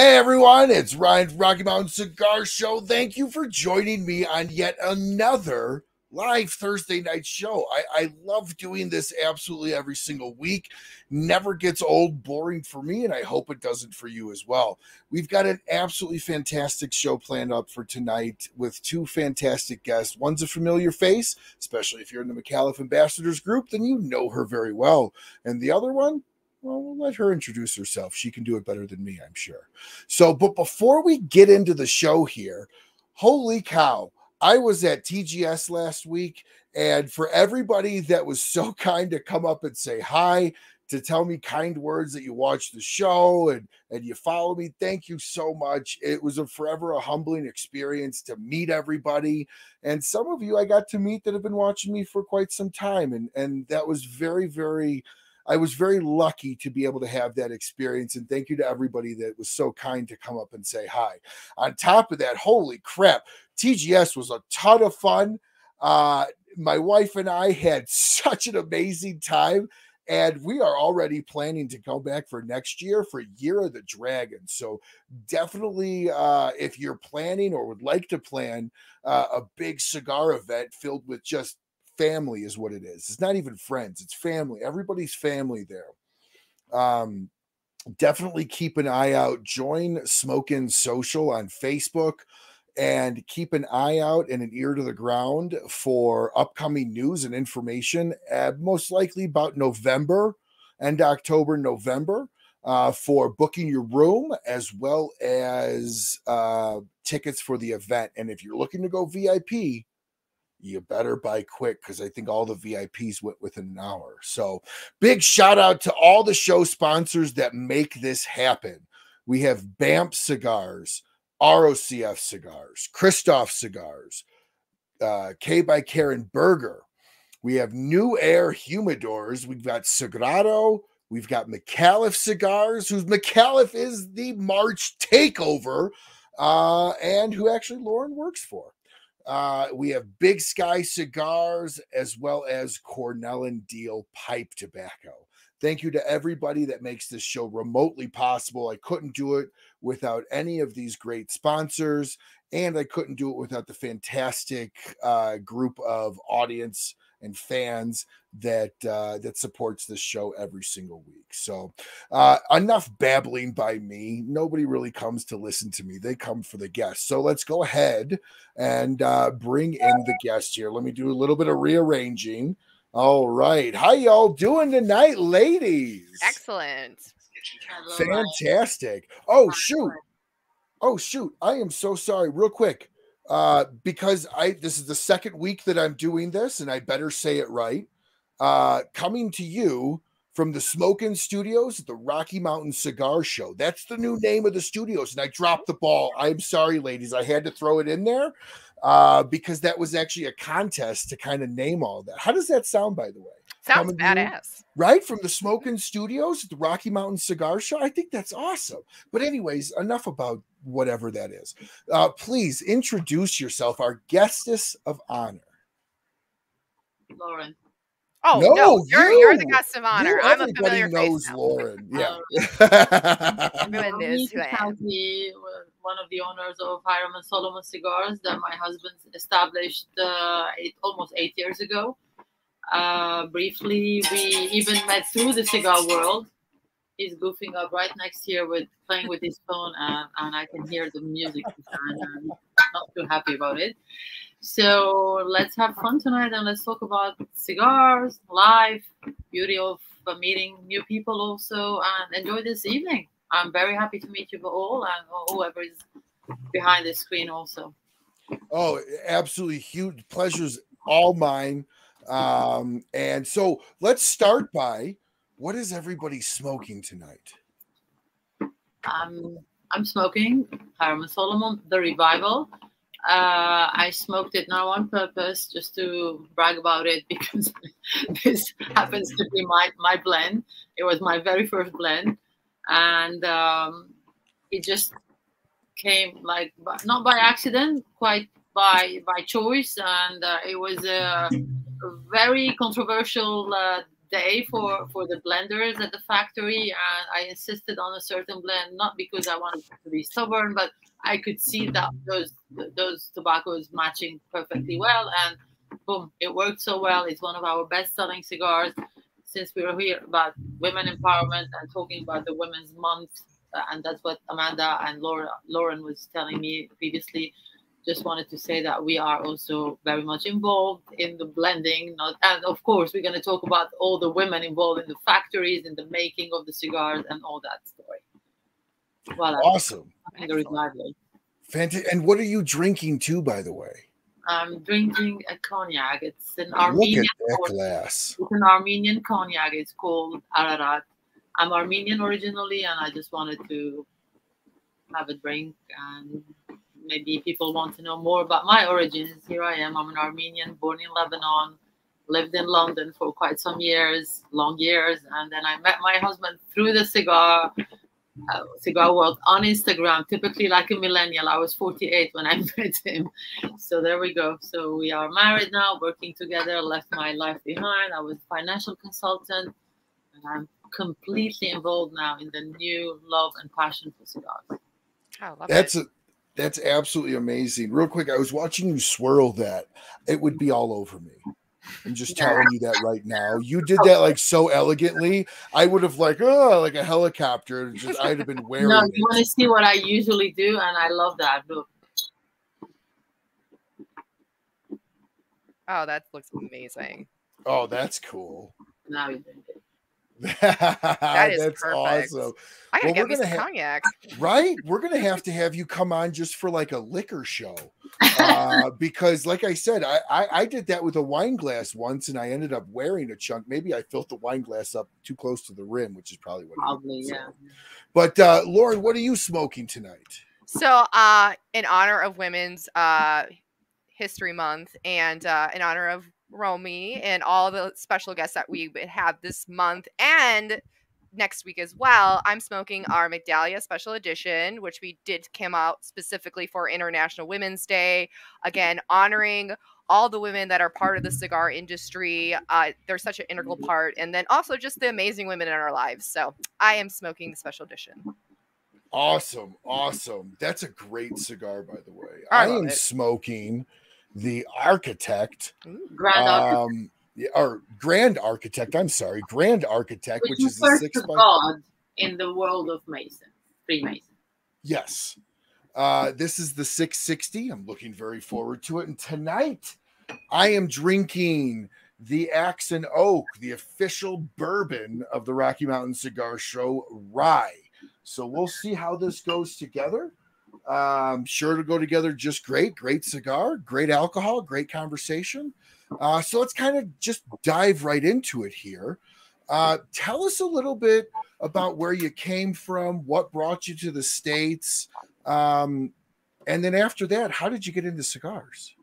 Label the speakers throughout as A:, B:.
A: Hey everyone, it's Ryan Rocky Mountain Cigar Show. Thank you for joining me on yet another live Thursday night show. I, I love doing this absolutely every single week. Never gets old, boring for me, and I hope it doesn't for you as well. We've got an absolutely fantastic show planned up for tonight with two fantastic guests. One's a familiar face, especially if you're in the McAuliffe Ambassadors group, then you know her very well. And the other one, well, we'll let her introduce herself. She can do it better than me, I'm sure. So, but before we get into the show here, holy cow, I was at TGS last week, and for everybody that was so kind to come up and say hi, to tell me kind words that you watch the show and and you follow me thank you so much it was a forever a humbling experience to meet everybody and some of you i got to meet that have been watching me for quite some time and and that was very very I was very lucky to be able to have that experience. And thank you to everybody that was so kind to come up and say hi. On top of that, holy crap, TGS was a ton of fun. Uh, my wife and I had such an amazing time. And we are already planning to go back for next year for Year of the Dragon. So definitely, uh, if you're planning or would like to plan uh, a big cigar event filled with just family is what it is. It's not even friends, it's family. Everybody's family there. Um, definitely keep an eye out. Join Smokin Social on Facebook and keep an eye out and an ear to the ground for upcoming news and information, uh, most likely about November and October, November. Uh, for booking your room as well as uh, tickets for the event. And if you're looking to go VIP, you better buy quick because I think all the VIPs went within an hour. So, big shout out to all the show sponsors that make this happen. We have BAMF Cigars, ROCF Cigars, Kristoff Cigars, uh, K by Karen Berger. We have NewAir Humidors. We've got Sagrado. We've got McAuliffe Cigars, whose McAuliffe is the March takeover, uh, and who actually Lauren works for. Uh, we have Big Sky cigars as well as Cornell and Diehl pipe tobacco. Thank you to everybody that makes this show remotely possible. I couldn't do it without any of these great sponsors, and I couldn't do it without the fantastic uh, group of audience and fans that uh, that supports this show every single week. So uh, enough babbling by me. Nobody really comes to listen to me. They come for the guests. So let's go ahead and uh, bring in the guest here. Let me do a little bit of rearranging. All right. How y'all doing tonight, ladies?
B: Excellent.
A: Fantastic. Oh shoot. Oh shoot. I am so sorry. Real quick uh, because I this is the second week that I'm doing this, and I better say it right. Uh, coming to you from the Smokin Studios, at the Rocky Mountain Cigar Show. That's the new name of the studios, and I dropped the ball. I'm sorry, ladies. I had to throw it in there uh, because that was actually a contest to kind of name all that. How does that sound, by the way?
B: Sounds badass.
A: right? From the Smokin Studios, at the Rocky Mountain Cigar Show. I think that's awesome. But, anyways, enough about whatever that is. Uh, please introduce yourself, our guestess of honor.
C: Lauren.
B: Oh no, no you're, you. are the guest of honor. You, I'm a familiar
A: knows
B: face
A: Lauren. Yeah.
B: Everyone knows who I am.
C: One of the owners of Hiram and Solomon Cigars that my husband established uh, eight, almost eight years ago. Uh, briefly, we even met through the cigar world he's goofing up right next here with playing with his phone, and, and I can hear the music, and I'm not too happy about it. So let's have fun tonight, and let's talk about cigars, life, beauty of uh, meeting new people, also, and enjoy this evening. I'm very happy to meet you all, and whoever is behind the screen, also.
A: Oh, absolutely huge pleasures all mine. Um, and so let's start by what is everybody smoking tonight?
C: Um, I'm smoking Hiram Solomon, the revival. Uh, I smoked it now on purpose just to brag about it because this happens to be my, my blend. It was my very first blend. And um, it just came like not by accident, quite by by choice. And uh, it was a very controversial uh, day for for the blenders at the factory, and I insisted on a certain blend, not because I wanted to be stubborn, but I could see that those those tobaccos matching perfectly well, and boom, it worked so well. It's one of our best-selling cigars since we were here about women empowerment and talking about the Women's Month, uh, and that's what Amanda and Laura Lauren was telling me previously just wanted to say that we are also very much involved in the blending not and of course we're going to talk about all the women involved in the factories in the making of the cigars and all that story.
A: Well awesome.
C: Fantastic.
A: and what are you drinking too by the way?
C: I'm drinking a cognac. It's an armenian
A: glass.
C: It's an armenian cognac. It's called ararat. I'm armenian originally and i just wanted to have a drink and maybe people want to know more about my origins, here I am. I'm an Armenian, born in Lebanon, lived in London for quite some years, long years, and then I met my husband through the cigar uh, cigar world on Instagram. Typically, like a millennial, I was 48 when I met him. So there we go. So we are married now, working together. Left my life behind. I was financial consultant, and I'm completely involved now in the new love and passion for cigars.
A: Oh, That's it. a that's absolutely amazing. Real quick, I was watching you swirl that. It would be all over me. I'm just telling you that right now. You did that like so elegantly. I would have like oh like a helicopter. Just I'd have been wearing. No,
C: you want to see what I usually do, and I love that. Look.
B: Oh, that looks amazing.
A: Oh, that's cool.
C: Now you're doing it.
B: That is That's perfect. awesome. I gotta well, get me some ha- cognac.
A: Right? We're gonna have to have you come on just for like a liquor show. Uh, because like I said, I, I, I did that with a wine glass once and I ended up wearing a chunk. Maybe I filled the wine glass up too close to the rim, which is probably what
C: probably, yeah.
A: But uh Lauren, what are you smoking tonight?
B: So uh in honor of women's uh history month and uh in honor of Romy and all the special guests that we have this month and next week as well. I'm smoking our Migdalia special edition, which we did come out specifically for International Women's Day. Again, honoring all the women that are part of the cigar industry. Uh, they're such an integral part. And then also just the amazing women in our lives. So I am smoking the special edition.
A: Awesome. Awesome. That's a great cigar, by the way. I, I am it. smoking the architect,
C: Grand um,
A: or Grand Architect. I'm sorry, Grand Architect, which,
C: which
A: is the six
C: by... God in the world of Mason, Freemason.
A: Yes, uh, this is the 660. I'm looking very forward to it. And tonight, I am drinking the Axe and Oak, the official bourbon of the Rocky Mountain Cigar Show Rye. So we'll see how this goes together. Um, sure to go together just great. Great cigar, great alcohol, great conversation. Uh, so let's kind of just dive right into it here. Uh, tell us a little bit about where you came from, what brought you to the States. Um, and then after that, how did you get into cigars?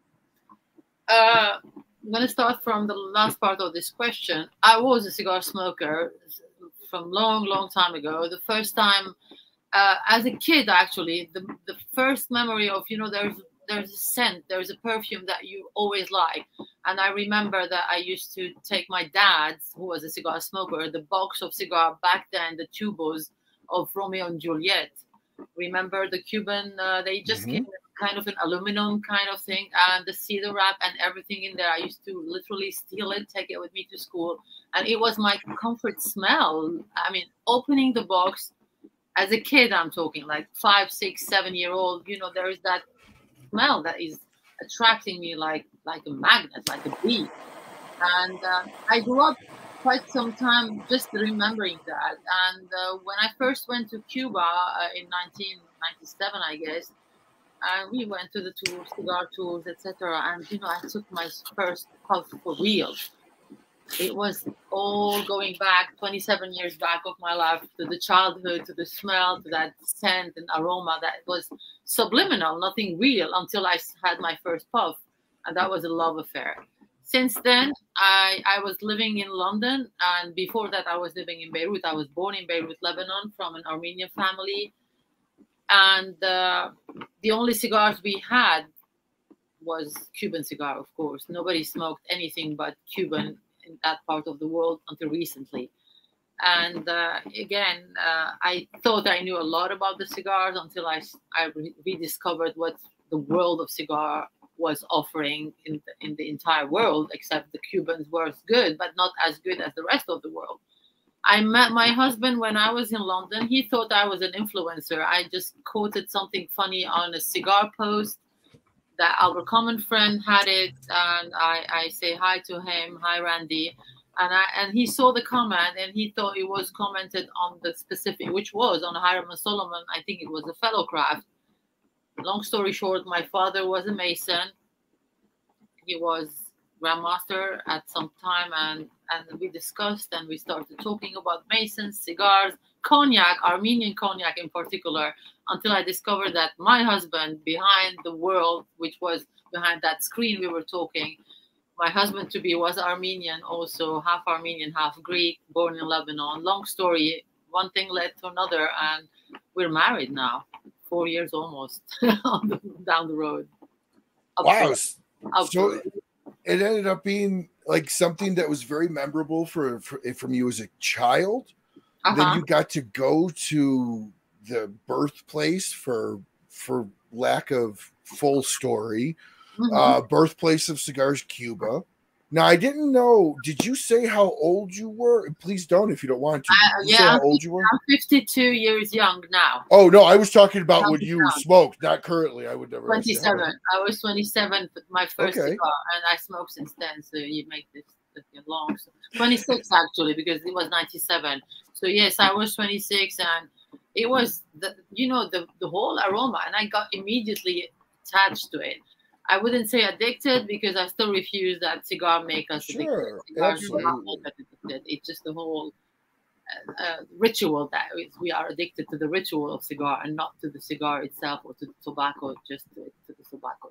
C: Uh, I'm going to start from the last part of this question. I was a cigar smoker from long, long time ago. The first time uh, as a kid, actually, the, the first memory of, you know, there's there's a scent, there's a perfume that you always like. And I remember that I used to take my dad's, who was a cigar smoker, the box of cigar back then, the tubos of Romeo and Juliet. Remember the Cuban, uh, they just mm-hmm. came kind of an aluminum kind of thing and the cedar wrap and everything in there. I used to literally steal it, take it with me to school. And it was my comfort smell. I mean, opening the box, as a kid i'm talking like five six seven year old you know there is that smell that is attracting me like like a magnet like a bee. And uh, i grew up quite some time just remembering that. And uh, when i first went to cuba uh, in 1997 i guess and we went to the tours cigar tours etc and you know i took my first puff for real it was all going back 27 years back of my life to the childhood to the smell to that scent and aroma that was subliminal nothing real until i had my first puff and that was a love affair. Since then i i was living in london and before that i was living in beirut. I was born in beirut lebanon from an armenian family. And uh, the only cigars we had was cuban cigar of course. Nobody smoked anything but cuban in that part of the world until recently. And uh, again, uh, I thought I knew a lot about the cigars until I, I rediscovered what the world of cigar was offering in the, in the entire world, except the Cubans were good, but not as good as the rest of the world. I met my husband when I was in London. He thought I was an influencer. I just quoted something funny on a cigar post that our common friend had it, and I, I say hi to him, hi Randy, and I and he saw the comment and he thought it was commented on the specific, which was on Hiram Solomon. I think it was a fellow craft. Long story short, my father was a mason. He was grandmaster at some time, and and we discussed and we started talking about masons, cigars, cognac, Armenian cognac in particular, until I discovered that my husband behind the world, which was behind that screen we were talking, my husband to be was Armenian, also half Armenian, half Greek, born in Lebanon. Long story, one thing led to another, and we're married now, four years almost down the road.
A: wow. so it ended up being like something that was very memorable for, for from you as a child. Uh-huh. Then you got to go to the birthplace for for lack of full story mm-hmm. uh, birthplace of cigars, Cuba. Now, I didn't know. Did you say how old you were? Please don't if you don't want to. Uh,
C: yeah, how old you were? I'm 52 years young now.
A: Oh no, I was talking about when you young. smoked, not currently. I would never.
C: 27. I was 27, my first okay. cigar, and I smoked since then. So you make this long. So 26 actually, because it was 97. So yes, I was 26, and it was the you know the the whole aroma, and I got immediately attached to it. I wouldn't say addicted because I still refuse that cigar makers.
A: sure,
C: addicted. It's just the whole uh, uh, ritual that we are addicted to the ritual of cigar and not to the cigar itself or to the tobacco, just to, to the tobacco.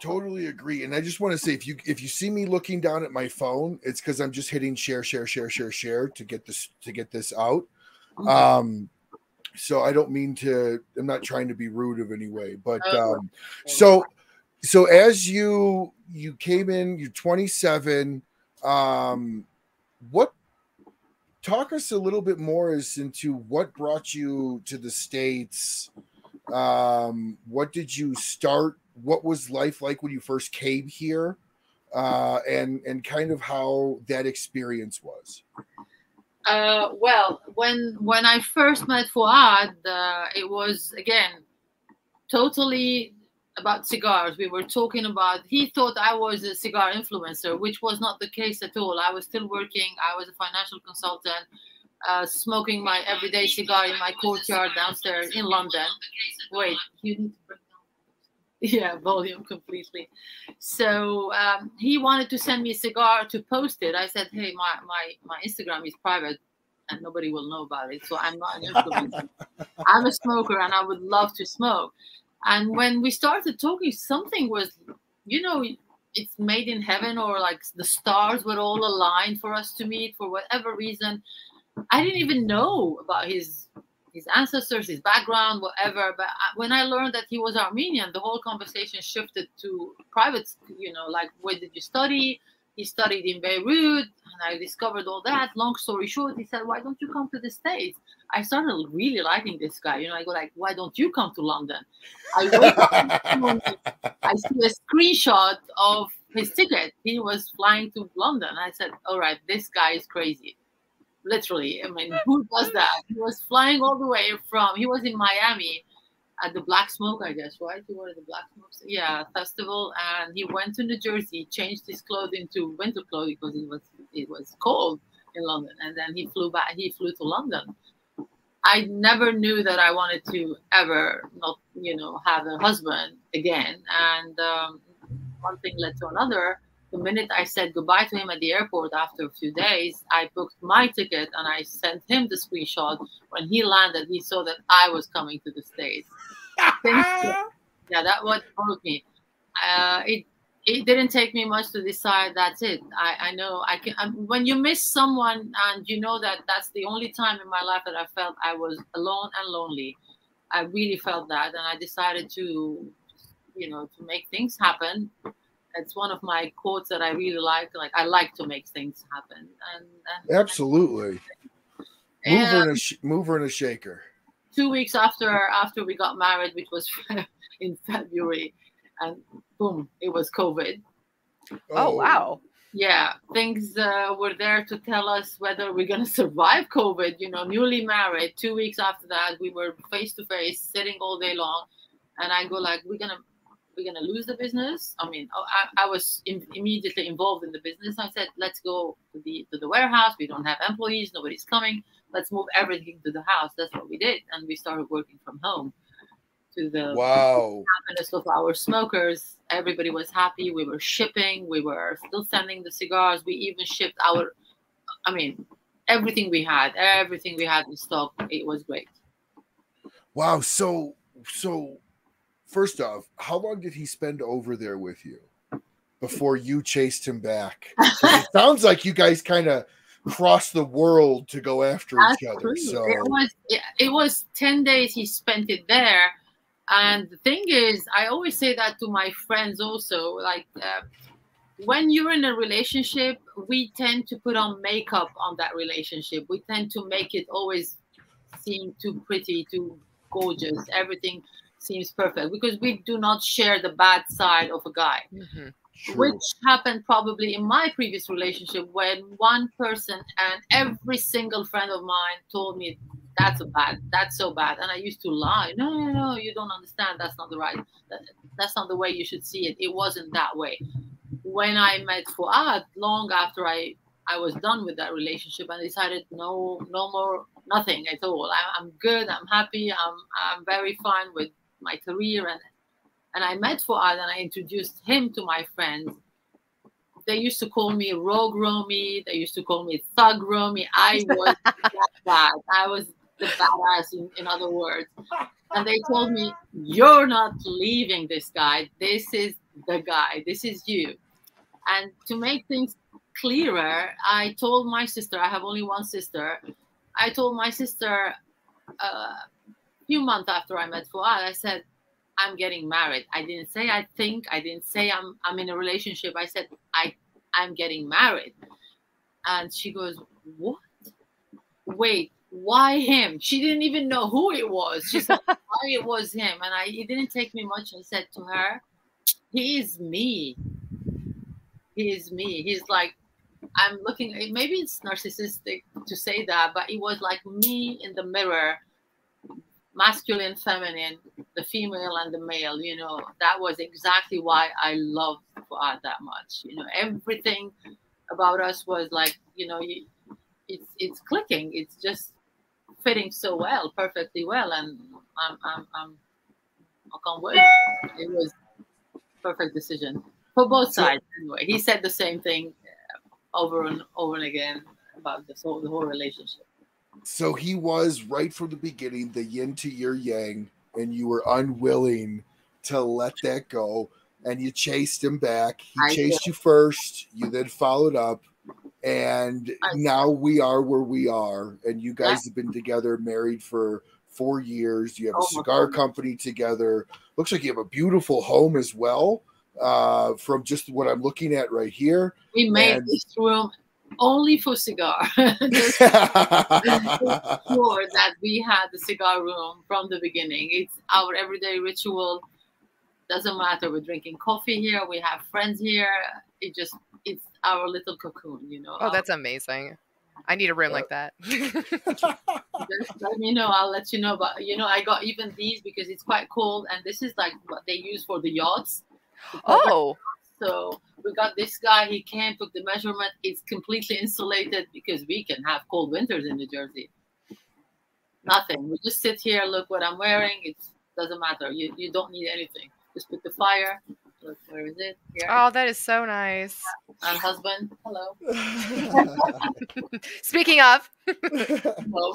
A: Totally agree. And I just want to say if you if you see me looking down at my phone, it's because I'm just hitting share, share, share, share, share to get this to get this out. Mm-hmm. Um so I don't mean to I'm not trying to be rude of any way, but oh, um so so as you you came in, you're 27. Um, what talk us a little bit more as into what brought you to the states? Um, what did you start? What was life like when you first came here? Uh, and and kind of how that experience was.
C: Uh, well, when when I first met Fuad, uh, it was again totally about cigars. We were talking about, he thought I was a cigar influencer, which was not the case at all. I was still working, I was a financial consultant, uh, smoking my everyday cigar in my courtyard downstairs in London. Wait, you yeah volume completely. So um, he wanted to send me a cigar to post it. I said hey my my my instagram is private and nobody will know about it so i'm not an influencer. I'm a smoker and i would love to smoke. And when we started talking, something was, you know, it's made in heaven or like the stars were all aligned for us to meet for whatever reason. I didn't even know about his his ancestors, his background, whatever. But when I learned that he was Armenian, the whole conversation shifted to private, you know, like where did you study? He studied in Beirut, and I discovered all that. Long story short, he said, "Why don't you come to the States?" I started really liking this guy. You know, I go like, "Why don't you come to London?" I wake up, I see a screenshot of his ticket. He was flying to London. I said, "All right, this guy is crazy." Literally, I mean, who does that? He was flying all the way from. He was in Miami at the Black Smoke, I guess, right? He at the Black Smoke, yeah, festival, and he went to New Jersey, changed his clothing to winter clothing because it was it was cold in London, and then he flew back. He flew to London. I never knew that I wanted to ever not, you know, have a husband again, and um, one thing led to another. The minute I said goodbye to him at the airport after a few days, I booked my ticket and I sent him the screenshot. When he landed, he saw that I was coming to the States yeah, that what broke me. Uh, it it didn't take me much to decide that's it. I, I know I can. I'm, when you miss someone and you know that that's the only time in my life that I felt I was alone and lonely. I really felt that, and I decided to, you know, to make things happen. It's one of my quotes that I really like. Like I like to make things happen, and, and
A: absolutely mover and a sh- mover and a shaker.
C: Two weeks after after we got married, which was in February, and boom, it was COVID.
B: Oh, oh wow!
C: Yeah, things uh, were there to tell us whether we're gonna survive COVID. You know, newly married. Two weeks after that, we were face to face, sitting all day long, and I go like, "We're gonna we're going to lose the business. I mean, oh, I, I was in, immediately involved in the business. I said, let's go to the to the warehouse. We don't have employees. Nobody's coming. Let's move everything to the house. That's what we did, and we started working from home. To the
A: wow
C: happiness of our smokers, everybody was happy. We were shipping. We were still sending the cigars. We even shipped our, I mean, everything we had, everything we had in stock. It was great.
A: Wow. So so first off, how long did he spend over there with you before you chased him back? it sounds like you guys kind of crossed the world to go after each other. So
C: it was it was 10 days he spent it there. And the thing is, I always say that to my friends also, like uh, when you're in a relationship, we tend to put on makeup on that relationship. We tend to make it always seem too pretty, too gorgeous, everything seems perfect because we do not share the bad side of a guy. Mm-hmm. Which happened probably in my previous relationship when one person and every single friend of mine told me that's a bad, that's so bad, and I used to lie. No, no, no, you don't understand. That's not the right. That, that's not the way you should see it. It wasn't that way. When I met Fuad, long after I I was done with that relationship and decided no, no more, nothing at all. I, am good. I'm happy. I'm I'm very fine with my career and and I met Fuad and I introduced him to my friends. They used to call me Rogue Romy. They used to call me Thug Romy. I was that I was the badass, in, in other words. And they told me, You're not leaving this guy. This is the guy. This is you. And to make things clearer, I told my sister, I have only one sister. I told my sister, uh, few months after I met Fuad, I said, I'm getting married. I didn't say I think. I didn't say I'm I'm in a relationship. I said I I'm getting married. And she goes, What? Wait, why him? She didn't even know who it was. She said why it was him. And I it didn't take me much I said to her, He is me. He is me. He's like I'm looking maybe it's narcissistic to say that, but it was like me in the mirror masculine, feminine, the female and the male. You know, that was exactly why I loved Fuad that much. You know, everything about us was like, you know, you, it's it's clicking. It's just fitting so well, perfectly well, and I'm I'm, I'm I can't wait. It was perfect decision for both sides. Anyway, he said the same thing over and over and again about this whole the whole relationship
A: so he was right from the beginning the yin to your yang, and you were unwilling to let that go, and you chased him back. He I chased did. you first, you then followed up, and I now we are where we are, and you guys yeah. have been together, married for four years. You have a oh cigar company together. Looks like you have a beautiful home as well. Uh, from just what I'm looking at right here.
C: We made and, this room only for cigar. sure that we had the cigar room from the beginning. It's our everyday ritual. Doesn't matter. We're drinking coffee here. We have friends here. It just it's our little cocoon, you know.
B: Oh, that's amazing. I need a room like that.
C: let me know. I'll let you know. But you know, I got even these because it's quite cold, and this is like what they use for the yachts.
B: Oh.
C: So we got this guy. He came, took the measurement. It's completely insulated because we can have cold winters in New Jersey. Nothing. We just sit here. Look what I'm wearing. It doesn't matter. You you don't need anything. Just put the fire. Look, where is it?
B: Here. Oh, that is so nice.
C: And husband, hello.
B: Speaking of.
C: hello.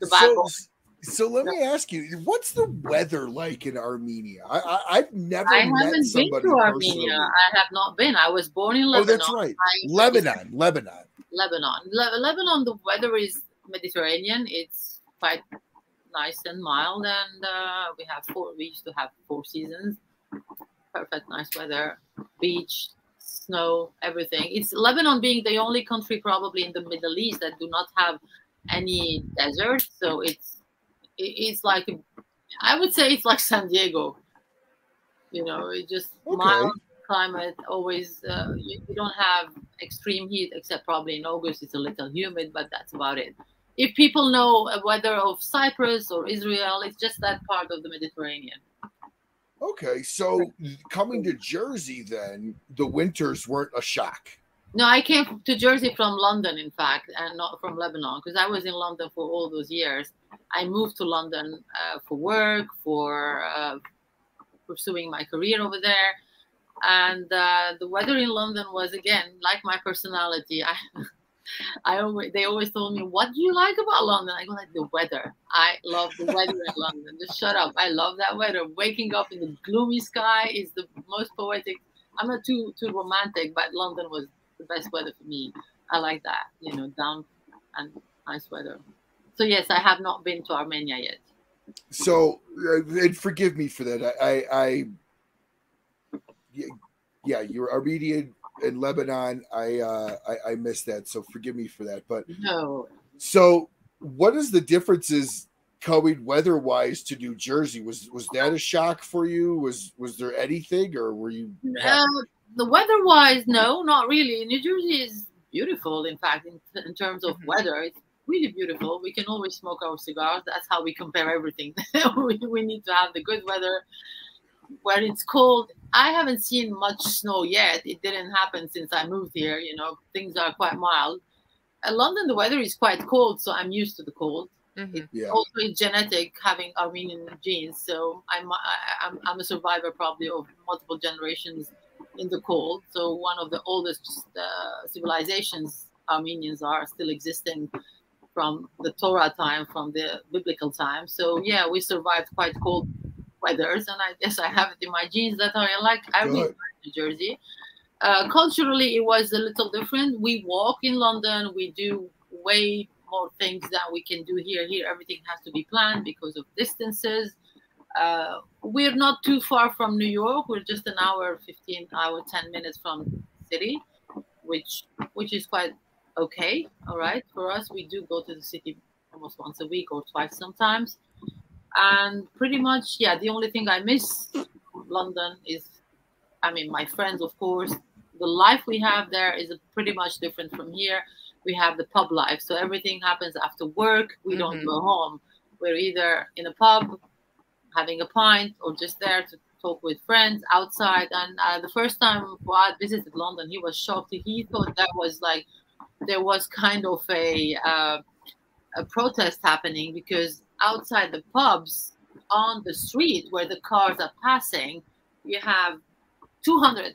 C: The Bible.
A: So, so let me ask you, what's the weather like in Armenia? I, have never I haven't been to Armenia.
C: I have not been. I was born in Lebanon.
A: Oh, that's right. I, Lebanon, Lebanon.
C: Lebanon. Le- Lebanon, the weather is Mediterranean. It's quite nice and mild, and uh, we have four. We used to have four seasons. Perfect, nice weather. beach, snow, everything. It's Lebanon being the only country probably in the Middle East that do not have any desert. So it's it's like I would say it's like San Diego. You know, it's just okay. mild climate. Always, uh, you, you, don't have extreme heat except probably in August. It's a little humid, but that's about it. If people know weather of Cyprus or Israel, it's just that part of the Mediterranean.
A: Okay, so coming to Jersey, then the winters weren't a shock.
C: No, I came to Jersey from London, in fact, and not from Lebanon, because I was in London for all those years. I moved to London uh, for work, for uh, pursuing my career over there, and uh, the weather in London was again like my personality. I I always they always told me, "What do you like about London?" I go like the weather. I love the weather in London. Just shut up. I love that weather. Waking up in the gloomy sky is the most poetic. I'm not too too romantic, but London was the best weather for me. I like that, you know, damp and nice weather. So yes, I have not been to Armenia yet.
A: So, uh, and forgive me for that. I, I, I yeah, you're Armenian in Lebanon, I, uh, I I missed that, so forgive me for that. But
C: no.
A: So, what is the differences coming weather-wise to New Jersey? Was was that a shock for you? Was was there anything, or were you?
C: Uh, the weather-wise, no, not really. New Jersey is beautiful. In fact, in, in terms of mm-hmm. weather, it's really beautiful. We can always smoke our cigars. That's how we compare everything. we, we need to have the good weather where it's cold. I haven't seen much snow yet. It didn't happen since I moved here. You know, things are quite mild. In London, the weather is quite cold, so I'm used to the cold. Mm-hmm. Yeah. Also, it's genetic having Armenian genes, so I'm I, am i I'm a survivor probably of multiple generations in the cold. So one of the oldest uh, civilizations Armenians are still existing from the Torah time, from the biblical time. So yeah, we survived quite cold weathers, and I guess I have it in my genes that I like. I really like New Jersey. Uh, culturally, it was a little different. We walk in London. We do way more things than we can do here. Here, everything has to be planned because of distances. Uh, we're not too far from New York. We're just an hour, 15 hour, 10 minutes from city, which which is quite okay. All right, for us, we do go to the city almost once a week or twice sometimes and pretty much yeah the only thing i miss london is i mean my friends of course the life we have there is pretty much different from here we have the pub life so everything happens after work we mm-hmm. don't go home we're either in a pub having a pint or just there to talk with friends outside. And uh, the first time Fuad visited london he was shocked. He thought that was like there was kind of a uh, a protest happening because outside the pubs on the street where the cars are passing, you have 200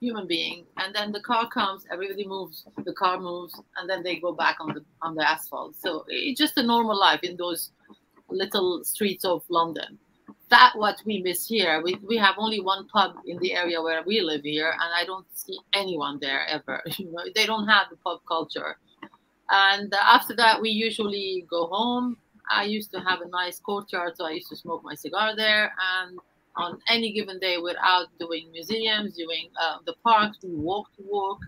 C: human being and then the car comes everybody moves the car moves and then they go back on the on the asphalt. So it's just a normal life in those little streets of london that what we miss here we, we have only one pub in the area where we live here and i don't see anyone there ever you know they don't have the pub culture and after that we usually go home I used to have a nice courtyard, so I used to smoke my cigar there. And on any given day, we're out doing museums, doing uh, the parks. We walk to walk.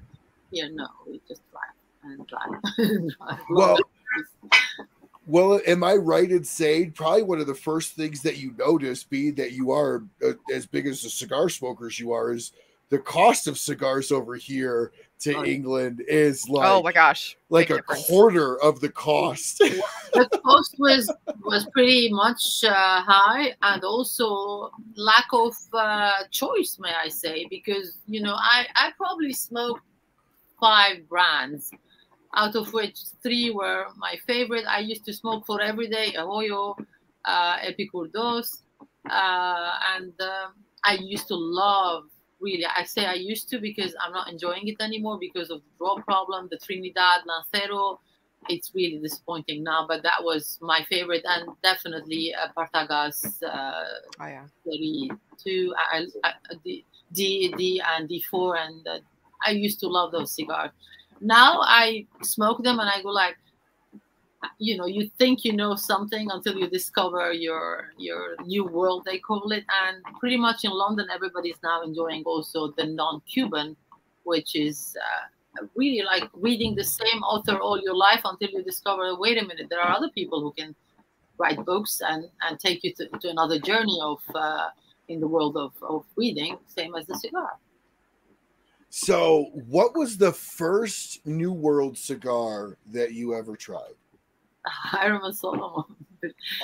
C: Here, no, we just drive and drive. drive.
A: Well, well, am I right in saying probably one of the first things that you notice, being that you are uh, as big as the cigar smokers you are, is the cost of cigars over here to oh. England is like
B: oh my gosh,
A: like Big a difference. quarter of the cost.
C: the cost was was pretty much uh, high, and also lack of uh, choice, may I say? Because you know, I I probably smoked five brands, out of which three were my favorite. I used to smoke for every day: Ahoyo, uh, Epicure Dos, uh, and uh, I used to love really. I say I used to because I'm not enjoying it anymore because of the draw problem, the Trinidad, Lancero. It's really disappointing now, but that was my favorite and definitely uh, Partagas uh, oh, yeah. 32, I, I, D, D, and D4. And uh, I used to love those cigars. Now I smoke them and I go like, you know you think you know something until you discover your your new world they call it. And pretty much in london everybody's now enjoying also the non-cuban which is uh, really like reading the same author all your life until you discover wait a minute there are other people who can write books and and take you to, to another journey of uh, in the world of, of reading same as the cigar
A: so what was the first new world cigar that you ever tried
C: I don't Solomon.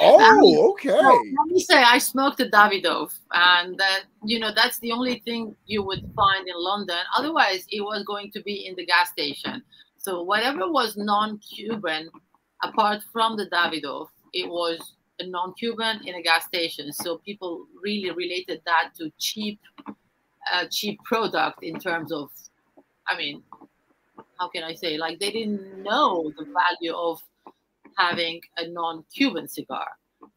A: Oh, um, okay. So
C: let me say, I smoked a Davidoff, and that you know that's the only thing you would find in London. Otherwise, it was going to be in the gas station. So whatever was non-Cuban, apart from the Davidoff, it was a non-Cuban in a gas station. So people really related that to cheap, uh, cheap product in terms of, I mean, how can I say? Like they didn't know the value of having a non-Cuban cigar.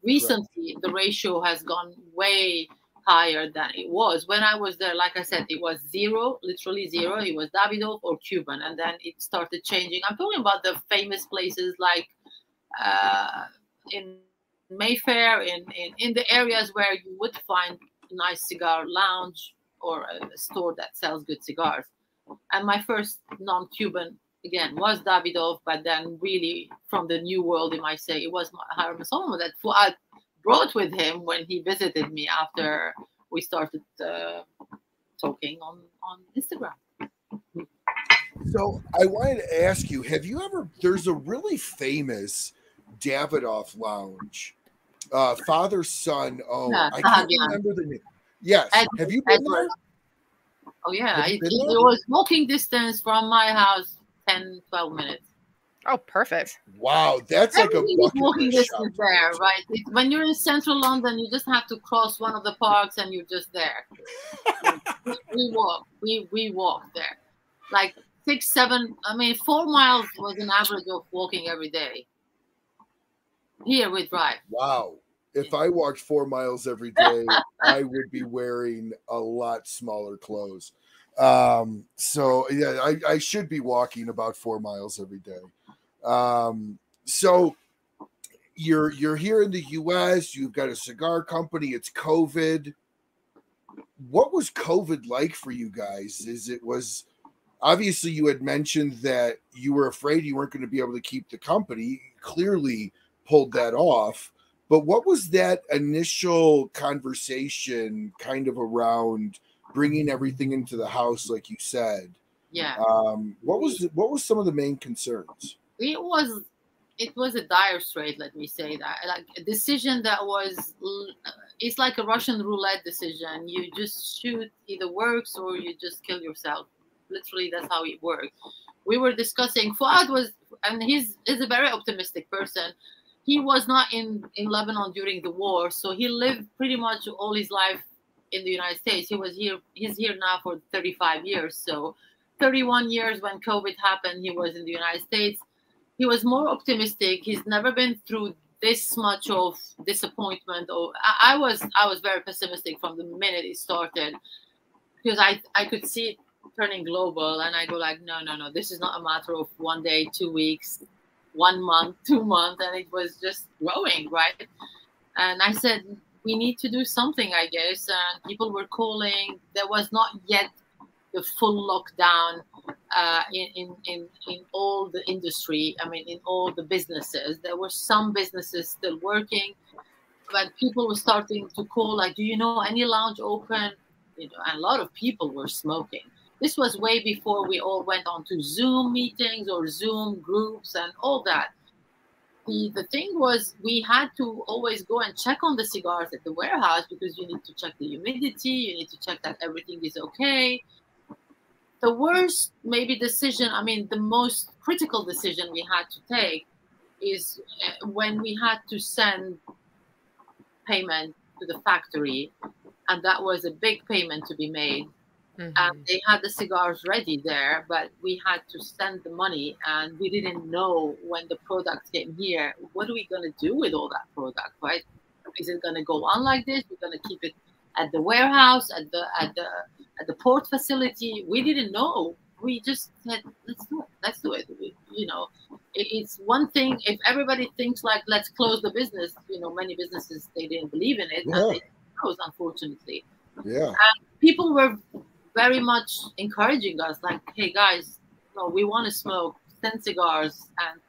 C: Recently, right. the ratio has gone way higher than it was. When I was there, like I said, it was zero, literally zero. It was Davidoff or Cuban, and then it started changing. I'm talking about the famous places like uh, in Mayfair, in, in in the areas where you would find a nice cigar lounge or a store that sells good cigars. And my first non-Cuban again was Davidoff, but then really from the new world, you might say it was Hiram Solomon that Fuad brought with him when he visited me after we started uh, talking on on Instagram.
A: So I wanted to ask you: Have you ever? There's a really famous Davidoff lounge, uh, father son. Oh, I can't remember the name. Yes, have you been Edward. there?
C: Oh yeah, it, it was walking distance from my house 10, 12 minutes.
B: Oh, perfect.
A: Wow, that's like a
C: walking distance there, right? It, when you're in central London, you just have to cross one of the parks and you're just there. we, we walk, we we walk there, like six, seven. I mean, four miles was an average of walking every day. Here we drive.
A: Wow. If I walked four miles every day, I would be wearing a lot smaller clothes. Um, so yeah, I, I should be walking about four miles every day. Um, so you're you're here in the US, you've got a cigar company, it's COVID. What was COVID like for you guys? Is it was obviously you had mentioned that you were afraid you weren't going to be able to keep the company. clearly pulled that off. But what was that initial conversation kind of around bringing everything into the house, like you said.
C: Yeah.
A: Um, what was what was some of the main concerns?
C: It was it was a dire strait. Let me say that, like a decision that was it's like a Russian roulette decision. You just shoot, either works or you just kill yourself. Literally, that's how it works. We were discussing. Fuad was, and he's is a very optimistic person. He was not in in Lebanon during the war, so he lived pretty much all his life in the United States. He was here. He's here now for 35 years. So, 31 years when COVID happened, he was in the United States. He was more optimistic. He's never been through this much of disappointment. Or I, I was. I was very pessimistic from the minute it started because I I could see it turning global, and I go like, no, no, no. This is not a matter of one day, two weeks, one month, two months, and it was just growing, right? And I said, we need to do something, I guess. And people were calling. There was not yet the full lockdown uh, in, in, in, in all the industry. I mean, in all the businesses. There were some businesses still working, but people were starting to call, like, do you know any lounge open? You know, and a lot of people were smoking. This was way before we all went on to Zoom meetings or Zoom groups and all that. The, the thing was we had to always go and check on the cigars at the warehouse because you need to check the humidity you need to check that everything is okay. The worst maybe decision i mean the most critical decision we had to take is uh, when we had to send payment to the factory and that was a big payment to be made Mm-hmm. And they had the cigars ready there, but we had to send the money and we didn't know when the product came here. What are we going to do with all that product, right? Is it going to go on like this? We're going to keep it at the warehouse, at the at the at the port facility. We didn't know. We just said, let's do it. Let's do it. We, you know, it's one thing if everybody thinks like let's close the business you know many businesses they didn't believe in it
A: Yeah.
C: and they closed unfortunately
A: Yeah.
C: people were very much encouraging us like hey guys no we want to smoke 10 cigars and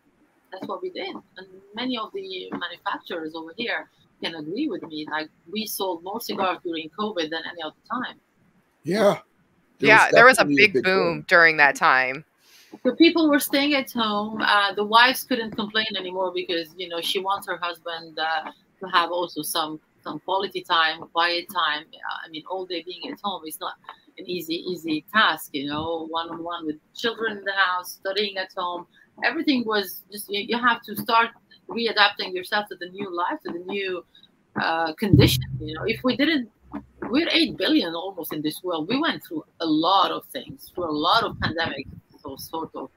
C: that's what we did and many of the manufacturers over here can agree with me like we sold more cigars during covid than any other time
A: Yeah.
B: yeah, there was a
A: definitely
B: big, boom during that time.
C: The people were staying at home. Uh, the wives couldn't complain anymore because you know she wants her husband uh, to have also some some quality time, quiet time. I mean, all day being at home is not an easy easy task. You know, one on one with children in the house, studying at home. Everything was just you, you have to start readapting yourself to the new life, to the new uh, condition. You know, if we didn't we're 8 billion almost in this world. We went through a lot of things, through a lot of pandemics, so sort of,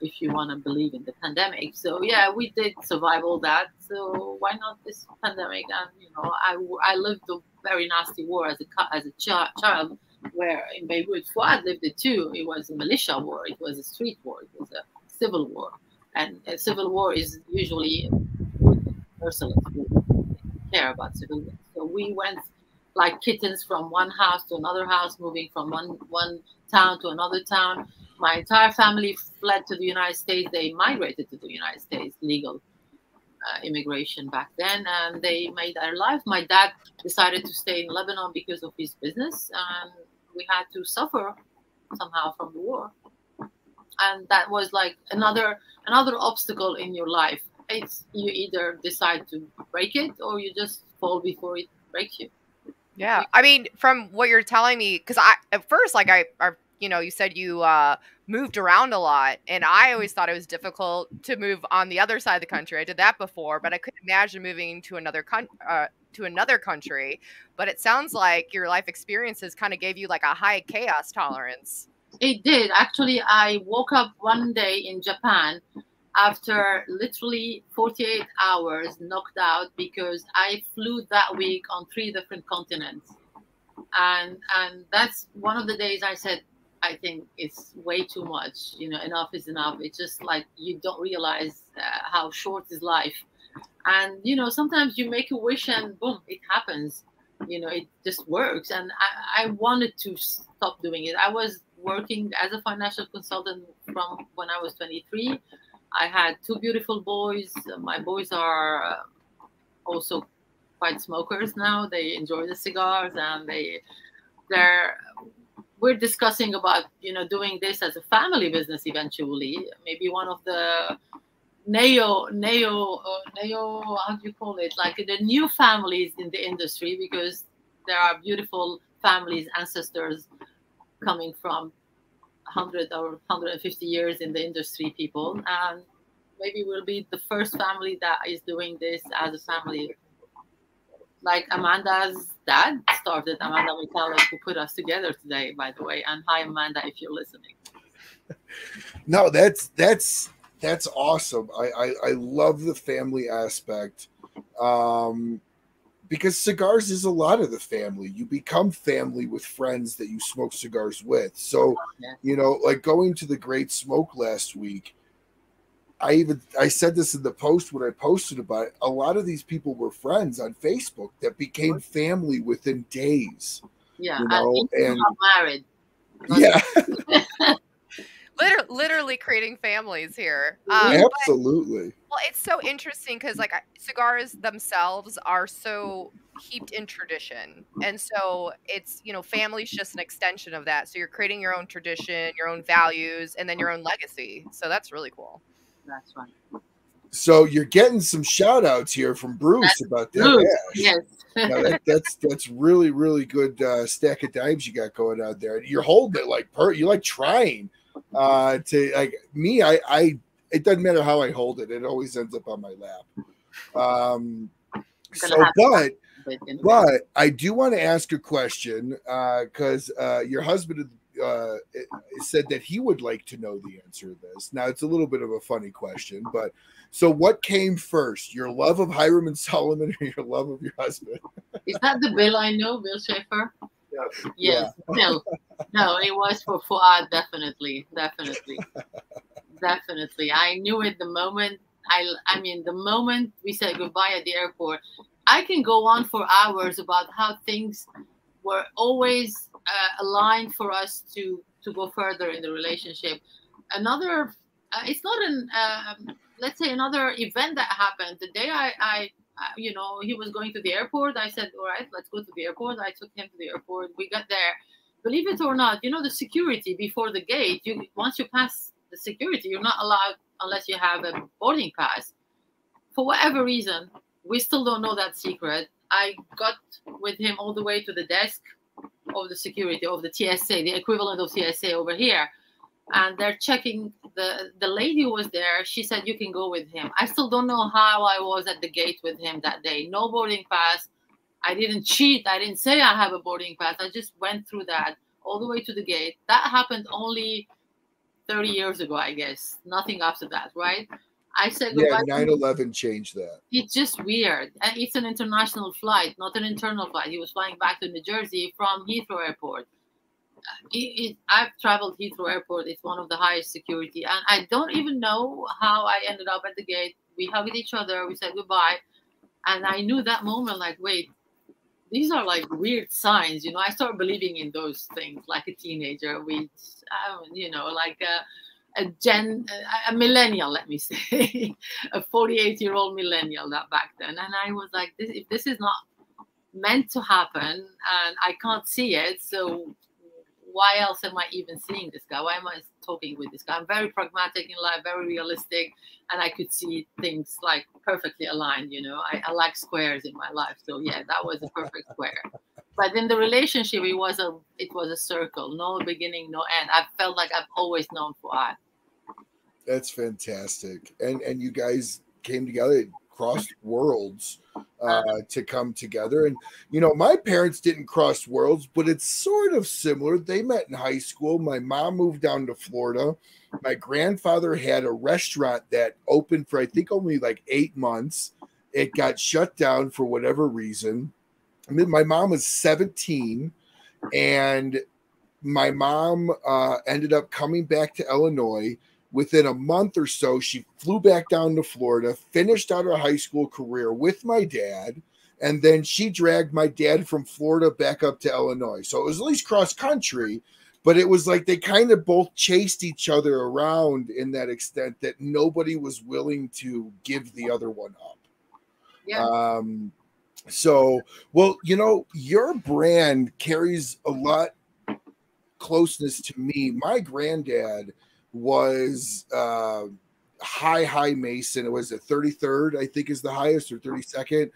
C: if you want to believe in the pandemic. So yeah, we did survive all that. So why not this pandemic? And you know, I, I lived a very nasty war as a as a chi- child, where in Beirut, Fuad lived it too. It was a militia war. It was a street war. It was a civil war, and a civil war is usually merciless. We care about civilians. So we went like kittens from one house to another house, moving from one one town to another town. My entire family fled to the United States. They migrated to the United States, legal uh, immigration back then, and they made their life. My dad decided to stay in Lebanon because of his business, and we had to suffer somehow from the war. And that was like another another obstacle in your life. It's you either decide to break it or you just fall before it breaks you.
B: Yeah, I mean, from what you're telling me, because I at first, like I, I, you know, you said you uh, moved around a lot, and I always thought it was difficult to move on the other side of the country. I did that before, but I couldn't imagine moving to another country. Uh, to another country, but it sounds like your life experiences kind of gave you like a high chaos tolerance.
C: It did. Actually, I woke up one day in Japan after literally 48 hours knocked out because I flew that week on three different continents. And and that's one of the days I said, I think it's way too much. You know, enough is enough. It's just like you don't realize uh, how short is life. And you know, sometimes you make a wish and boom, it happens. You know, it just works. And I, I wanted to stop doing it. I was working as a financial consultant from when I was 23. I had two beautiful boys. My boys are uh, also quite smokers now. They enjoy the cigars and they they're we're discussing about you know doing this as a family business eventually. Maybe one of the neo neo uh, neo how do you call it? Like the new families in the industry because there are beautiful families ancestors coming from 100 or 150 years in the industry people. And maybe we'll be the first family that is doing this as a family. Like amanda's dad started amanda Michalek, who put us together today by the way and hi amanda if you're listening
A: No, that's that's that's awesome. I, I I love the family aspect. Um because cigars is a lot of the family. You become family with friends that you smoke cigars with. So, you know, like going to the Great Smoke last week, I even I said this in the post when I posted about it. A lot of these people were friends on Facebook that became family within days.
C: yeah
A: You know,
C: and, people
A: and-
C: are married
A: Yeah,
B: Liter- literally creating families here. Um, but-
A: absolutely.
B: Well, it's so interesting because like cigars themselves are so heaped in tradition, and so it's you know family's just an extension of that. So you're creating your own tradition, your own values, and then your own legacy. So that's really cool.
C: That's right
A: So you're getting some shout outs here from Bruce about that.
C: Bruce, yes
A: No, that, that's that's really really good uh, stack of dimes you got going out there. You're holding it like per. You like trying uh, to like me. I I it doesn't matter how I hold it. It always ends up on my lap. Um, so, but
C: but,
A: I do want to ask a question because uh, your husband uh, said that he would like to know the answer to this. Now it's a little bit of a funny question, but so what came first, your love of Hiram and Solomon or your love of your husband?
C: Is that the Bill I know, Bill Schaefer?
A: Yeah.
C: Yes, No. No, it was for Fuad, definitely, definitely. definitely. I knew it the moment. I I mean, the moment we said goodbye at the airport, I can go on for hours about how things were always uh, aligned for us to to go further in the relationship. Another, uh, it's not an um, let's say another event that happened the day I, I you know he was going to the airport. I said, all right, let's go to the airport. I took him to the airport. We got there. Believe it or not, you know the security before the gate. You once you pass the security, you're not allowed unless you have a boarding pass. For whatever reason, we still don't know that secret. I got with him all the way to the desk of the security of the TSA, the equivalent of TSA over here. And they're checking the the lady who was there. She said you can go with him. I still don't know how I was at the gate with him that day. No boarding pass. I didn't cheat. I didn't say I have a boarding pass. I just went through that all the way to the gate. That happened only 30 years ago, I guess. Nothing after that, right? I said
A: yeah, 9/11 changed that.
C: It's just weird, it's an international flight, not an internal flight. He was flying back to New Jersey from Heathrow Airport. It, it, I've traveled Heathrow Airport. It's one of the highest security, and I don't even know how I ended up at the gate. We hugged each other. We said goodbye, and I knew that moment, like, wait, these are like weird signs. You know, I started believing in those things like a teenager. We, you know, like. Uh, a gen a millennial let me say. A 48 year old millennial that back then. And i was like this, if this is not meant to happen and i can't see it so why else am i even seeing this guy? Why am i talking with this guy? I'm very pragmatic in life very realistic and i could see things like perfectly aligned you know? I, I like squares in my life so yeah that was a perfect square. But in the relationship it was a it was a circle. No beginning no end. I felt like i've always known for Fuad
A: that's fantastic. And and you guys came together, crossed worlds uh, to come together. And you know, my parents didn't cross worlds, but it's sort of similar. They met in high school. My mom moved down to Florida. My grandfather had a restaurant that opened for I think only like eight months. It got shut down for whatever reason. I mean, my mom was 17 and my mom uh, ended up coming back to Illinois within a month or so, she flew back down to Florida, finished out her high school career with my dad, and then she dragged my dad from Florida back up to Illinois. So it was at least cross country, but it was like they kind of both chased each other around in that extent that nobody was willing to give the other one up. Yeah. Um, so, well, you know, your brand carries a lot closeness to me. My granddad was uh, high, high Mason. It was at 33rd, I think is the highest, or 32nd.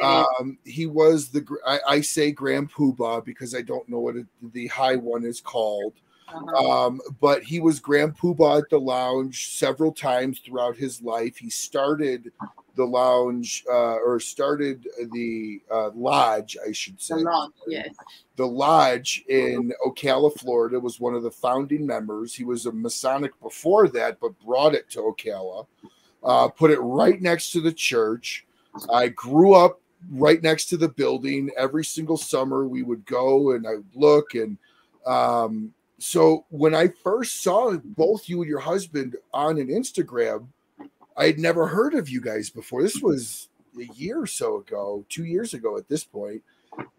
A: Um, he was the, I, I say Grand Poobah because I don't know what it, the high one is called. Uh-huh. Um, but he was Grand Poobah at the lounge several times throughout his life. He started the lounge uh, or started the uh, lodge, I should say.
C: The lodge, yes.
A: The lodge in Ocala, Florida, was one of the founding members. He was a Masonic before that, but brought it to Ocala, uh, put it right next to the church. I grew up right next to the building. Every single summer, we would go and I would look. And um, so when I first saw both you and your husband on an Instagram, I had never heard of you guys before. This was a year or so ago, two years ago at this point,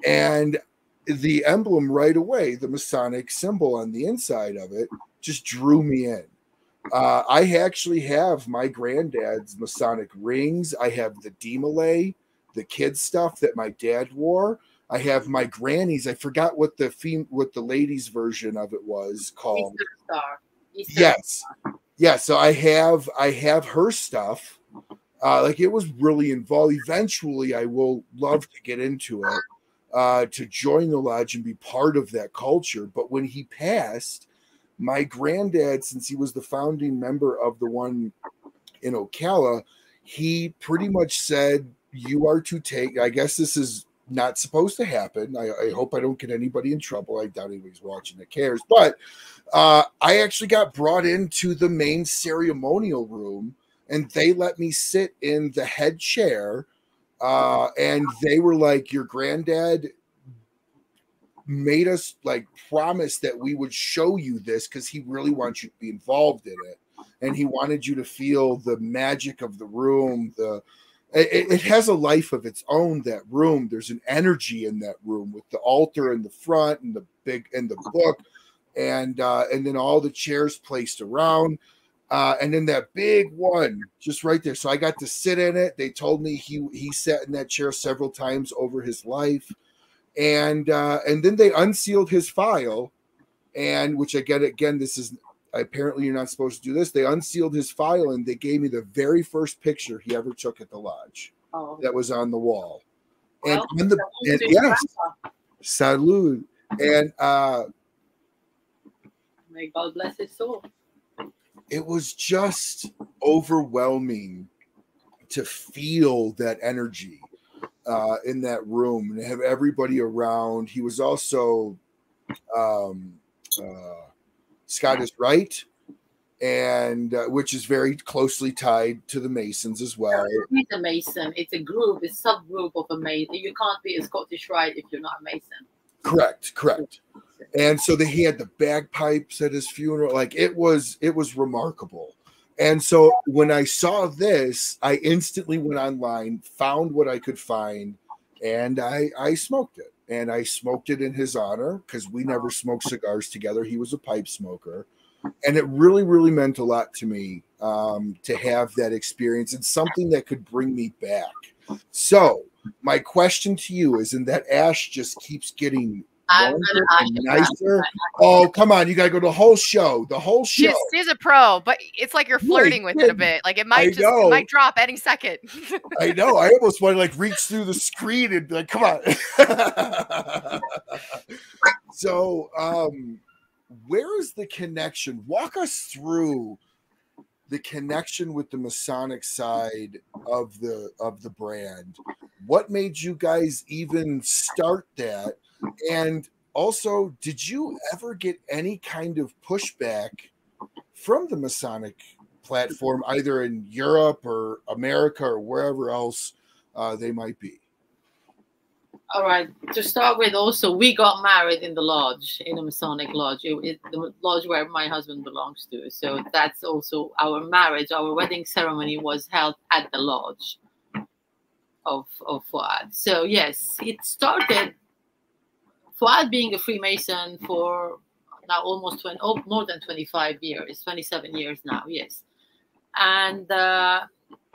A: and the emblem right away, the Masonic symbol on the inside of it, just drew me in. Uh, I actually have my granddad's Masonic rings. I have the DeMolay, the kid stuff that my dad wore. I have my granny's. I forgot what the fem- what the ladies' version of it was called. Eastern yes, Star yeah, so I have I have her stuff. Uh, like it was really involved. Eventually, I will love to get into it, uh, to join the lodge and be part of that culture. But when he passed, my granddad, since he was the founding member of the one in Ocala, he pretty much said, "You are to take." I guess this is not supposed to happen. I, I hope I don't get anybody in trouble. I doubt anybody's watching that cares, but uh, I actually got brought into the main ceremonial room and they let me sit in the head chair. Uh, and they were like, Your granddad made us like promise that we would show you this because he really wants you to be involved in it and he wanted you to feel the magic of the room the it, it, has a life of its own that room. There's an energy in that room with the altar in the front and the big and the book and uh and then all the chairs placed around. Uh and then that big one just right there. So i got to sit in it. They told me he he sat in that chair several times over his life. And uh and then they unsealed his file and which again again this is apparently you're not supposed to do this. They unsealed his file and they gave me the very first picture he ever took at the lodge oh. that was on the wall. Well, and, the and yes, salud. And uh
C: may God bless his soul.
A: It was just overwhelming to feel that energy uh, in that room and have everybody around. He was also um, uh, Scottish Rite, and uh, which is very closely tied to the Masons as well.
C: It's a Mason. It's a group, It's a subgroup of a Mason. You can't be a Scottish Rite if you're not a Mason.
A: Correct, correct. And so he had the bagpipes at his funeral. Like it was, it was remarkable. And so when I saw this, I instantly went online, found what I could find, and I I smoked it and I smoked it in his honor because we never smoked cigars together. He was a pipe smoker, and it really, really meant a lot to me um, to have that experience and something that could bring me back. So, my question to you is: in that ash just keeps getting and nicer. Oh, come on. You got to go to the whole show. The whole show.
B: She's, she's a pro, but it's like you're flirting with it a bit. Like it might I just it might drop any second.
A: I know. I almost want to like reach through the screen and be like, come on. so, um, where is the connection? Walk us through the connection with the Masonic side of the of the brand. What made you guys even start that? And also, did you ever get any kind of pushback from the Masonic platform, either in Europe or America or wherever else uh, they might be?
C: All right. To start with, also, we got married in the lodge, in a Masonic lodge, it, it, the lodge where my husband belongs to. So that's also our marriage. Our wedding ceremony was held at the lodge of of Fuad. So yes, it started Fuad being a Freemason for now almost 20, oh, more than 25 years, 27 years now, yes. And uh,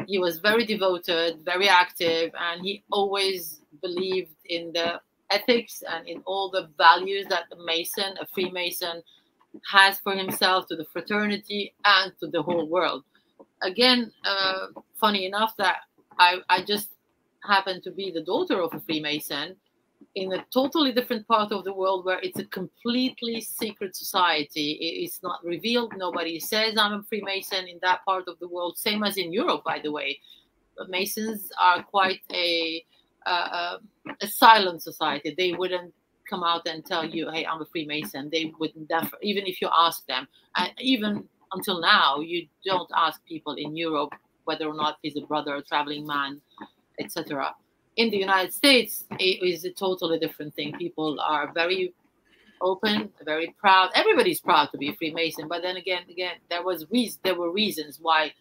C: he was very devoted, very active, and he always believed in the ethics and in all the values that the Mason, a Freemason, has for himself, to the fraternity, and to the whole world. Again, uh, funny enough that I, I just happened to be the daughter of a Freemason in a totally different part of the world where it's a completely secret society. It's not revealed. Nobody says I'm a Freemason in that part of the world. Same as in Europe, by the way. Masons are quite a uh, a silent society. They wouldn't come out and tell you, "Hey, I'm a Freemason." They wouldn't, even if you ask them. And even until now, you don't ask people in Europe whether or not he's a brother, a traveling man, etc in the United States, it is a totally different thing. People are very open, very proud. Everybody's proud to be a Freemason, but then again, again, there was reason, there were reasons why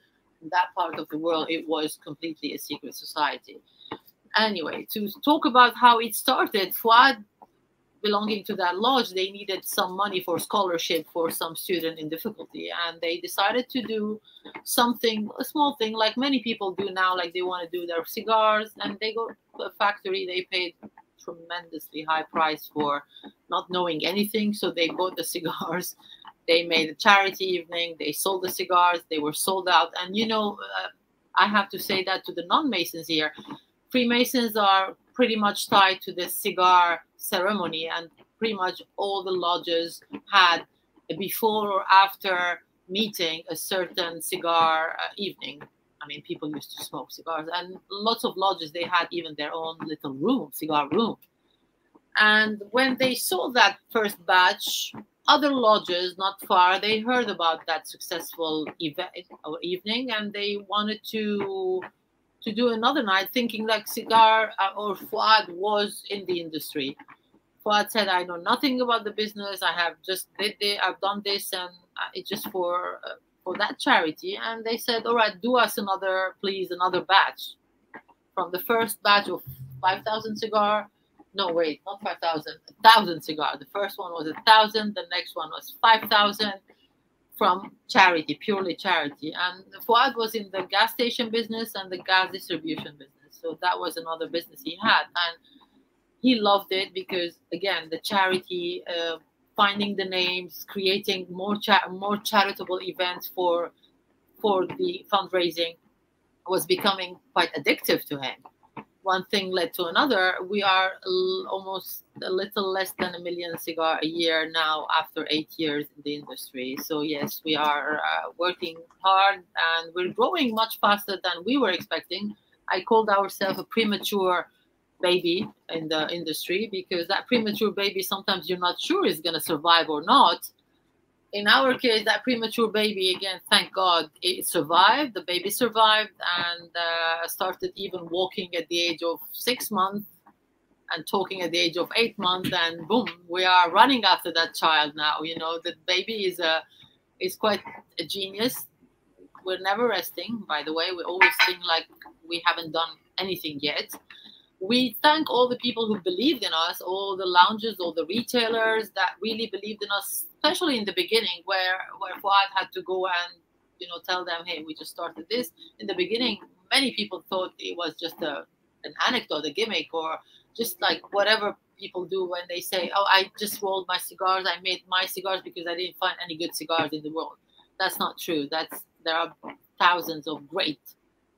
C: in that part of the world it was completely a secret society. Anyway, to talk about how it started, Fuad belonging to that lodge, they needed some money for scholarship for some student in difficulty. And they decided to do something, a small thing, like many people do now, like they want to do their cigars. And they go to a factory, they paid tremendously high price for not knowing anything. So they bought the cigars. They made a charity evening. They sold the cigars. They were sold out. And, you know, uh, I have to say that to the non Masons here. Freemasons are pretty much tied to the cigar ceremony, and pretty much all the lodges had before or after meeting a certain cigar uh, evening. I mean, people used to smoke cigars, and lots of lodges they had even their own little room, cigar room. And when they saw that first batch, other lodges not far they heard about that successful event or evening, and they wanted to to do another night thinking like cigar uh, or Fuad was in the industry. Fuad said, I know nothing about the business. I have just did it. I've done this and it's just for uh, for that charity. And they said, all right, do us another, please, another batch. From the first batch of 5,000 cigar, no, wait, not 5,000, 1,000 cigar. The first one was a 1,000, the next one was 5,000 from charity, purely charity. And Fuad was in the gas station business and the gas distribution business. So that was another business he had. And he loved it because, again, the charity, uh, finding the names, creating more cha- more charitable events for for the fundraising was becoming quite addictive to him one thing led to another. We are l- almost a little less than a million cigar a year now after eight years in the industry. So yes, we are uh, working hard and we're growing much faster than we were expecting. I called ourselves a premature baby in the industry because that premature baby sometimes you're not sure is going to survive or not in our case, that premature baby, again, thank God, it survived. The baby survived and uh, started even walking at the age of six months and talking at the age of eight months. And boom, we are running after that child now. You know, the baby is a is quite a genius. We're never resting, by the way. We always think like we haven't done anything yet we thank all the people who believed in us, all the lounges, all the retailers that really believed in us, especially in the beginning, where where Fuad had to go and you know tell them, hey, we just started this. In the beginning, many people thought it was just a an anecdote, a gimmick, or just like whatever people do when they say, oh, I just rolled my cigars, I made my cigars because I didn't find any good cigars in the world. That's not true. That's there are thousands of great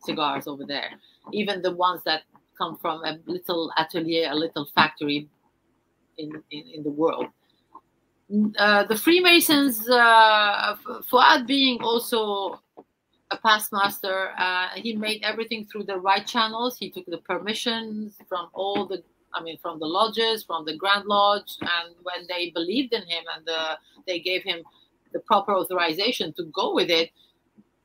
C: cigars over there. Even the ones that come from a little atelier, a little factory in, in, in the world. Uh, the Freemasons, uh, Fuad being also a past master, uh, he made everything through the right channels. He took the permissions from all the, I mean, from the lodges, from the Grand Lodge, and when they believed in him and the, they gave him the proper authorization to go with it,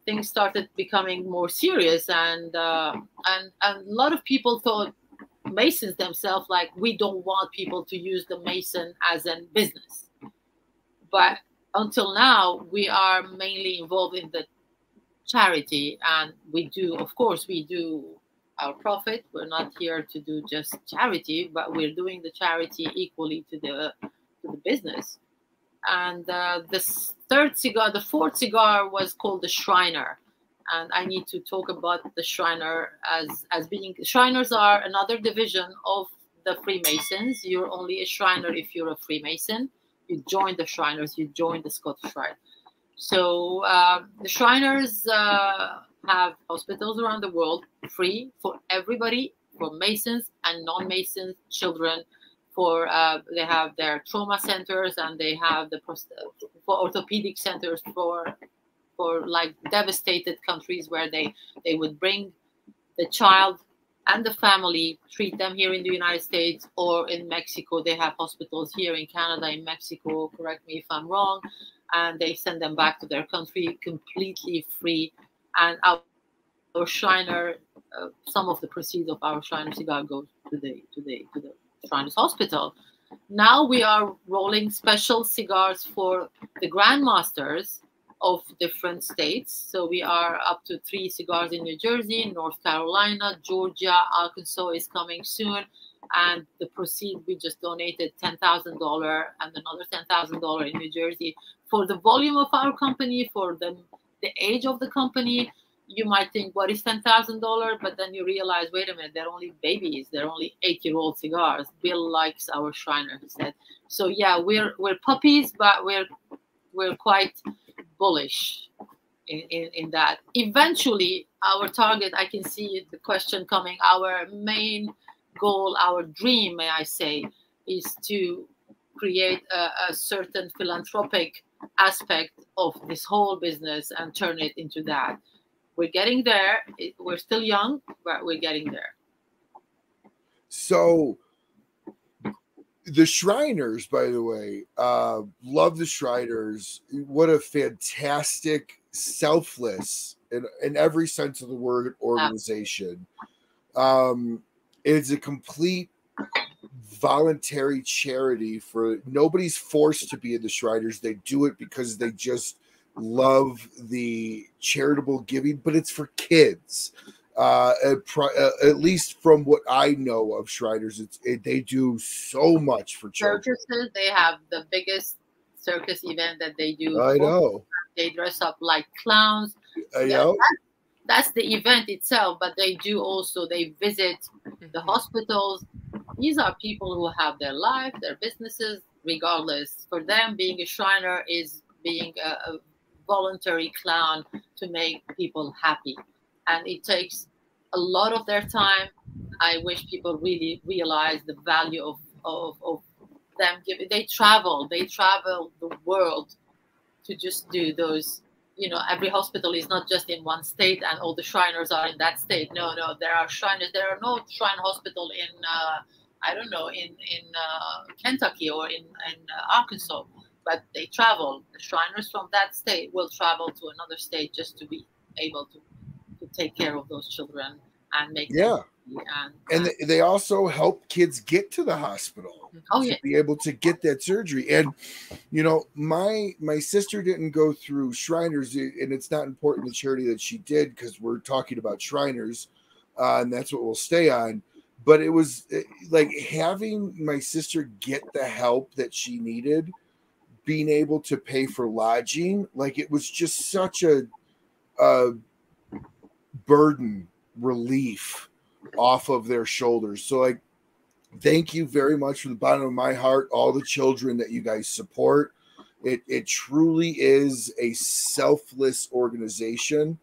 C: things started becoming more serious and uh, and and a lot of people thought masons themselves like we don't want people to use the mason as a business but until now we are mainly involved in the charity and we do of course we do our profit we're not here to do just charity but we're doing the charity equally to the to the business and uh, the third cigar, the fourth cigar was called the Shriner. And I need to talk about the Shriner as, as being Shriners are another division of the Freemasons. You're only a Shriner if you're a Freemason. You join the Shriners, you join the Scottish Rite. So uh, the Shriners uh, have hospitals around the world free for everybody, for Masons and non Masons, children, for uh, they have their trauma centers and they have the for orthopedic centers for for like devastated countries where they they would bring the child and the family treat them here in the united states or in mexico they have hospitals here in canada in mexico correct me if i'm wrong and they send them back to their country completely free and our, our shriner uh, some of the proceeds of our shriner cigar goes to the to the to the Shriners Hospital. Now we are rolling special cigars for the grandmasters of different states. So we are up to three cigars in New Jersey, North Carolina, Georgia, Arkansas is coming soon. And the proceed we just donated $10,000 and another $10,000 in New Jersey for the volume of our company, for the, the age of the company, you might think, what is ten thousand dollars? But then you realize, wait a minute, they're only babies. They're only eight-year-old cigars. Bill likes our Shriner, he said. So yeah, we're we're puppies, but we're we're quite bullish in, in, in that. Eventually, our target, I can see the question coming. Our main goal, our dream, may I say, is to create a, a certain philanthropic aspect of this whole business and turn it into that we're getting there. We're still young, but we're getting there.
A: So the Shriners, by the way, uh, love the Shriners. What a fantastic, selfless, in, in every sense of the word, organization. Um, it's a complete voluntary charity for nobody's forced to be in the Shriners. They do it because they just love the charitable giving, but it's for kids. Uh, at, uh, at, least from what I know of Shriners, it's it, they do so much for children.
C: Circuses, they have the biggest circus event that they do.
A: I know.
C: They dress up like clowns.
A: I know.
C: That, that's the event itself, but they do also they visit the mm-hmm. hospitals. These are people who have their life, their businesses, regardless. For them, being a Shriner is being a, a voluntary clown to make people happy, and it takes a lot of their time. I wish people really realize the value of of, of them giving. They travel, they travel the world to just do those you know every hospital is not just in one state and all the shriners are in that state no no there are shriners there are no shrine hospital in uh, i don't know in in uh, kentucky or in in uh, arkansas but they travel the shriners from that state will travel to another state just to be able to to take care of those children and make
A: yeah. and, and they, they also help kids get to the hospital
C: oh, yeah.
A: be able to get that surgery. And you know my my sister didn't go through shriners and it's not important the charity that she did because we're talking about shriners uh, and that's what we'll stay on. But it was eh, like having my sister get the help that she needed being able to pay for lodging like it was just such a, a burden relief off of their shoulders. So, like, thank you very much from the bottom of my heart, all the children that you guys support. It, it truly is a selfless organization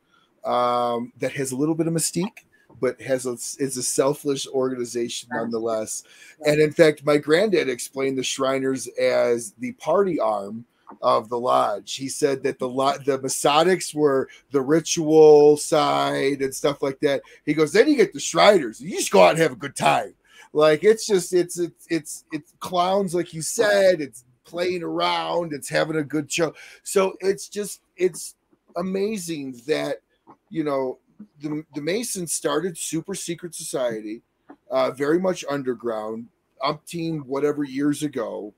A: um, that has a little bit of mystique, but has a, is a selfless organization nonetheless. And in fact, my granddad explained the Shriners as the party arm of the lodge. He said that the lot the Masonics were the ritual side and stuff like that. He goes, then you get the Shriners. You just go out and have a good time. Like it's just it's it's it's it's clowns, like you said. It's playing around. It's having a good show. So it's just it's amazing that you know the the Masons started super secret society, uh, very much underground, umpteen whatever years ago,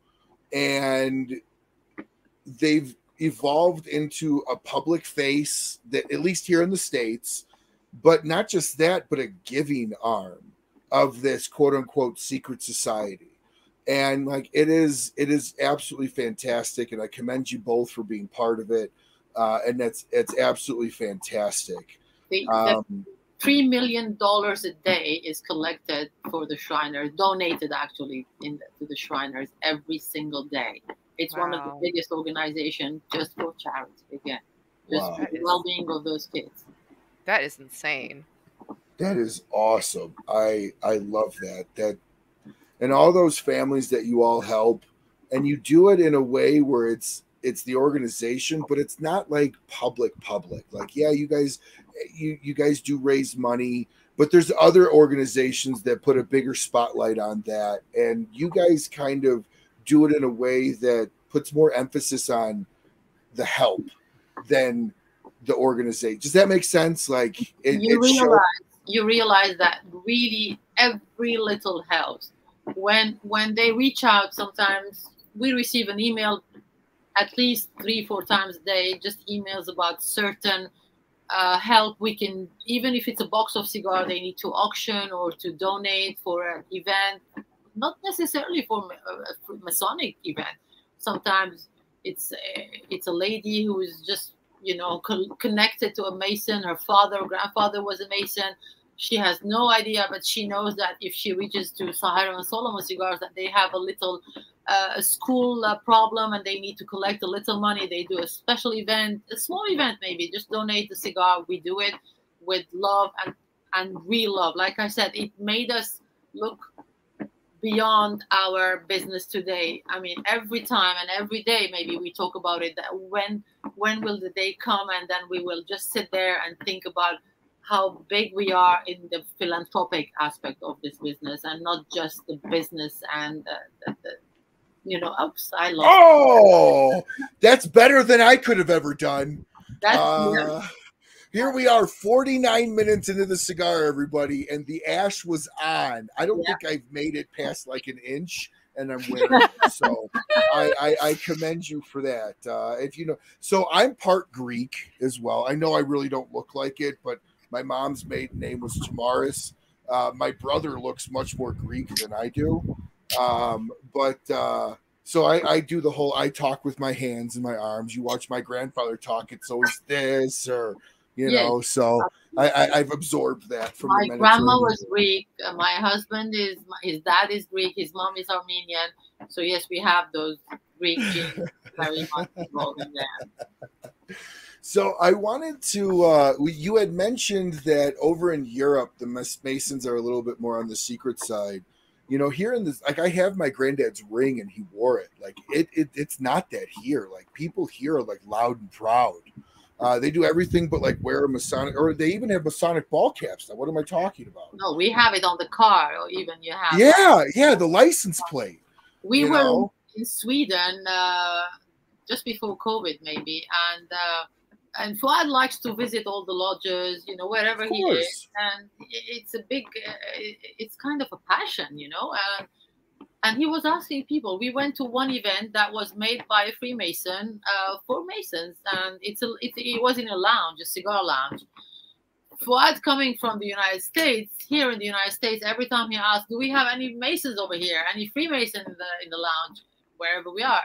A: and they've evolved into a public face that at least here in the states but not just that but a giving arm of this quote unquote secret society. And like it is it is absolutely fantastic and i commend you both for being part of it uh, and that's it's absolutely fantastic.
C: Um, three million dollars a day is collected for the shriners donated actually in the, to the shriners every single day it's wow. one of the biggest organizations just for charity again, just wow. for the well-being of those kids.
B: That is insane.
A: That is awesome. I I love that. That and all those families that you all help, and you do it in a way where it's it's the organization, but it's not like public public. Like yeah, you guys you you guys do raise money but there's other organizations that put a bigger spotlight on that and you guys kind of do it in a way that puts more emphasis on the help than the organization. Does that make sense? Like
C: it, you it realize you realize that really every little helps. When when they reach out, sometimes we receive an email at least three four times a day, just emails about certain uh, help we can even if it's a box of cigar they need to auction or to donate for an event not necessarily for a Masonic event. Sometimes it's a, it's a lady who is just you know co- connected to a Mason. Her father or grandfather was a Mason. She has no idea, but she knows that if she reaches to Hiram and Solomon cigars, that they have a little uh, school uh, problem and they need to collect a little money. They do a special event, a small event maybe. Just donate the cigar. We do it with love and and real love. Like I said, it made us look beyond our business today. I mean, every time and every day, maybe we talk about it. That when when will the day come, and then we will just sit there and think about how big we are in the philanthropic aspect of this business, and not just the business and the, the, the you know, oops, I love.
A: Oh, that's better than I could have ever done.
C: That's uh,
A: here we are 49 minutes into the cigar, everybody, and the ash was on. I don't
C: Yeah.
A: think I've made it past like an inch, and I'm wearing it. So I, I, I commend you for that. Uh, if you know, so I'm part Greek as well. I know I really don't look like it, but my mom's maiden name was Tamaris. Uh, my brother looks much more Greek than I do. Um, but uh, so I, I do the whole I talk with my hands and my arms. You watch my grandfather talk, it's always this or you
C: Yes.
A: know. So I, I I've absorbed that from
C: my grandma was Greek. Uh, my husband is his dad is Greek. His mom is Armenian. So yes, we have those Greek genes very much involved in there.
A: So I wanted to. Uh, you had mentioned that over in Europe, the Masons are a little bit more on the secret side. You know, here in this, like I have my granddad's ring and he wore it. Like it, it it's not that here. Like people here are like loud and proud. Uh, they do everything but like wear a Masonic, or they even have Masonic ball caps. Now, what am I talking about?
C: No, we have it on the car, or even you have.
A: Yeah, yeah, the license plate.
C: we were
A: know?
C: in Sweden uh, just before COVID, maybe, and uh, and Fuad likes to visit all the lodges, you know, wherever he is, and it's a big, uh, it's kind of a passion, you know, and and he was asking people. We went to one event that was made by a Freemason uh, for Masons, and it's a it, it was in a lounge, a cigar lounge. Fuad coming from the United States, here in the United States, every time he asked, "Do we have any Masons over here? Any Freemason in the in the lounge, wherever we are?"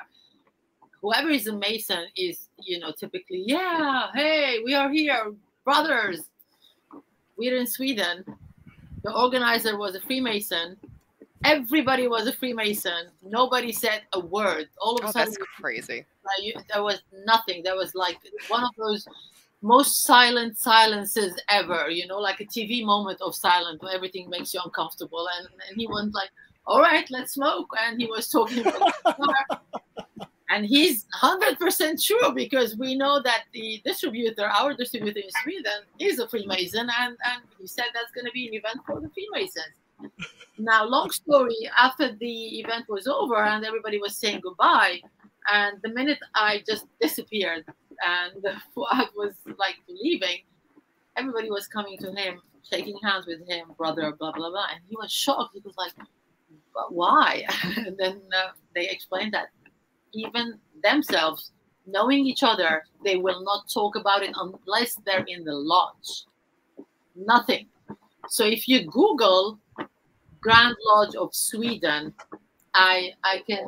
C: Whoever is a Mason is, you know, typically, yeah, hey, we are here, brothers. We're in Sweden. The organizer was a Freemason. Everybody was a Freemason. Nobody said a word. All of a
B: Oh,
C: sudden,
B: that's crazy.
C: like, you, there was nothing. There was like one of those most silent silences ever. You know, like a TV moment of silence where everything makes you uncomfortable. And and he went like, "All right, let's smoke." And he was talking about. And he's hundred percent true because we know that the distributor, our distributor in Sweden, is a Freemason, and and he said that's going to be an event for the Freemasons. Now, long story. After the event was over and everybody was saying goodbye, and the minute I just disappeared and Fuad was like leaving, everybody was coming to him, shaking hands with him, brother, blah blah blah, and he was shocked. He was like, "But why?" and then uh, they explained that even themselves, knowing each other, they will not talk about it unless they're in the lodge. Nothing. So if you Google Grand Lodge of Sweden, I I can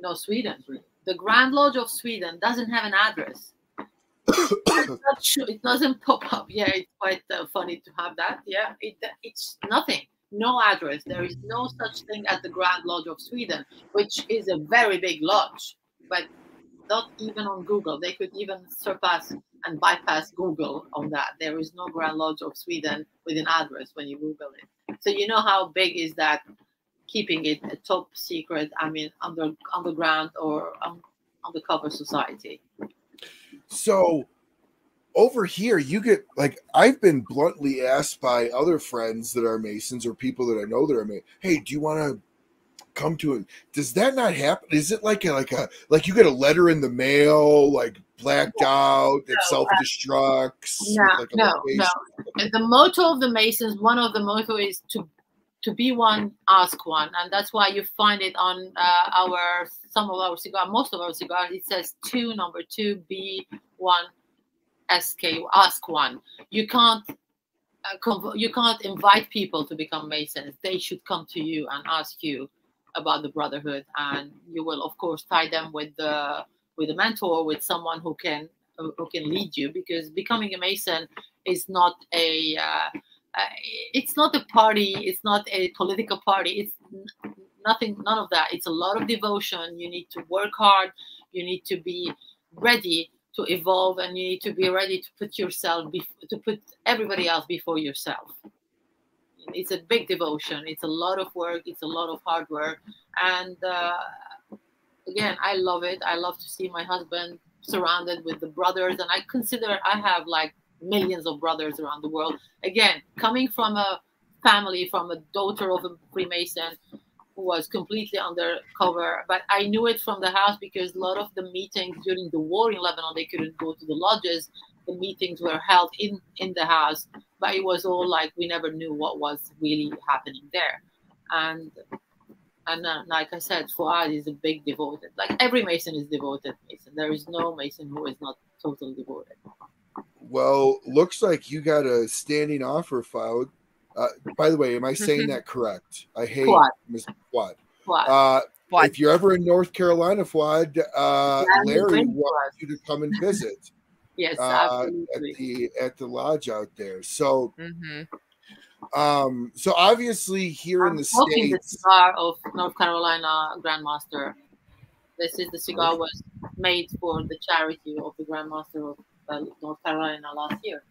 C: no Sweden. The Grand Lodge of Sweden doesn't have an address. Sure- it doesn't pop up. Yeah, it's quite uh, funny to have that. Yeah, it, it's nothing. No address. There is no such thing as the Grand Lodge of Sweden, which is a very big lodge, but not even on Google. They could even surpass and bypass Google on that. There is no Grand Lodge of Sweden with an address when you Google it. So you know how big is that keeping it a top secret, I mean, under underground or um, undercover society.
A: So over here, you get like I've been bluntly asked by other friends that are Masons or people that I know that are Masons, hey, do you want to come to it? Does that not happen? Is it like a like a like you get a letter in the mail, like blacked out that
C: No,
A: self destructs?
C: No, no, no. The motto of the Masons, one of the motto is to to be one, ask one, and that's why you find it on uh, our some of our cigar, most of our cigars. It says two, number two, be one, sk, ask one. You can't. Uh, you can't invite people to become Masons. They should come to you and ask you about the brotherhood, and you will, of course, tie them with the with a mentor, with someone who can who can lead you. Because becoming a Mason is not a uh, uh, it's not a party it's not a political party it's nothing none of that. It's a lot of devotion. You need to work hard. You need to be ready to evolve and you need to be ready to put yourself bef- to put everybody else before yourself it's a big devotion. It's a lot of work. It's a lot of hard work. And uh, again i love it. I love to see my husband surrounded with the brothers. And i consider i have like millions of brothers around the world. Again coming from a family from a daughter of a freemason who was completely undercover but i knew it from the house because a lot of the meetings during the war in lebanon they couldn't go to the lodges the meetings were held in in the house, but it was all like we never knew what was really happening there, and and uh, like I said, Fuad is a big devoted. Like every Mason is devoted Mason. There is no Mason who is not totally devoted.
A: Well, looks like you got a standing offer filed. Uh, by the way, am I saying that correct? I hate
C: Fuad.
A: Mr. Fuad.
C: Fuad.
A: Uh,
B: Fuad.
A: if you're ever in North Carolina, Fuad, uh,
C: Yeah,
A: Larry wants you to come and visit
C: yes,
A: uh, at the at the lodge out there. So,
B: hmm
A: um, so obviously here in
C: I'm
A: the
C: smoking the
A: states,
C: cigar of North Carolina Grandmaster. This is the cigar was made for the charity of the Grandmaster of uh, North Carolina last year.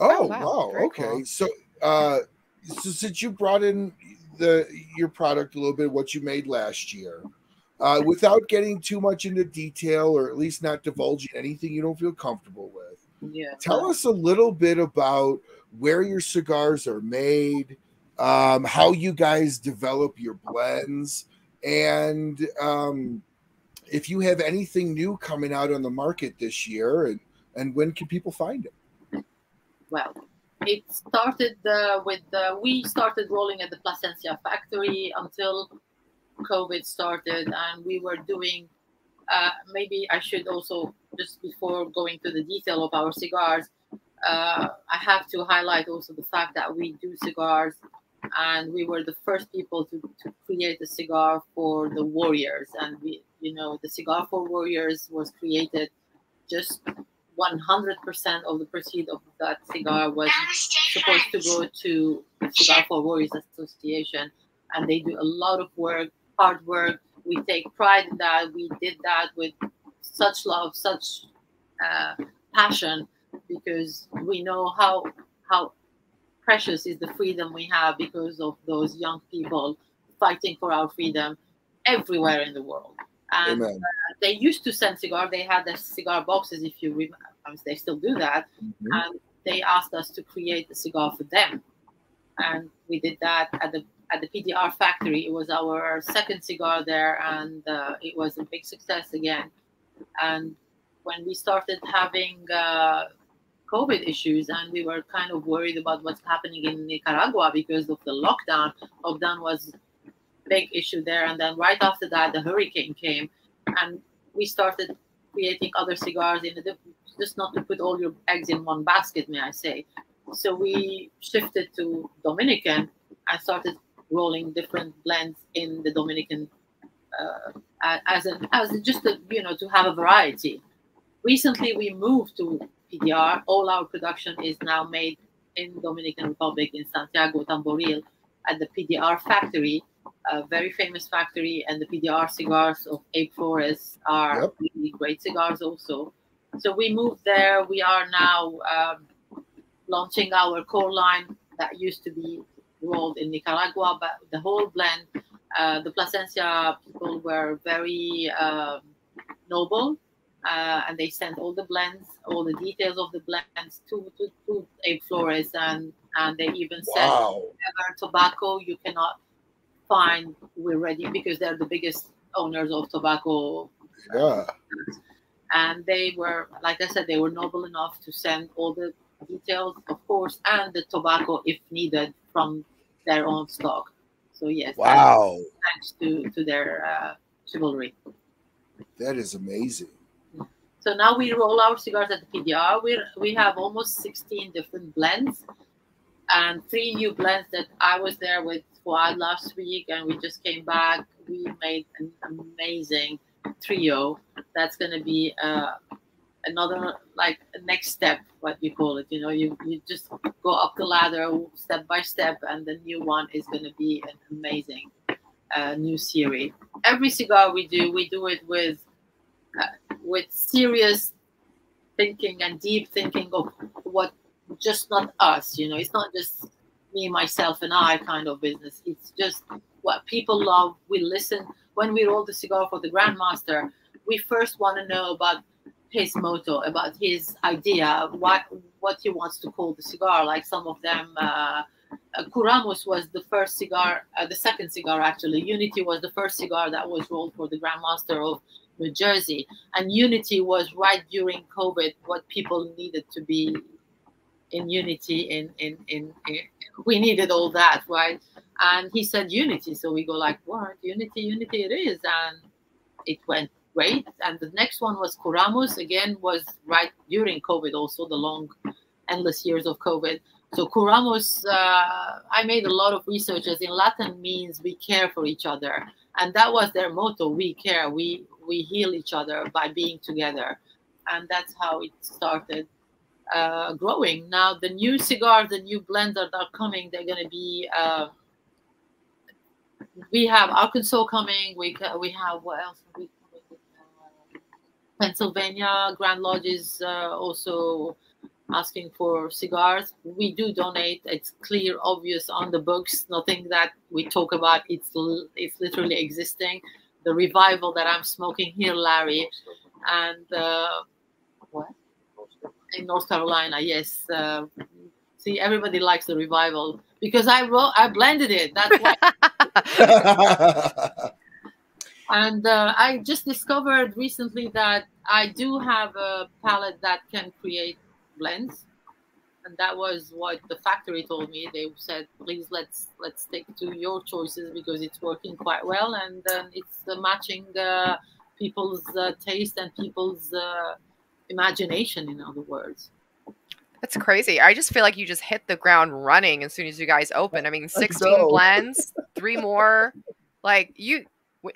A: Oh,
B: Oh,
A: wow.
B: wow.
A: Okay.
B: cool.
A: So uh so since you brought in the your product a little bit what you made last year, uh without getting too much into detail or at least not divulging anything you don't feel comfortable with.
C: Yeah.
A: Tell us a little bit about where your cigars are made, um how you guys develop your blends and um if you have anything new coming out on the market this year and and when can people find it?
C: well it started uh, with uh, we started rolling at the Plasencia factory until covid started and we were doing uh, maybe i should also just before going to the detail of our cigars uh, i have to highlight also the fact that we do cigars and we were the first people to, to create a cigar for the warriors. And we you know the cigar for warriors was created just 100% of the proceed of that cigar was supposed to go to the Cigar for Warriors Association, and they do a lot of work, hard work. We take pride in that. We did that with such love, such uh, passion, because we know how how precious is the freedom we have because of those young people fighting for our freedom everywhere in the world. And
A: Amen.
C: they used to send cigar. They had the cigar boxes, if you remember. They still do that.
A: Mhm.
C: And they asked us to create a cigar for them, and we did that at the at the PDR factory. It was our second cigar there, and uh, it was a big success again. And when we started having uh, COVID issues, and we were kind of worried about what's happening in Nicaragua because of the lockdown. Lockdown was a big issue there, and then right after that, the hurricane came, and we started creating other cigars in the just not to put all your eggs in one basket, may I say. So we shifted to Dominican and started rolling different blends in the Dominican uh, as as just a, you know to have a variety. Recently, we moved to PDR. All our production is now made in Dominican Republic in Santiago Tamboril at the PDR factory, a very famous factory, and the PDR cigars of Abe Flores are
A: Yep.
C: really great cigars also. So we moved there. We are now um, launching our core line that used to be rolled in Nicaragua, but the whole blend, uh, the Plasencia people were very um, noble, uh, and they sent all the blends, all the details of the blends to to, to Abe Flores, and and they even said
A: Wow.
C: whatever tobacco you cannot find, we're ready because they're the biggest owners of tobacco
A: Yeah.
C: and they were like i said they were noble enough to send all the details of course and the tobacco if needed from their own stock. So yes
A: Wow.
C: thanks to to their uh, chivalry.
A: That is amazing.
C: so now we roll our cigars at the pdr we we have almost 16 different blends and three new blends that i was there with Fuad last week and we just came back. We made an amazing trio. That's going to be uh, another like next step what you call it you know you, you just go up the ladder step by step and the new one is going to be an amazing uh, new series. Every cigar we do we do it with uh, with serious thinking and deep thinking of what just not us you know. It's not just me myself and i kind of business. It's just what people love. We listen. When we roll the cigar for the grandmaster we first want to know about his motto about his idea what what he wants to call the cigar like some of them uh, uh, was the first cigar, uh, the second cigar actually. Unity was the first cigar that was rolled for the Grandmaster of New Jersey. And unity was right during COVID, what people needed to be in unity. In, in, in, in we needed all that, right? And he said unity. So we go like, what? Unity, unity it is. And it went great. And the next one was Curamos, again, was right during COVID, also the long, endless years of COVID. So Curamos, uh, I made a lot of research as in Latin means we care for each other. And that was their motto, we care, we, we heal each other by being together. And that's how it started uh, growing. Now the new cigars, the new blends that are coming, they're going to be, uh, we have Arkansas coming, we, we have, what else? We, Pennsylvania Grand Lodge is uh, also asking for cigars. We do donate. It's clear, obvious on the books. Nothing that we talk about. It's it's literally existing. The revival that I'm smoking here, Larry, and uh, what in North Carolina? Yes. Uh, see, everybody likes the revival because I wrote, I blended it. That's why. and uh, I just discovered recently that I do have a palate that can create blends. And that was what the factory told me. They said please let's let's stick to your choices because it's working quite well. And uh, it's uh, matching uh, people's uh, taste and people's uh, imagination in other words.
B: That's crazy. I just feel like you just hit the ground running as soon as you guys open. I mean 16 blends three more. Like you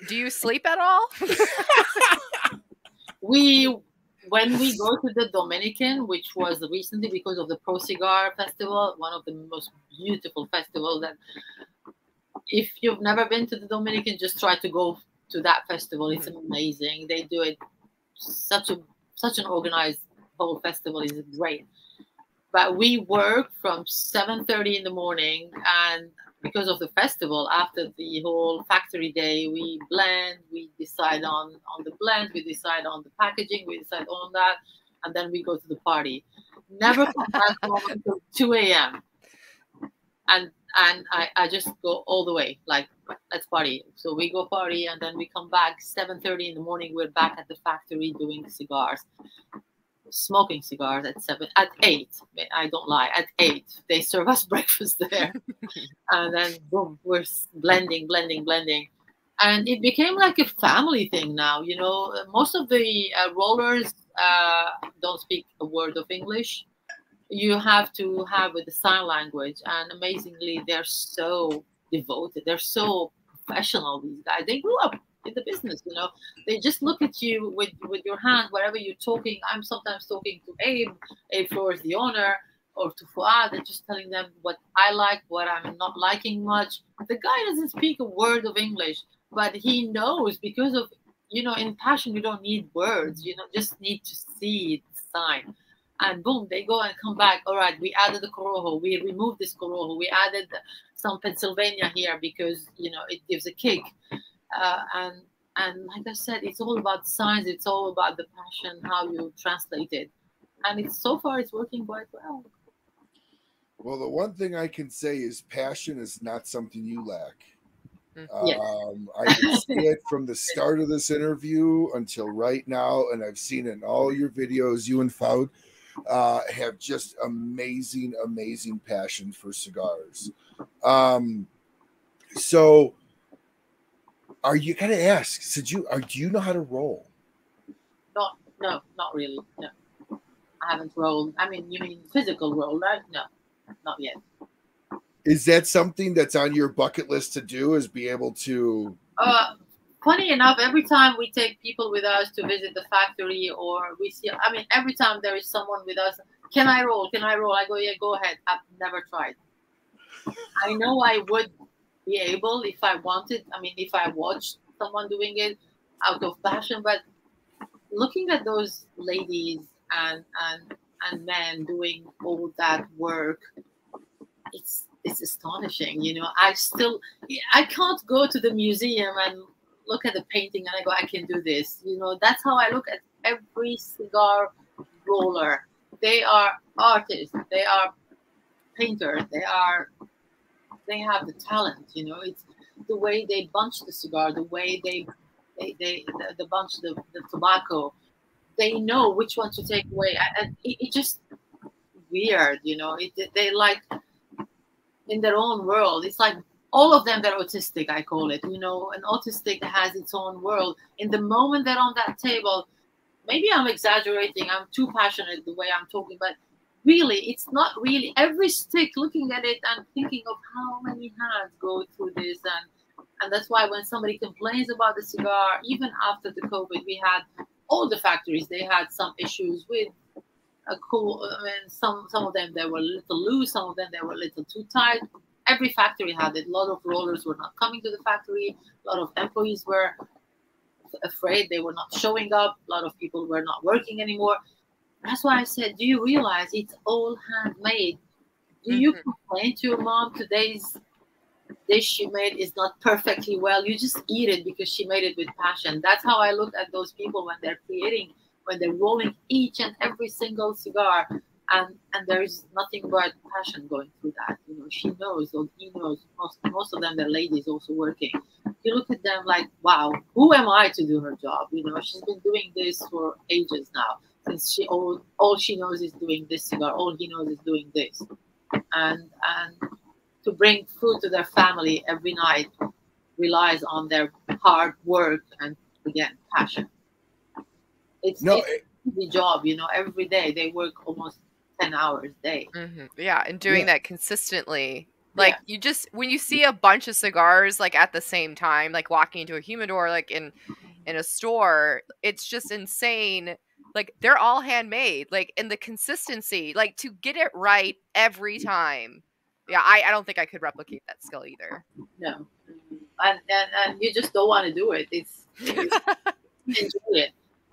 B: do you sleep at all
C: we when we go to the Dominican, which was recently because of the Pro Cigar Festival, one of the most beautiful festivals that if you've never been to the Dominican, just try to go to that festival. It's mm-hmm. amazing. They do it such a such an organized whole festival is great. But we work from 7:30 in the morning and because of the festival after the whole factory day we blend we decide on on the blend we decide on the packaging we decide on that and then we go to the party. Never come back until 2 a.m and and I, I just go all the way like let's party. So we go party and then we come back 7.30 in the morning we're back at the factory doing cigars smoking cigars at seven at eight i don't lie at eight they serve us breakfast there. And then boom we're blending blending blending. And it became like a family thing now you know? Most of the uh, rollers uh, don't speak a word of english. You have to have with the sign language and amazingly they're so devoted they're so professional these guys. They grew up in the business you know they just look at you with with your hand wherever you're talking i'm sometimes talking to abe abe Flores the owner or to Fuad and just telling them what I like, what I'm not liking much. The guy doesn't speak a word of English, but he knows because of you know, in passion you don't need words, you know, just need to see the sign. And boom, they go and come back. All right, we added the Corojo, we removed this Corojo, we added some Pennsylvania here because you know it gives a kick uh, and and like I said, it's all about science. It's all about the passion, how you translate it, and it's so far it's working quite well.
A: Well, the one thing I can say is passion is not something you lack. Mm, yes. Um, I can see it from the start of this interview until right now, and I've seen it in all your videos. You and Fuad uh, have just amazing, amazing passion for cigars. Um, so are you gotta ask? Did you are do you know how to roll?
C: Not no, not really. No, I haven't rolled. I mean, you mean physical roll, right? No, not yet.
A: Is that something that's on your bucket list to do? Is be able to?
C: Uh, funny enough, every time we take people with us to visit the factory, or we see, I mean, every time there is someone with us, can I roll? Can I roll? I go, yeah, go ahead. I've never tried. I know I would be able if I wanted. I mean, if I watched someone doing it out of passion, but looking at those ladies and and and men doing all that work, it's it's astonishing. You know, I still I can't go to the museum and look at the painting and I go, I can do this. You know, that's how I look at every cigar roller. They are artists. They are painters. They are they have the talent. You know, it's the way they bunch the cigar, the way they they, they the, the bunch, the, the tobacco, they know which one to take away. And it, it just weird, you know. It, they like in their own world. It's like all of them they're autistic. I call it. You know, an autistic has its own world. In the moment they're on that table, maybe I'm exaggerating. I'm too passionate the way I'm talking, but really, it's not really every stick. Looking at it and thinking of how many hands go through this and and that's why when somebody complains about the cigar, even after the COVID, we had all the factories, they had some issues with a cool, I mean, some, some of them, they were a little loose, some of them, they were a little too tight. Every factory had it. A lot of rollers were not coming to the factory. A lot of employees were afraid they were not showing up. A lot of people were not working anymore. That's why I said, do you realize it's all handmade? Do you mm-hmm. complain to your mom today's dish she made is not perfectly well, you just eat it because she made it with passion. That's how I look at those people when they're creating, when they're rolling each and every single cigar, and and there is nothing but passion going through that. You know, she knows or he knows. Most most of them, they're ladies also working. You look at them like, wow, who am I to do her job? You know, she's been doing this for ages now. Since she all all she knows is doing this cigar, all he knows is doing this, and and to bring food to their family every night relies on their hard work and again passion. It's, no, it's the job, you know. Every day they work almost ten hours a day.
B: Mm-hmm. Yeah, and doing yeah. that consistently. Like yeah. you just when you see a bunch of cigars like at the same time, like walking into a humidor, like in in a store, it's just insane. Like they're all handmade, like in the consistency, like to get it right every mm. time yeah, I, I don't think I could replicate that skill either.
C: No, and and, and you just don't want to do it. It's, it's enjoy it.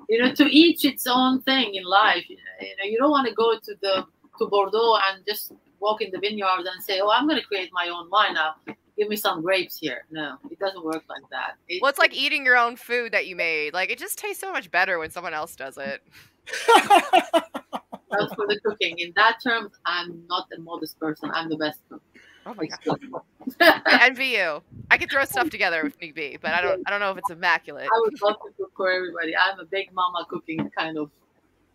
C: You know, to each its own thing in life. You know, you don't want to go to the to Bordeaux and just walk in the vineyard and say, "Oh, I'm going to create my own wine now." Give me some grapes here. No, it doesn't work like that.
B: It, well, it's like eating your own food that you made. Like it just tastes so much better when someone else does it.
C: As for the cooking, in that terms, I'm not the modest person. I'm the best cook.
B: Oh my god! I envy you. I could throw stuff together if need be, but I don't. I don't know if it's immaculate.
C: I would love to cook for everybody. I'm a big mama cooking kind of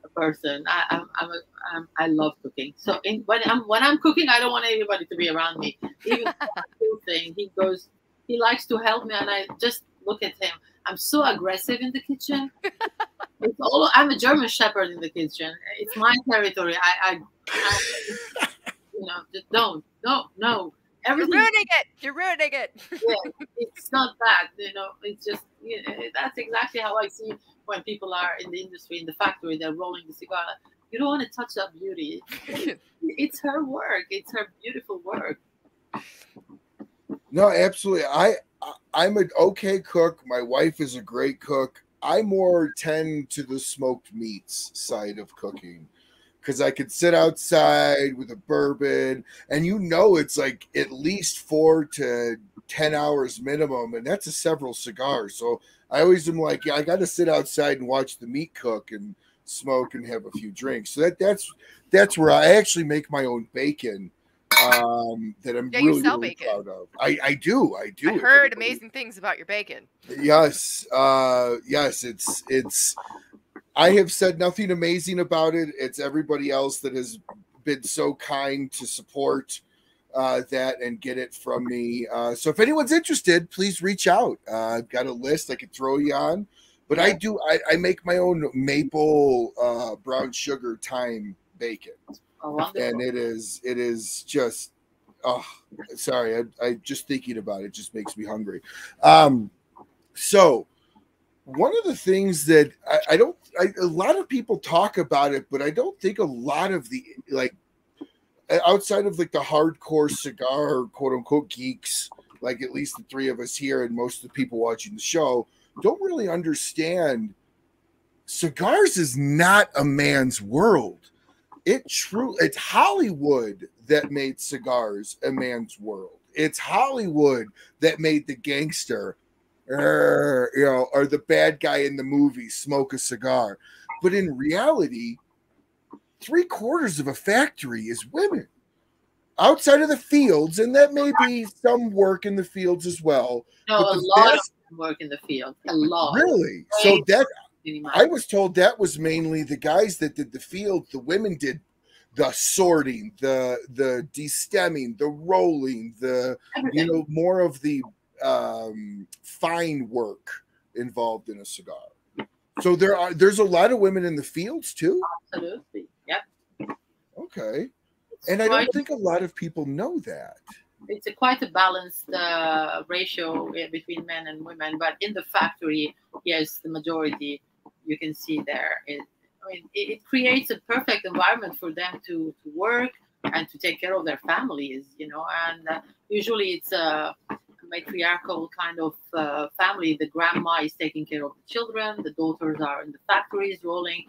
C: person. I, I'm, I'm, a, I'm I love cooking. So in, when I'm when I'm cooking, I don't want anybody to be around me. Even thing, he goes. He likes to help me, and I just look at him. I'm so aggressive in the kitchen. it's all, I'm a German Shepherd in the kitchen. It's my territory. I, I, I you know, just don't, no, no.
B: Everything, You're ruining it. You're ruining it.
C: yeah, it's not that. You know, it's just you know, that's exactly how I see when people are in the industry, in the factory, they're rolling the cigar. You don't want to touch that beauty. it's her work. It's her beautiful work.
A: No, absolutely. I I'm an okay cook. My wife is a great cook. I more tend to the smoked meats side of cooking because I could sit outside with a bourbon and you know it's like at least four to 10 hours minimum, and that's a several cigars. So I always am like, yeah, I got to sit outside and watch the meat cook and smoke and have a few drinks. So that that's that's where I actually make my own bacon um, that I'm yeah, really, really proud of. I, I do, I do.
B: I heard amazing things about your bacon.
A: Yes, uh, yes, it's it's. I have said nothing amazing about it. It's everybody else that has been so kind to support uh, that and get it from me. Uh, so if anyone's interested, please reach out. Uh, I've got a list I could throw you on, but I do. I, I make my own maple uh, brown sugar thyme bacon. Oh, and it is it is just oh sorry I, I just thinking about it just makes me hungry um so one of the things that I, I don't I, a lot of people talk about it but i don't think a lot of the like outside of like the hardcore cigar quote unquote geeks like at least the three of us here and most of the people watching the show don't really understand cigars is not a man's world it true it's Hollywood that made cigars a man's world. It's Hollywood that made the gangster, er, you know, or the bad guy in the movie smoke a cigar. But in reality, three quarters of a factory is women outside of the fields, and that may be some work in the fields as well.
C: No, a lot of work in the field. A lot.
A: Really? So that I was told that was mainly the guys that did the field. The women did the sorting, the the destemming, the rolling, the
C: Everything.
A: you know more of the um, fine work involved in a cigar. So there are there's a lot of women in the fields too.
C: Absolutely. Yep.
A: Okay, and I don't think a lot of people know that.
C: it's a quite a balanced uh, ratio uh, between men and women, but in the factory, yes, the majority you can see there. It, I mean, it, it creates a perfect environment for them to, to work and to take care of their families, you know. And uh, usually it's a matriarchal kind of uh, family. The grandma is taking care of the children, the daughters are in the factories rolling.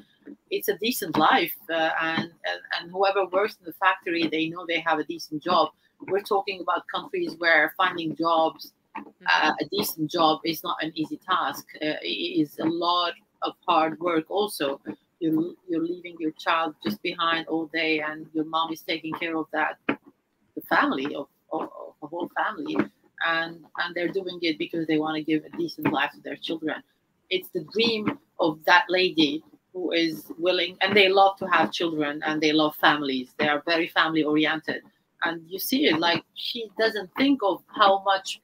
C: It's a decent life, uh, and, and and whoever works in the factory, they know they have a decent job we're talking about countries where finding jobs, uh, a decent job, is not an easy task. Uh, it is a lot of hard work. Also, you're you're leaving your child just behind all day, and your mom is taking care of that, the family of, of, of the whole family, and and they're doing it because they want to give a decent life to their children. It's the dream of that lady who is willing, and they love to have children, and they love families. They are very family oriented and you see it like she doesn't think of how much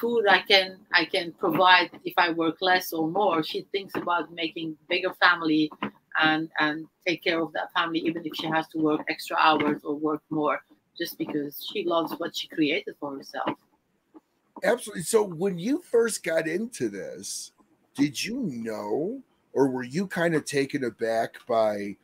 C: food I can I can provide if I work less or more. She thinks about making bigger family and and take care of that family even if she has to work extra hours or work more just because she loves what she created for herself.
A: Absolutely. So when you first got into this, did you know, or were you kind of taken aback by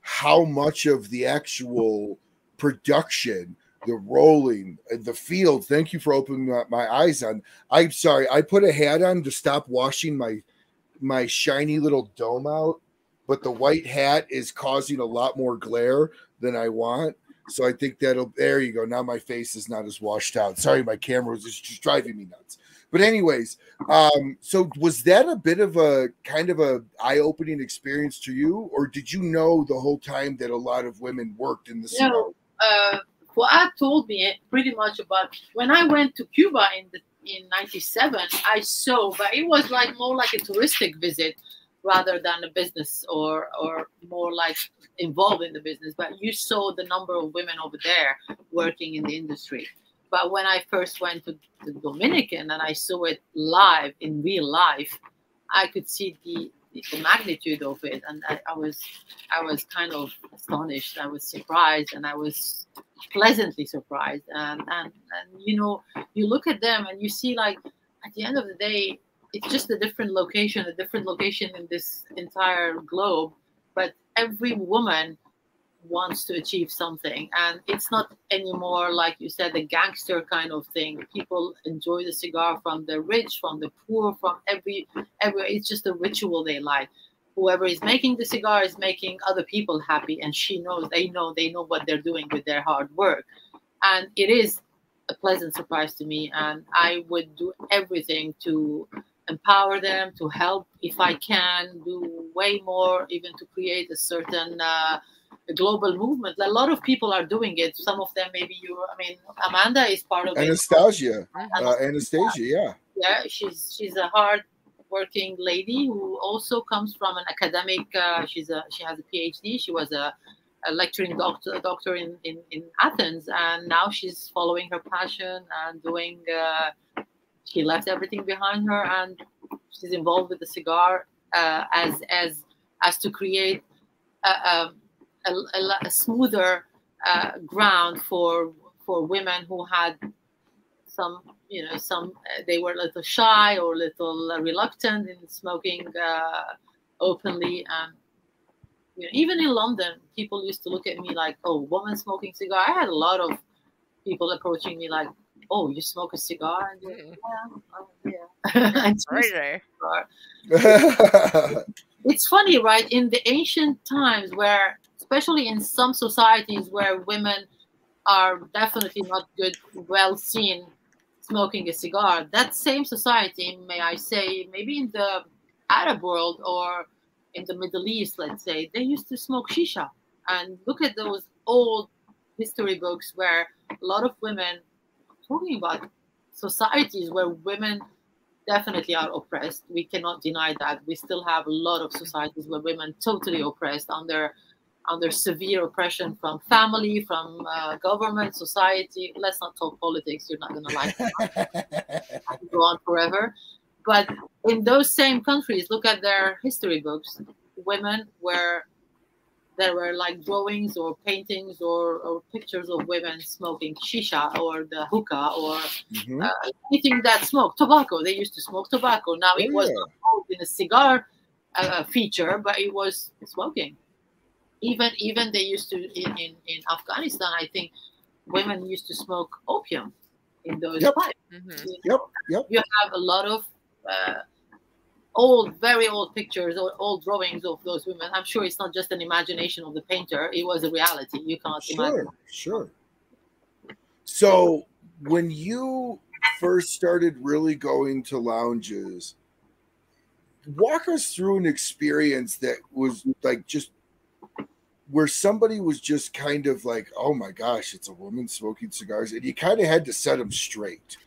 A: how much of the actual production, the rolling, the field? Thank you for opening my, my eyes on. I'm sorry, I put a hat on to stop washing my my shiny little dome out, but the white hat is causing a lot more glare than I want. So I think that'll there you go. Now my face is not as washed out. Sorry, my camera was just driving me nuts. But anyways, um, so was that a bit of a kind of a eye-opening experience to you, or did you know the whole time that a lot of women worked in the?
C: No, uh, Fuad told me pretty much about when I went to Cuba in the in '97. I saw, but it was like more like a touristic visit rather than a business or or more like involved in the business. But you saw the number of women over there working in the industry. But when I first went to the Dominican and I saw it live in real life, I could see the the magnitude of it, and I, I was I was kind of astonished. I was surprised, and I was pleasantly surprised. And and and you know, you look at them and you see like at the end of the day, it's just a different location, a different location in this entire globe. But every woman wants to achieve something, and it's not anymore like you said, the gangster kind of thing. People enjoy the cigar from the rich, from the poor, from every every. It's just a ritual they like whoever is making the cigar is making other people happy and she knows they know they know what they're doing with their hard work and it is a pleasant surprise to me and i would do everything to empower them to help if i can do way more even to create a certain uh, a global movement. A lot of people are doing it. Some of them maybe you i mean amanda is part of it.
A: Anastasia,
B: Mhm.
A: uh, Anastasia, yeah.
C: yeah she's she's a hard working lady who also comes from an academic uh, she's a she has a phd she was a, a lecturing doctor doctor in, in in athens and now she's following her passion and doing uh, she left everything behind her and she's involved with the cigar uh, as as as to create a, a, a, a- smoother uh, ground for for women who had some you know some uh, they were a little shy or a little reluctant in smoking uh, openly. And you know, even in london people used to look at me like oh woman smoking cigar. I had a lot of people approaching me like oh you smoke a cigar and like,
B: Mm.
C: yeah, oh, yeah.
B: Right there.
C: cigar. it's funny right in the ancient times where especially in some societies where women are definitely not good well seen smoking a cigar that same society may i say maybe in the arab world or in the middle east let's say they used to smoke shisha and look at those old history books where a lot of women talking about societies where women definitely are oppressed. We cannot deny that. We still have a lot of societies where women totally oppressed under under severe oppression from family, from uh, government, society. Let's not talk politics. You're not going to like it. go on forever. But in those same countries, look at their history books. Women were there were like drawings or paintings or, or pictures of women smoking shisha or the hookah or mm-hmm. uh, anything that smoked tobacco. They used to smoke tobacco. Now it was not in a cigar uh, feature, but it was smoking even even they used to in, in, in Afghanistan, I think women used to smoke opium in those
A: yep.
C: pipes.
A: Mm-hmm. Yep, yep.
C: You have a lot of uh, old, very old pictures or old drawings of those women. I'm sure it's not just an imagination of the painter; it was a reality. You can't
A: sure,
C: imagine.
A: Sure. So when you first started really going to lounges walk us through an experience that was like just where somebody was just kind of like, oh my gosh, it's a woman smoking cigars, and you kind of had to set them straight.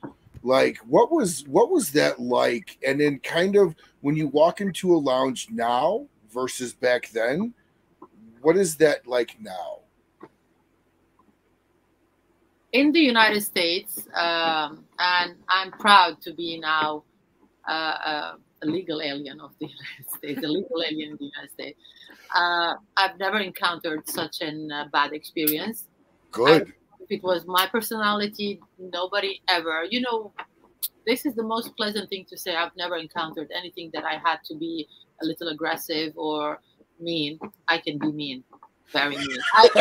A: Like, what was what was that like? And then kind of when you walk into a lounge now versus back then, what is that like now?
C: In the United States, um, and I'm proud to be now uh, uh, a legal alien of the United States, a legal alien in the United States. Uh, I've never encountered such a uh, bad experience.
A: Good. I,
C: if it was my personality, nobody ever. You know, this is the most pleasant thing to say. I've never encountered anything that I had to be a little aggressive or mean. I can be mean very mean.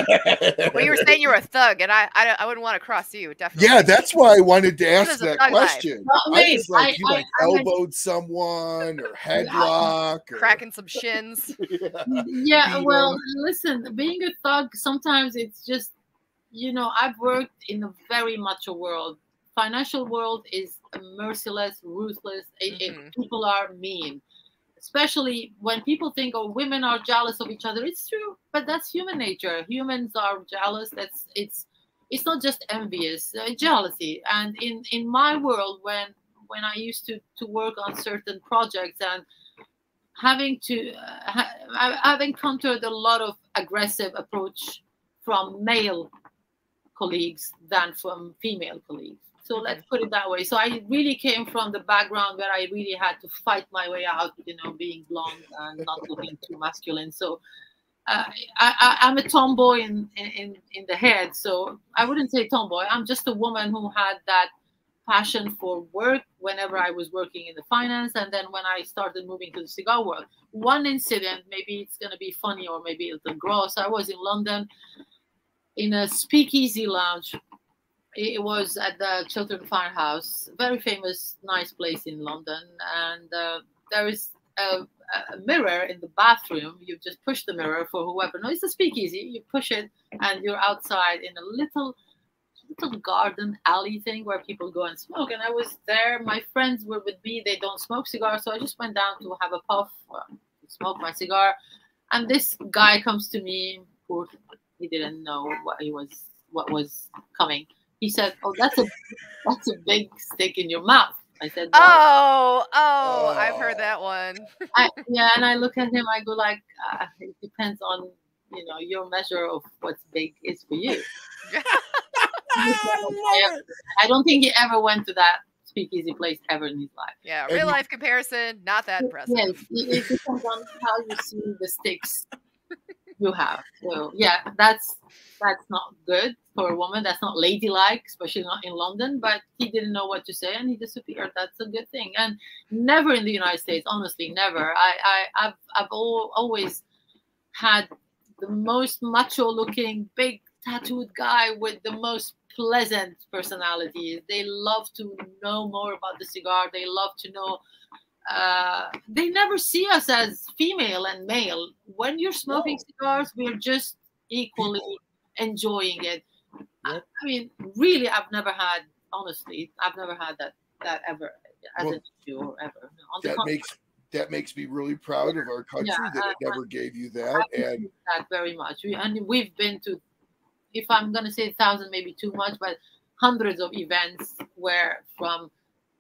B: well, you were saying you were a thug, and I, I, I wouldn't want to cross you. Definitely.
A: Yeah, that's why I wanted to ask that question. Well, I was like, I, you like I, elbowed someone or headlock, or...
B: cracking some shins.
C: yeah, yeah well, listen, being a thug sometimes it's just, you know, I've worked in a very macho world. Financial world is merciless, ruthless. Mm-hmm. people are mean. Especially when people think oh women are jealous of each other. It's true but that's human nature. Humans are jealous. That's it's it's not just envious uh, jealousy. And in in my world when when i used to to work on certain projects and having to uh, ha- i've encountered a lot of aggressive approach from male colleagues than from female colleagues so let's put it that way. So I really came from the background where I really had to fight my way out, you know, being blonde and not looking too masculine. So uh, I, am a tomboy in, in in the head. So I wouldn't say tomboy. I'm just a woman who had that passion for work whenever I was working in the finance, and then when I started moving to the cigar world. One incident, maybe it's gonna be funny or maybe a little gross. I was in London in a speakeasy lounge it was at the Chiltern Firehouse, very famous, nice place in London. And uh, there is a, a, mirror in the bathroom. You just push the mirror for whoever. No, it's a speakeasy. You push it, and you're outside in a little little garden alley thing where people go and smoke. And I was there. My friends were with me. They don't smoke cigars, so I just went down to have a puff, uh, smoke my cigar. And this guy comes to me. Poor, he didn't know what he was, what was coming he said, "Oh, that's a that's a big stick in your mouth." I said,
B: well, "Oh, oh, I've heard that one."
C: I, yeah, and I look at him. I go like, uh, "It depends on you know your measure of what's big is for you." I don't think he ever went to that speakeasy place ever in his life.
B: Yeah, real life comparison, not that impressive.
C: Yes, it, it depends on how you see the sticks you have. So yeah, that's that's not good for a woman. That's not ladylike, especially not in London. But he didn't know what to say and he disappeared. That's a good thing. And never in the United States, honestly, never. I, I I've I've all, always had the most macho looking, big tattooed guy with the most pleasant personality. They love to know more about the cigar. They love to know uh, they never see us as female and male. When you're smoking cigars, we're just equally enjoying it. I, I, mean, really, I've never had, honestly, I've never had that that ever as well, an issue or ever.
A: That makes that makes me really proud of our country yeah, that it never gave you that, and
C: that very much. We, and we've been to, if I'm gonna say a thousand, maybe too much, but hundreds of events where from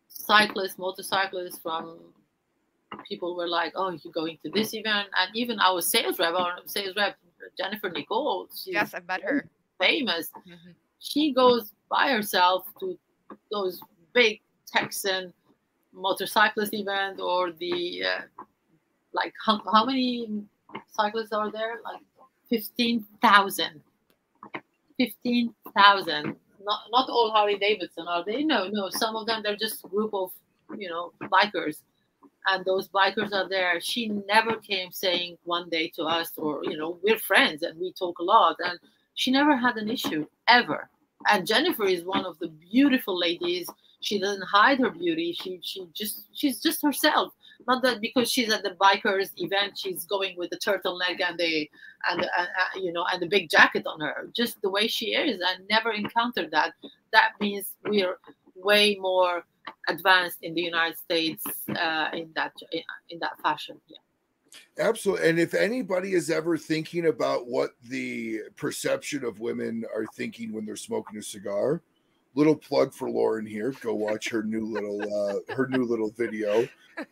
C: cyclists, motorcyclists from people were like, "Oh, you're going to this event," and even our sales rep, our sales rep Jennifer Nicole, she's
B: Yes, I've met her.
C: famous.
B: Mhm.
C: She goes by herself to those big Texan motorcyclist event or the uh, like how, how many cyclists are there? Like fifteen thousand. Fifteen thousand. Not not all Harley Davidson are they? No, no. Some of them they're just group of you know bikers and those bikers are there. She never came saying one day to us, or you know, we're friends and we talk a lot, and she never had an issue ever. And Jennifer is one of the beautiful ladies. She doesn't hide her beauty. She she just she's just herself. Not that because she's at the bikers event, she's going with the turtleneck and the and, and uh, you know and the big jacket on her. Just the way she is. I never encountered that. That means we're way more advanced in the United States uh, in that in that fashion. Yeah.
A: Absolutely. And if anybody is ever thinking about what the perception of women are thinking when they're smoking a cigar, little plug for Lauren here. Go watch her new little uh, her new little video,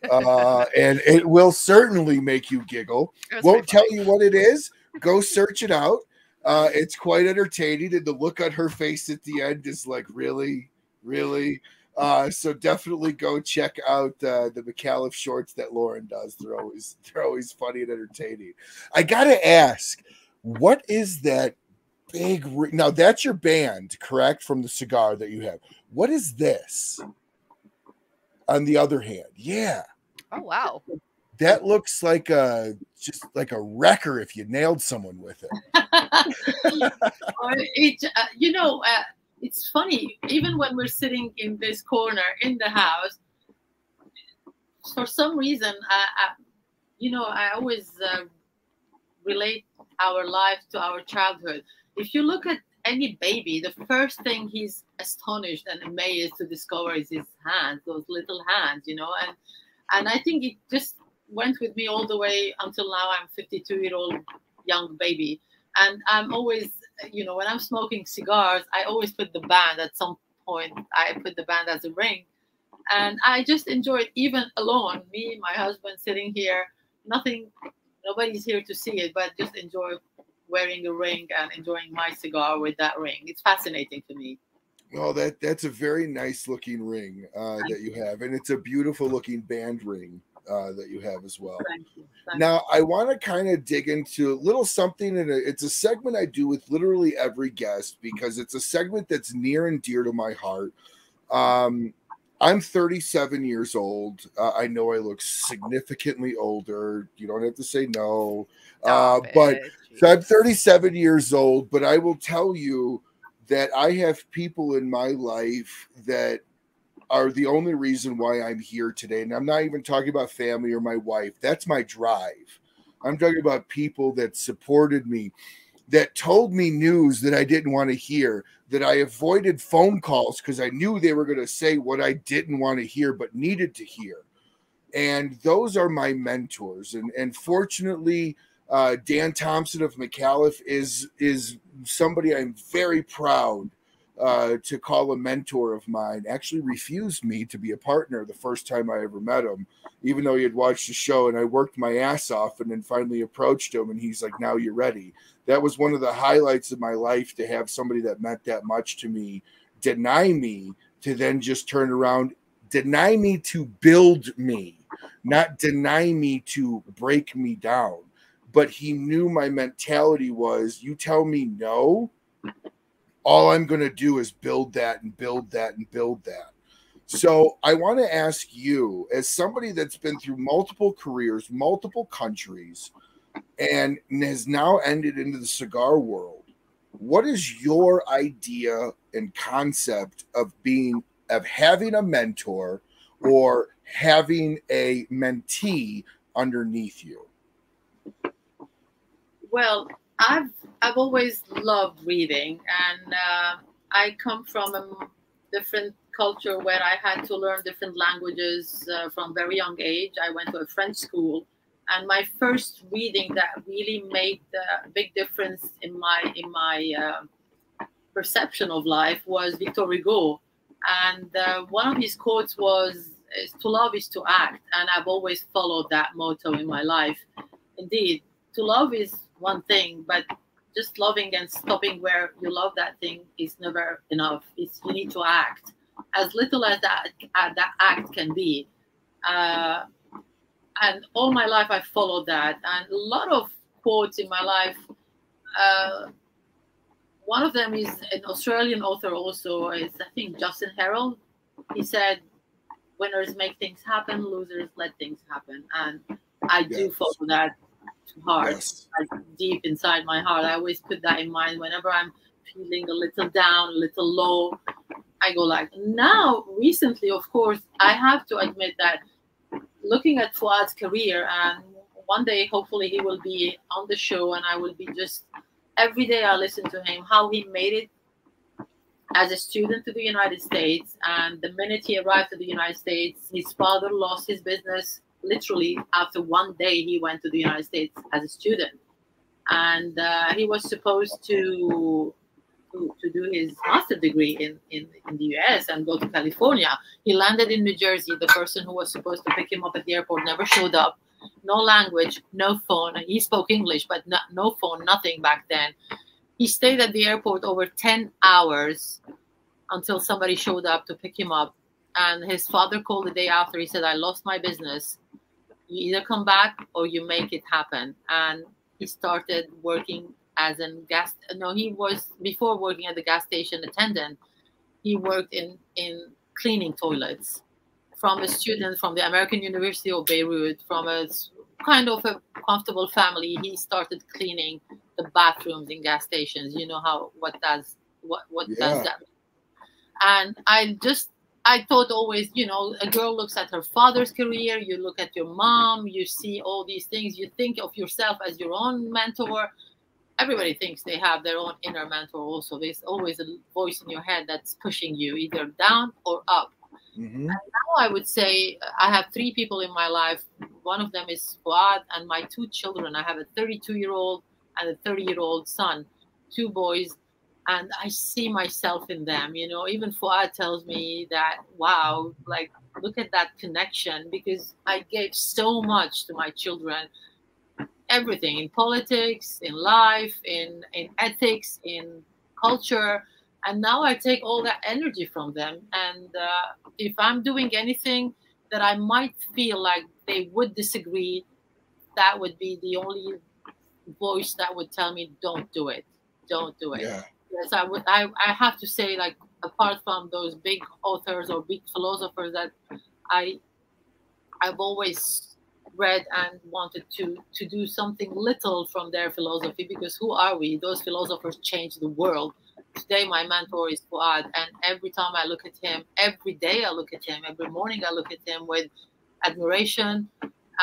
A: uh, and it will certainly make you giggle. Won't tell you what it is. Go search it out. Uh, it's quite entertaining, and the look on her face at the end is like, really, really. Uh, so definitely go check out uh, the McAuliffe shorts that Lauren does. They're always they're always funny and entertaining. I gotta ask, what is that big? Ri- now that's your band, correct? From the cigar that you have. What is this? On the other hand, yeah,
B: Oh wow.
A: that looks like a just like a wrecker if you nailed someone with it.
C: Or it, uh, you know, uh, it's funny. Even when we're sitting in this corner in the house, for some reason, I, I, you know, I always uh, relate our life to our childhood. If you look at any baby, the first thing he's astonished and amazed to discover is his hands, those little hands, you know, and and I think it just went with me all the way until now. I'm 52 year old young baby, and I'm always, you know, when I'm smoking cigars, I always put the band at some point. I put the band as a ring, and I just enjoy it even alone. Me, my husband sitting here, nothing, nobody's here to see it, but just enjoy wearing a ring and enjoying my cigar with that ring. It's fascinating to me.
A: Well, that that's a very nice looking ring uh, that you have, and it's a beautiful looking band ring uh, that you have as well.
C: Thank you. Thank
A: Now, I want to kind of dig into a little something, and it's a segment I do with literally every guest because it's a segment that's near and dear to my heart. Um, I'm 37 years old. Uh, I know I look significantly older. You don't have to say no, uh, but so I'm 37 years old. But I will tell you that I have people in my life that are the only reason why I'm here today. And I'm not even talking about family or my wife. That's my drive. I'm talking about people that supported me, that told me news that I didn't want to hear, that I avoided phone calls because I knew they were going to say what I didn't want to hear but needed to hear. And those are my mentors. And and fortunately, uh, Dan Thompson of McAuliffe is is somebody I'm very proud uh, to call a mentor of mine. Actually, refused me to be a partner the first time I ever met him, even though he had watched the show and I worked my ass off, and then finally approached him, and he's like, "Now you're ready." That was one of the highlights of my life to have somebody that meant that much to me deny me to then just turn around, deny me to build me, not deny me to break me down but he knew my mentality was you tell me no all i'm going to do is build that and build that and build that. So i want to ask you as somebody that's been through multiple careers multiple countries and has now ended into the cigar world what is your idea and concept of being of having a mentor or having a mentee underneath you?
C: Well, I've I've always loved reading, and uh, I come from a different culture where I had to learn different languages uh, from very young age. I went to a French school, and my first reading that really made a big difference in my in my uh, perception of life was Victor Hugo. And uh, one of his quotes was, "To love is to act," and I've always followed that motto in my life. Indeed, to love is one thing, but just loving and stopping where you love that thing is never enough. It's you need to act as little as that uh, that act can be. Uh, and all my life I followed that, and a lot of quotes in my life. Uh, one of them is an Australian author, also is I think Justin Harold. He said, "Winners make things happen, losers let things happen," and I yes. do follow that hard, yes. like deep inside my heart. I always put that in mind whenever I'm feeling a little down, a little low. I go like, now recently, of course, I have to admit that looking at Fuad's career and one day hopefully he will be on the show and I will be just every day I listen to him how he made it as a student to the United States and the minute he arrived to the United States his father lost his business literally after one day he went to the United States as a student, and uh, he was supposed to, to, to do his master degree in, in in the U.S. and go to California. He landed in New Jersey. The person who was supposed to pick him up at the airport never showed up. No language, no phone. He spoke English, but no, no phone, nothing back then. He stayed at the airport over 10 hours until somebody showed up to pick him up and his father called the day after he said i lost my business you either come back or you make it happen and he started working as a gas no he was before working at the gas station attendant he worked in in cleaning toilets from a student from the american university of beirut from a kind of a comfortable family he started cleaning the bathrooms in gas stations you know how what does what what yeah. does that Mean? and i just I thought always, you know, a girl looks at her father's career, you look at your mom, you see all these things, you think of yourself as your own mentor. Everybody thinks they have their own inner mentor, also. There's always a voice in your head that's pushing you either down or up. Mm-hmm. now I would say I have three people in my life. One of them is Fuad, and my two children. I have a 32 year old and a 30 year old son, two boys and I see myself in them. You know, even Fuad tells me that, wow, like look at that connection because I gave so much to my children. Everything in politics, in life, in in ethics, in culture, and now I take all that energy from them. And uh, if I'm doing anything that I might feel like they would disagree, that would be the only voice that would tell me, "Don't do it, don't do it." Yeah yes, I would. I, I have to say, like, apart from those big authors or big philosophers that I, I've always read and wanted to to do something little from their philosophy because who are we? Those philosophers changed the world. Today, my mentor is Fuad, and every time I look at him, every day I look at him, every morning I look at him with admiration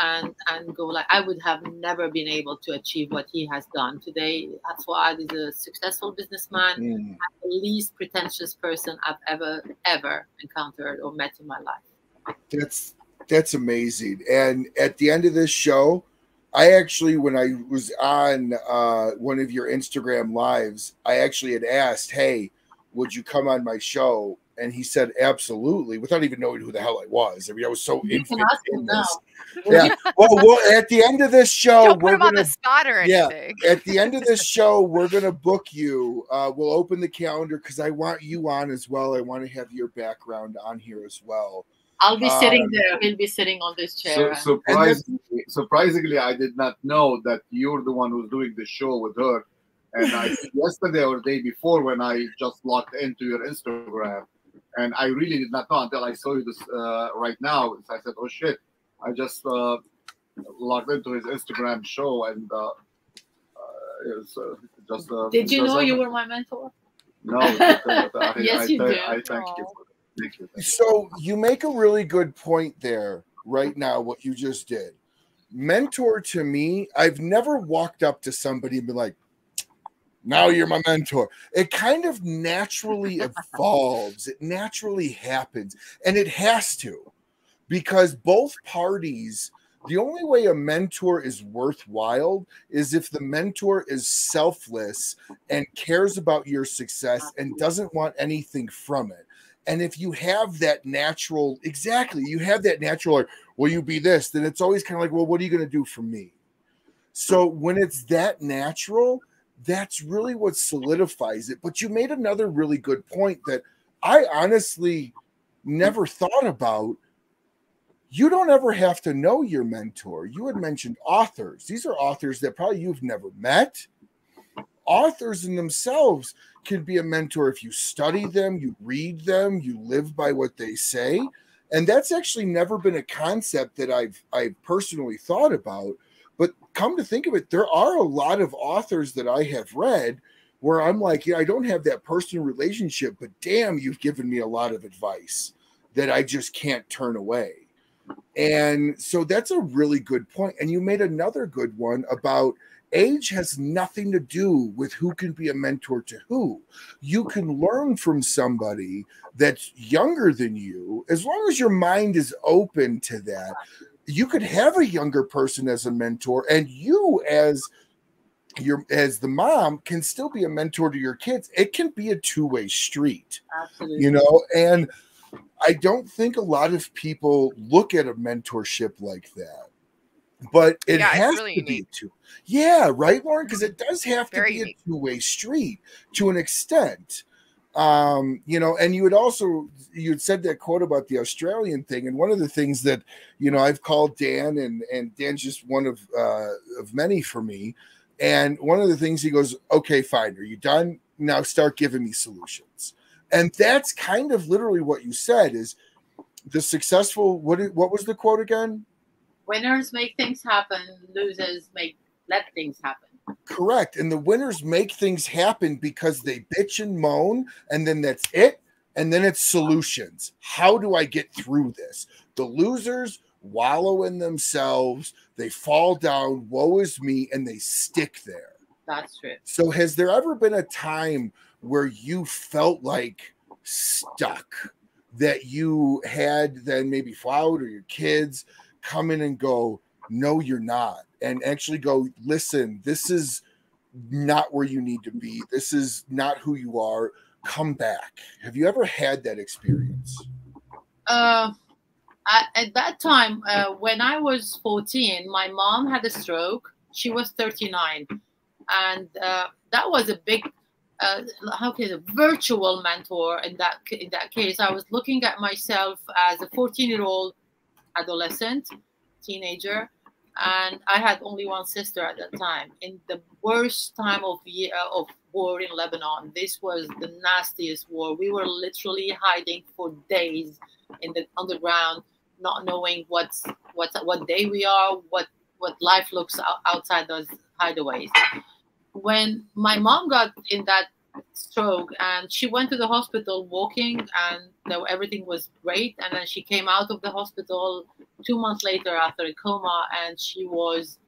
C: and and go like I would have never been able to achieve what he has done today. Fuad is a successful businessman, mm. the least pretentious person I've ever ever encountered or met in my life.
A: That's that's amazing. And at the end of this show, I actually, when I was on uh, one of your Instagram lives, I actually had asked, "Hey, would you come on my show?" And he said, absolutely, without even knowing who the hell I was. I mean, I was so you in this. Yeah. well, well, at the end of this show,
B: Don't we're gonna, spot or
A: yeah, at the end of this show, we're gonna book you. Uh, we'll open the calendar because I want you on as well. I want to have your background on here as well.
C: I'll be sitting um, there. He'll be sitting on this chair.
D: So, surprisingly, surprisingly, I did not know that you're the one who's doing the show with her. And I yesterday or the day before, when I just logged into your Instagram, and I really did not know until I saw you this uh, right now. So I said, "Oh shit!" I just uh, logged into his Instagram show, and uh, uh it was uh, just. Uh,
C: did you know you were my mentor?
D: No. I,
C: yes, I, you I,
D: did. I thank you. Thank you. Thank
A: so you make a really good point there right now. What you just did, mentor to me. I've never walked up to somebody and been like, now you're my mentor. It kind of naturally evolves, it naturally happens, and it has to because both parties. The only way a mentor is worthwhile is if the mentor is selfless and cares about your success and doesn't want anything from it. And if you have that natural, exactly, you have that natural, like, will you be this? Then it's always kind of like, well, what are you going to do for me? So when it's that natural, that's really what solidifies it. But you made another really good point that I honestly never thought about. You don't ever have to know your mentor. You had mentioned authors. These are authors that probably you've never met. Authors in themselves can be a mentor if you study them, you read them, you live by what they say. And that's actually never been a concept that I've I've personally thought about. But come to think of it, there are a lot of authors that I have read where I'm like, yeah, I don't have that personal relationship, but damn, you've given me a lot of advice that I just can't turn away. And so that's a really good point. And you made another good one about age has nothing to do with who can be a mentor to who. You can learn from somebody that's younger than you as long as your mind is open to that. You could have a younger person as a mentor, and you as your as the mom can still be a mentor to your kids. It can be a two-way street.
C: Absolutely.
A: You know, and I don't think a lot of people look at a mentorship like that. But it
B: Yeah,
A: has
B: really
A: to be
B: unique.
A: two. Yeah, right, Lauren? Because it does have to be
B: unique.
A: a two-way street to an extent. Um, you know, and you had also you said that quote about the Australian thing, and one of the things that you know I've called Dan, and and Dan's just one of uh, of many for me. And one of the things he goes, "Okay, fine, are you done? Now start giving me solutions." And that's kind of literally what you said is the successful. What what was the quote again?
C: Winners make things happen. Losers make let things happen.
A: Correct. And the winners make things happen because they bitch and moan, and then that's it. And then it's solutions. How do I get through this? The losers wallow in themselves, they fall down, woe is me, and they stick there.
C: That's true.
A: So, has there ever been a time where you felt like stuck that you had then maybe Fuad or your kids come in and go, No, you're not, and actually go, Listen, this is not where you need to be. This is not who you are. Come back. Have you ever had that experience?
C: Uh, at, at that time, uh, when I was 14, my mom had a stroke. She was 39, and uh, that was a big, uh, how can say, virtual mentor. In that in that case, I was looking at myself as a 14 year old adolescent, teenager, and I had only one sister at that time. In the worst time of year uh, of war in Lebanon, this was the nastiest war. We were literally hiding for days in the underground, not knowing what's what's what day we are, what what life looks outside those hideaways. When my mom got in that stroke and she went to the hospital walking and though everything was great and then she came out of the hospital two months later after a coma and she was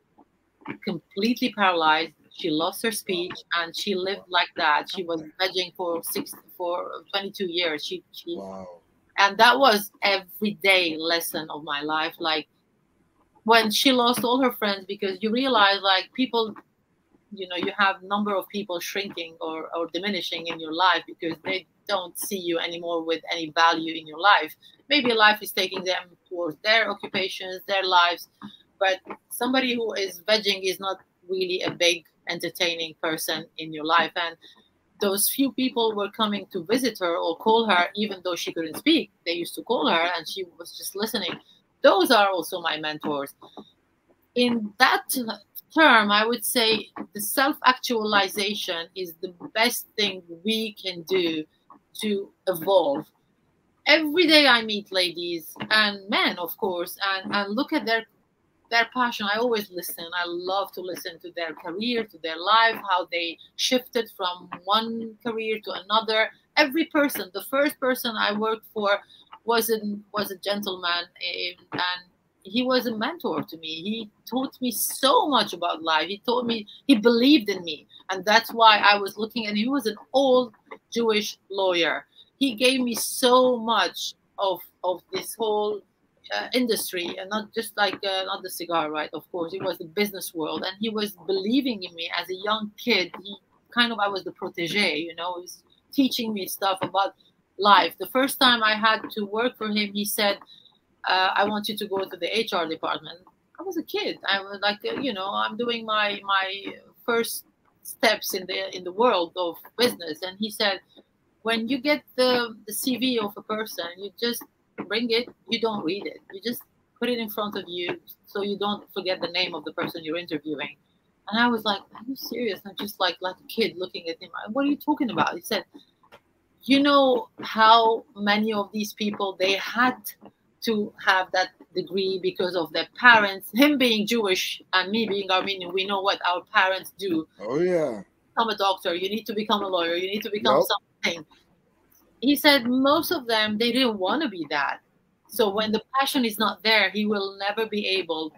C: completely paralyzed. She lost her speech and she lived like that. She was begging for six for 22 years. She she
A: Wow.
C: and that was everyday lesson of my life. Like when she lost all her friends because you realize like people you know you have number of people shrinking or, or diminishing in your life because they don't see you anymore with any value in your life. Maybe life is taking them towards their occupations their lives but somebody who is vegging is not really a big entertaining person in your life. And those few people were coming to visit her or call her even though she couldn't speak. They used to call her and she was just listening. Those are also my mentors. In that term i would say the self-actualization is the best thing we can do to evolve. Every day i meet ladies and men of course and, and look at their their passion. I always listen. I love to listen to their career to their life how they shifted from one career to another. Every person the first person i worked for was a was a gentleman and he was a mentor to me. He taught me so much about life. He told me he believed in me. And that's why i was looking and he was an old jewish lawyer. He gave me so much of of this whole uh, industry and not just like uh, not the cigar right? Of course it was the business world and he was believing in me as a young kid. He kind of i was the protege you know? He was teaching me stuff about life. The first time I had to work for him, he said, uh, "I want you to go to the HR department." I was a kid. I was like, uh, you know, I'm doing my my first steps in the in the world of business, and he said, when you get the the CV of a person, you just bring it. You don't read it. You just put it in front of you so you don't forget the name of the person you're interviewing. And I was like, Are you serious? I'm just like like a kid looking at him. What are you talking about? He said, You know how many of these people they had to have that degree because of their parents. Him being Jewish and me being Armenian, we know what our parents do.
A: Oh yeah.
C: Become a doctor, you need to become a lawyer, you need to become nope. something. He said most of them they didn't want to be that. So when the passion is not there, he will never be able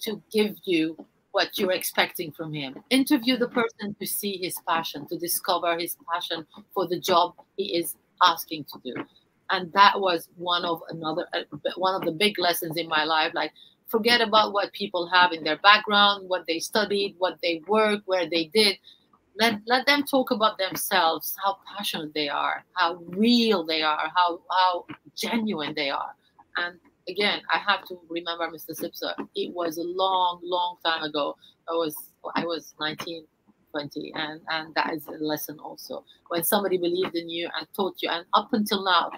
C: to give you what you're expecting from him. Interview the person to see his passion, to discover his passion for the job he is asking to do. And that was one of another uh, one of the big lessons in my life. Like forget about what people have in their background, what they studied, what they work, where they did. Let, let them talk about themselves, how passionate they are, how real they are, how, how genuine they are. And again, I have to remember Mr. Sipser. It was a long, long time ago. I was I was 19, 20, and and that is a lesson also. When somebody believed in you and taught you, and up until now,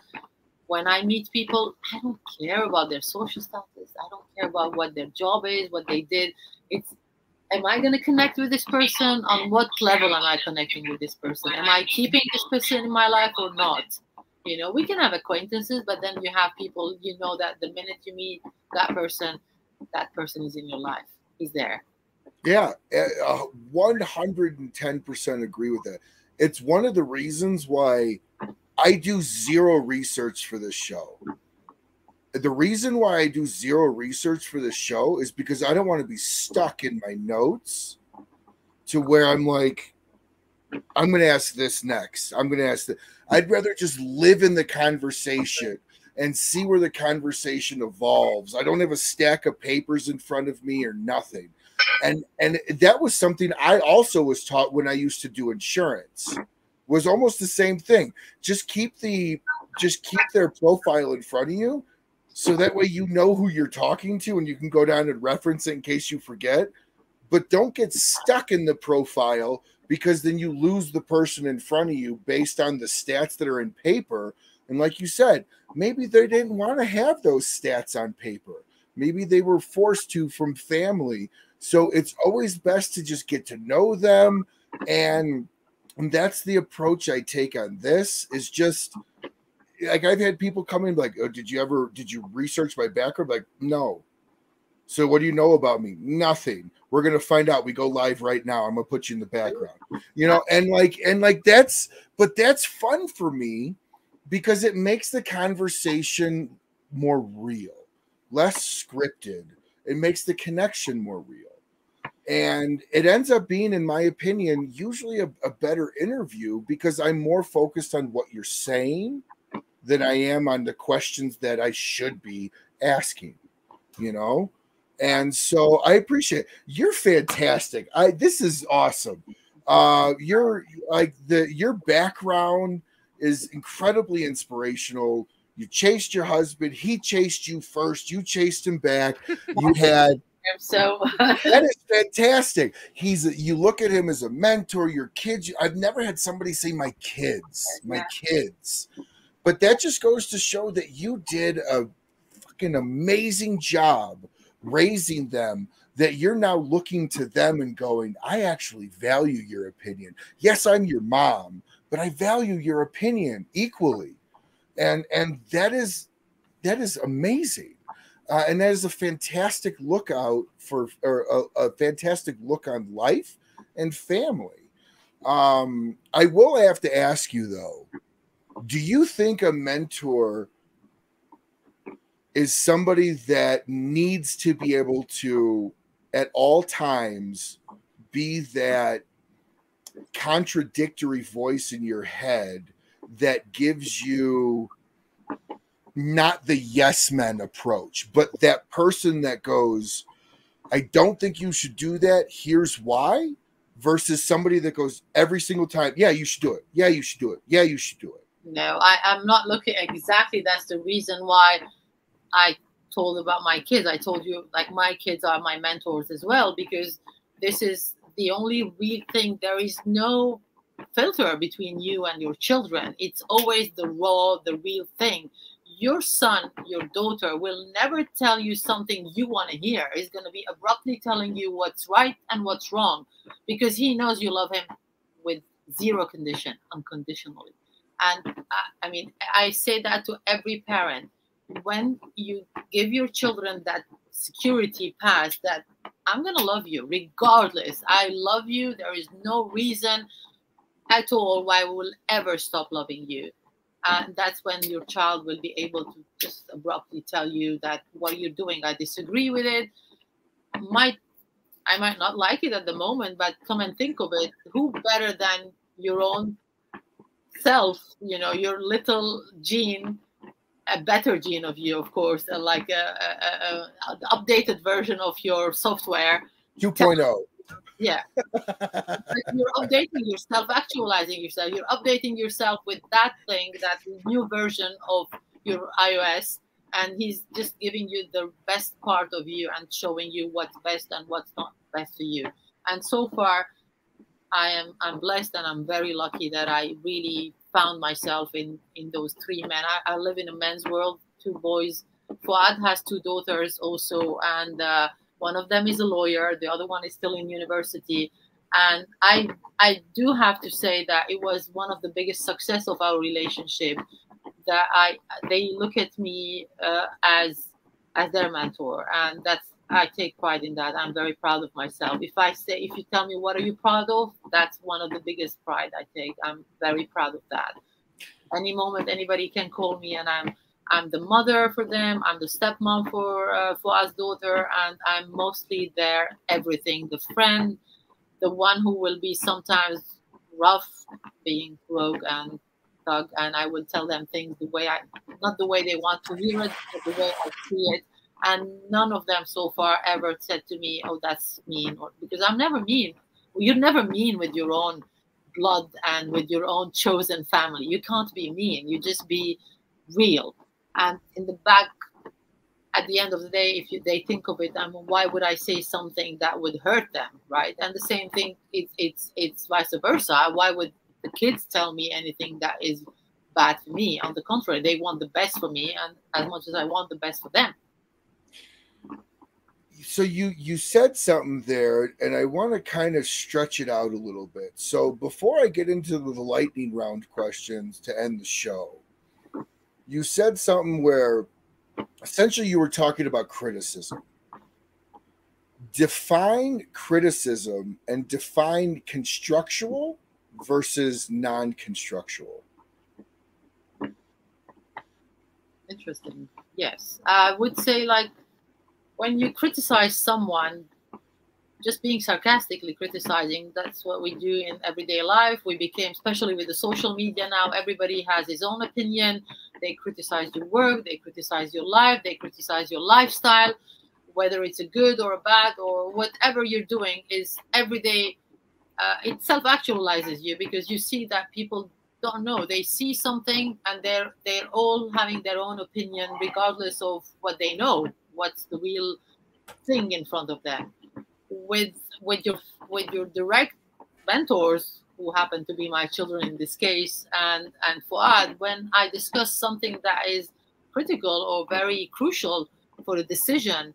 C: when I meet people, I don't care about their social status. I don't care about what their job is, what they did. It's am I going to connect with this person? On what level am I connecting with this person? Am I keeping this person in my life or not? You know, we can have acquaintances, but then you have people, you know, that the minute you meet that person, that person is in your life. He's there.
A: Yeah, uh, 110% agree with that. It's one of the reasons why I do zero research for this show. The reason why I do zero research for this show is because I don't want to be stuck in my notes to where I'm like, I'm going to ask this next. I'm going to ask that. I'd rather just live in the conversation and see where the conversation evolves. I don't have a stack of papers in front of me or nothing. And and that was something I also was taught when I used to do insurance. Was almost the same thing. Just keep the just keep their profile in front of you so that way you know who you're talking to and you can go down and reference it in case you forget. But don't get stuck in the profile because then you lose the person in front of you based on the stats that are in paper. And like you said, maybe they didn't want to have those stats on paper. Maybe they were forced to from family. So it's always best to just get to know them. And, that's the approach I take on this is just like I've had people come in like, oh, did you ever did you research my background? Like, no. So what do you know about me? Nothing. We're gonna find out. We go live right now. I'm gonna put you in the background. You know, and like and like that's but that's fun for me because it makes the conversation more real, less scripted. It makes the connection more real. And it ends up being, in my opinion, usually a, a better interview because I'm more focused on what you're saying than I am on the questions that I should be asking, you know? And so I appreciate it. you're fantastic. I this is awesome. Uh you're like the your background is incredibly inspirational. You chased your husband, he chased you first, you chased him back. You had
C: so
A: that is fantastic. He's a, you look at him as a mentor, your kids. I've never had somebody say my kids, my kids. But that just goes to show that you did a fucking amazing job raising them that you're now looking to them and going, I actually value your opinion. Yes, I'm your mom, but I value your opinion equally. And and that is that is amazing. Uh, and that is a fantastic lookout for or a, a fantastic look on life and family. Um, I will have to ask you though, do you think a mentor is somebody that needs to be able to at all times be that contradictory voice in your head that gives you not the yes men approach, but that person that goes, I don't think you should do that. Here's why. Versus somebody that goes every single time, yeah, you should do it. Yeah, you should do it. Yeah, you should do it.
C: No, I, I'm not looking exactly. That's the reason why I told about my kids. I told you, like, my kids are my mentors as well, because this is the only real thing. There is no filter between you and your children. It's always the raw, the real thing. Your son, your daughter will never tell you something you want to hear. He's going to be abruptly telling you what's right and what's wrong because he knows you love him with zero condition, unconditionally. And I, I mean, I say that to every parent. When you give your children that security pass that I'm going to love you regardless, I love you, there is no reason at all why we will ever stop loving you. And that's when your child will be able to just abruptly tell you that what you're doing, I disagree with it. Might I might not like it at the moment, but come and think of it. Who better than your own self, you know, your little gene, a better gene of you, of course, uh, like a, an updated version of your software.
A: 2.0
C: yeah. You're updating yourself actualizing yourself. You're updating yourself with that thing that new version of your ios and he's just giving you the best part of you and showing you what's best and what's not best for you. And so far i am i'm blessed and i'm very lucky that i really found myself in in those three men. I, I live in a men's world two boys. Fuad has two daughters also and uh, one of them is a lawyer, the other one is still in university. And I I do have to say that it was one of the biggest success of our relationship that I they look at me uh, as as their mentor, and that's I take pride in that. I'm very proud of myself. If I say, if you tell me what are you proud of, that's one of the biggest pride I take. I'm very proud of that. Any moment, anybody can call me, and I'm I'm the mother for them. I'm the stepmom for uh, Fuad's daughter, and I'm mostly there. Everything, the friend, the one who will be sometimes rough, being rogue and thug, and I will tell them things the way I, not the way they want to hear it, but the way I see it. And none of them so far ever said to me, "Oh, that's mean," or because I'm never mean. You're never mean with your own blood and with your own chosen family. You can't be mean. You just be real and in the back at the end of the day if you, they think of it I mean, why would i say something that would hurt them right? And the same thing it, it's it's vice versa. Why would the kids tell me anything that is bad for me? On the contrary they want the best for me and as much as i want the best for them.
A: So you you said something there and i want to kind of stretch it out a little bit. So before i get into the lightning round questions to end the show you said something where essentially you were talking about criticism. Define criticism and define constructual versus non constructual.
C: Interesting. Yes. I would say, like, when you criticize someone, just being sarcastically criticizing that's what we do in everyday life. We became especially with the social media now everybody has his own opinion. They criticize your work they criticize your life they criticize your lifestyle. Whether it's a good or a bad or whatever you're doing is every day uh, it self-actualizes you because you see that people don't know. They see something and they're they're all having their own opinion regardless of what they know what's the real thing in front of them with with your with your direct mentors who happen to be my children in this case and and Fuad when I discuss something that is critical or very crucial for a decision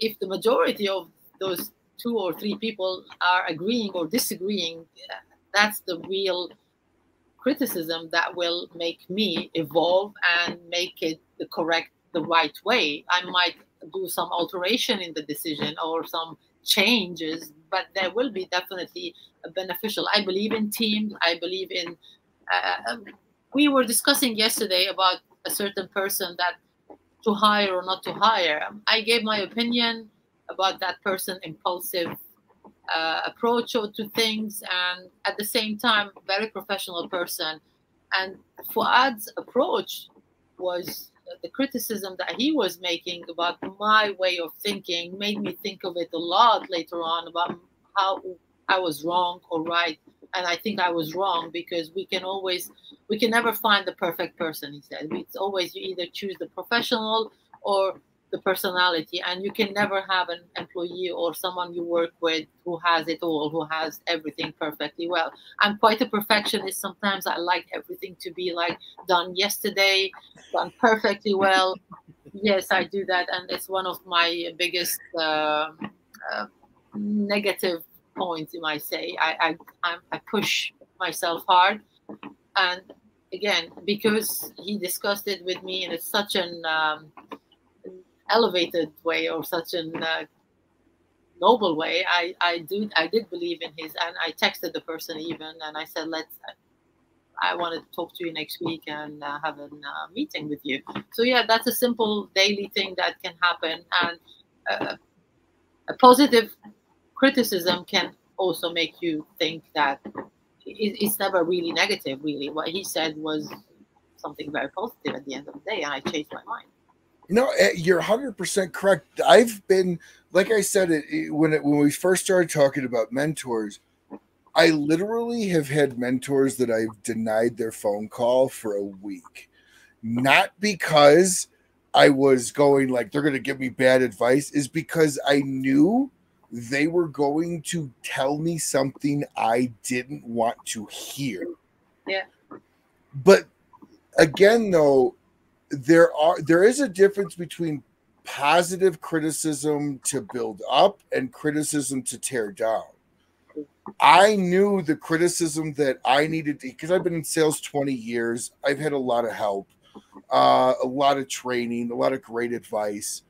C: if the majority of those two or three people are agreeing or disagreeing that's the real criticism that will make me evolve and make it the correct the right way. I might do some alteration in the decision or some changes, but there will be definitely a beneficial. I believe in teams. I believe in. Uh, we were discussing yesterday about a certain person that to hire or not to hire. I gave my opinion about that person impulsive uh, approach to things, and at the same time, very professional person. And Fuad's approach was the criticism that he was making about my way of thinking made me think of it a lot later on about how I was wrong or right and I think I was wrong because we can always, we can never find the perfect person. He said it's always you either choose the professional or the personality, and you can never have an employee or someone you work with who has it all, who has everything perfectly well. I'm quite a perfectionist. Sometimes I like everything to be like done yesterday, done perfectly well. Yes, I do that, and it's one of my biggest. Uh, uh, negative points, you might say. I, I, I push myself hard. And again, because he discussed it with me in such an um, elevated way or such an uh, noble way, I, I do I did believe in his and I texted the person even and I said let's I want to talk to you next week and uh, have a uh, meeting with you. So yeah, that's a simple daily thing that can happen and uh, a positive criticism can also make you think that it's never really negative, really. What he said was something very positive at the end of the day, and I changed my mind.
A: No, eh, you're 100% correct. I've been, like I said, it, when it, when we first started talking about mentors, I literally have had mentors that I've denied their phone call for a week. Not because I was going like they're going to give me bad advice, is because I knew they were going to tell me something I didn't want to hear.
C: Yeah.
A: But again, though, there are there is a difference between positive criticism to build up and criticism to tear down. I knew the criticism that I needed because I've been in sales 20 years. I've had a lot of help, uh, a lot of training, a lot of great advice.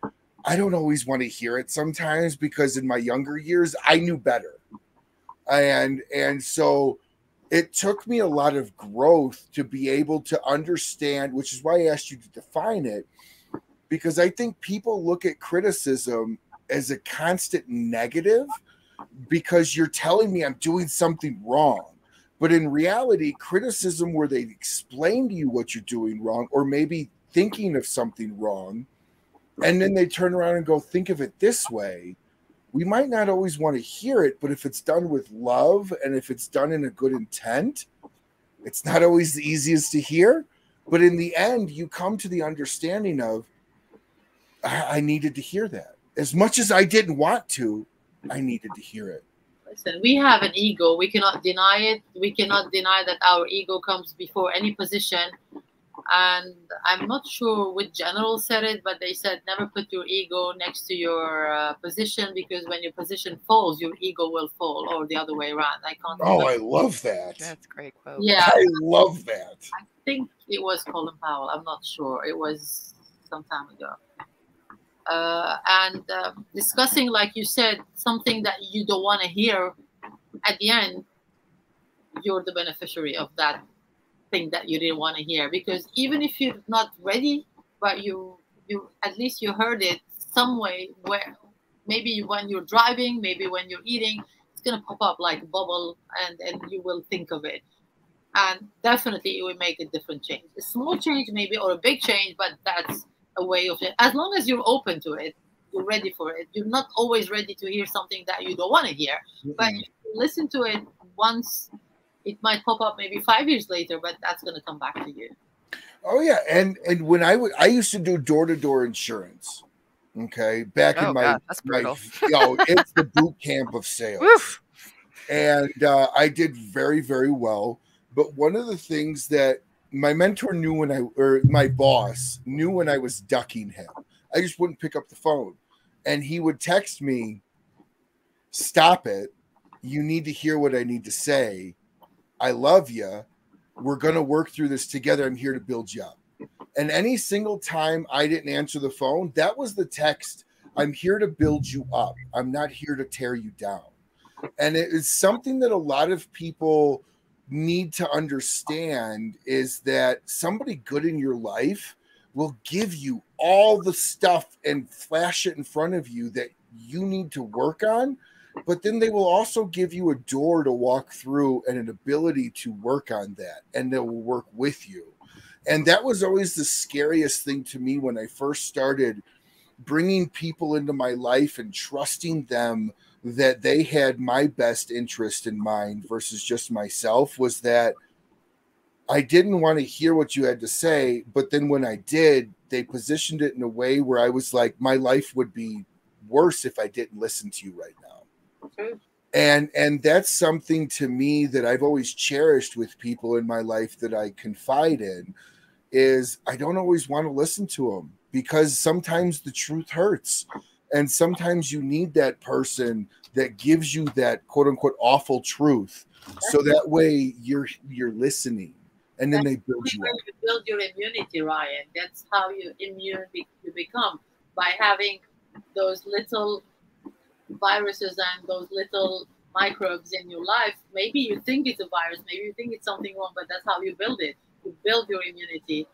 A: I don't always want to hear it sometimes because in my younger years I knew better. And and so it took me a lot of growth to be able to understand, which is why I asked you to define it because I think people look at criticism as a constant negative because you're telling me I'm doing something wrong. But in reality, criticism where they explain to you what you're doing wrong or maybe thinking of something wrong and then they turn around and go think of it this way we might not always want to hear it but if it's done with love and if it's done in a good intent it's not always the easiest to hear. But in the end you come to the understanding of I, I needed to hear that. As much as i didn't want to i needed to hear it.
C: Listen we have an ego. We cannot deny it. We cannot deny that our ego comes before any position and I'm not sure which general said it, but they said never put your ego next to your uh, position because when your position falls, your ego will fall, or the other way around. I can't.
A: Oh, remember. I love that.
B: That's great quote.
C: Yeah,
A: I love that.
C: I think it was Colin Powell. I'm not sure. It was some time ago. Uh, and uh, discussing, like you said, something that you don't want to hear. At the end, you're the beneficiary of that thing that you didn't want to hear because even if you're not ready but you you at least you heard it some way where maybe when you're driving maybe when you're eating it's going to pop up like a bubble and and you will think of it. And definitely it will make a different change. A small change maybe or a big change but that's a way of it. As long as you're open to it you're ready for it. You're not always ready to hear something that you don't want to hear mm-hmm. but listen to it once it might pop up maybe five years later, but that's going to come back to you.
A: Oh yeah, and and when I would, I used to do door to door insurance. Okay, back oh, in my, God, my you know, it's the boot camp of sales, and uh, I did very very well. But one of the things that my mentor knew when I or my boss knew when I was ducking him, I just wouldn't pick up the phone, and he would text me, "Stop it! You need to hear what I need to say." I love you. We're going to work through this together. I'm here to build you up. And any single time I didn't answer the phone, that was the text I'm here to build you up. I'm not here to tear you down. And it is something that a lot of people need to understand is that somebody good in your life will give you all the stuff and flash it in front of you that you need to work on but then they will also give you a door to walk through and an ability to work on that and they will work with you. And that was always the scariest thing to me when i first started bringing people into my life and trusting them that they had my best interest in mind versus just myself was that I didn't want to hear what you had to say, but then when I did, they positioned it in a way where I was like, my life would be worse if I didn't listen to you right And and that's something to me that I've always cherished with people in my life that I confide in is I don't always want to listen to them because sometimes the truth hurts. And sometimes you need that person that gives you that quote unquote awful truth. So that way you're you're listening and then they build you up.
C: you build your immunity, Ryan. That's how you immune be- you become by having those little viruses and those little microbes in your life. Maybe you think it's a virus, maybe you think it's something wrong, but that's how you build it. You build your immunity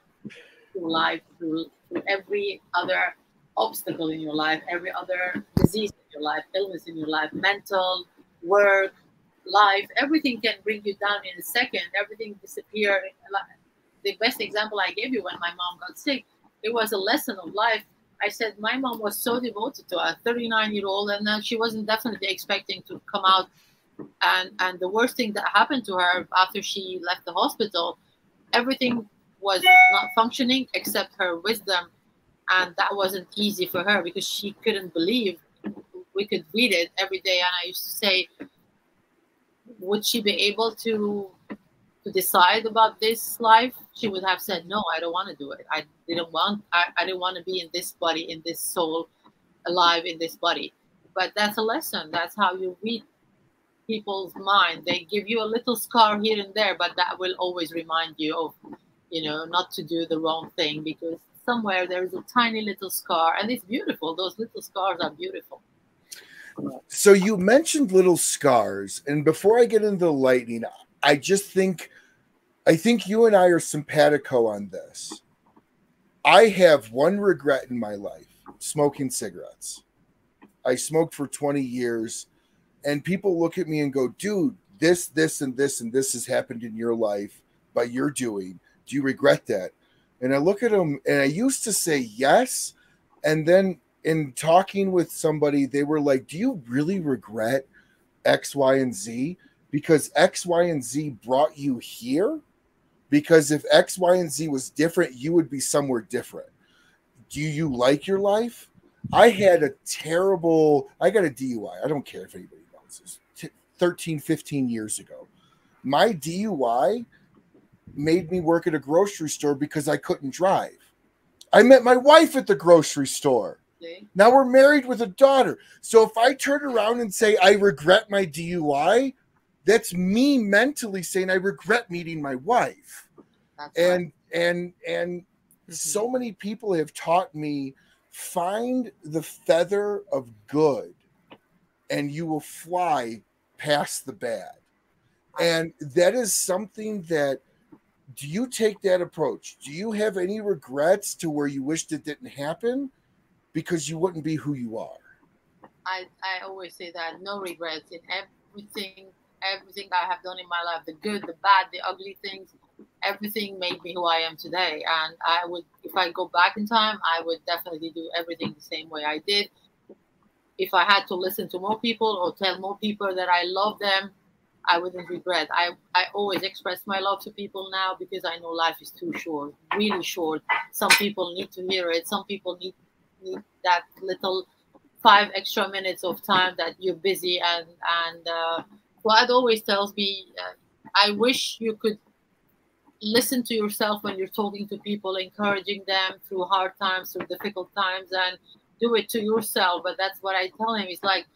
C: through life, through, through every other obstacle in your life, every other disease in your life, illness in your life, mental, work, life, everything can bring you down in a second. Everything disappear. The best example I gave you when my mom got sick, it was a lesson of life. I said my mom was so devoted to a 39 year old, and then she wasn't definitely expecting to come out. And and the worst thing that happened to her after she left the hospital, everything was not functioning except her wisdom, and that wasn't easy for her because she couldn't believe we could read it every day. And I used to say, would she be able to to decide about this life she would have said no i don't want to do it. I didn't want i, I didn't want to be in this body in this soul alive in this body. But that's a lesson. That's how you read people's mind. They give you a little scar here and there but that will always remind you of you know not to do the wrong thing because somewhere there is a tiny little scar and it's beautiful. Those little scars are beautiful.
A: So you mentioned little scars, and before I get into the lightning, I just think I think you and I are simpatico on this. I have one regret in my life smoking cigarettes. I smoked for 20 years, and people look at me and go, dude, this, this, and this, and this has happened in your life by your doing. Do you regret that? And I look at them, and I used to say yes. And then in talking with somebody, they were like, Do you really regret X, Y, and Z? Because X, Y, and Z brought you here. Because if X, Y, and Z was different, you would be somewhere different. Do you like your life? I had a terrible, I got a DUI. I don't care if anybody knows this. T- 13, 15 years ago. My DUI made me work at a grocery store because I couldn't drive. I met my wife at the grocery store.
C: See?
A: Now we're married with a daughter. So if I turn around and say I regret my DUI, that's me mentally saying I regret meeting my wife.
C: That's right.
A: And and and mm-hmm. so many people have taught me find the feather of good and you will fly past the bad. And that is something that do you take that approach? Do you have any regrets to where you wished it didn't happen because you wouldn't be who you are?
C: I, I always say that no regrets in everything everything I have done in my life the good the bad the ugly things everything made me who I am today. And I would if I go back in time I would definitely do everything the same way I did. If I had to listen to more people or tell more people that I love them I wouldn't regret. I, I always express my love to people now because I know life is too short really short. Some people need to hear it. Some people need need that little five extra minutes of time that you're busy and and uh, Fuad always tells me uh, I wish you could listen to yourself when you're talking to people encouraging them through hard times through difficult times and do it to yourself. But that's what I tell him. It's like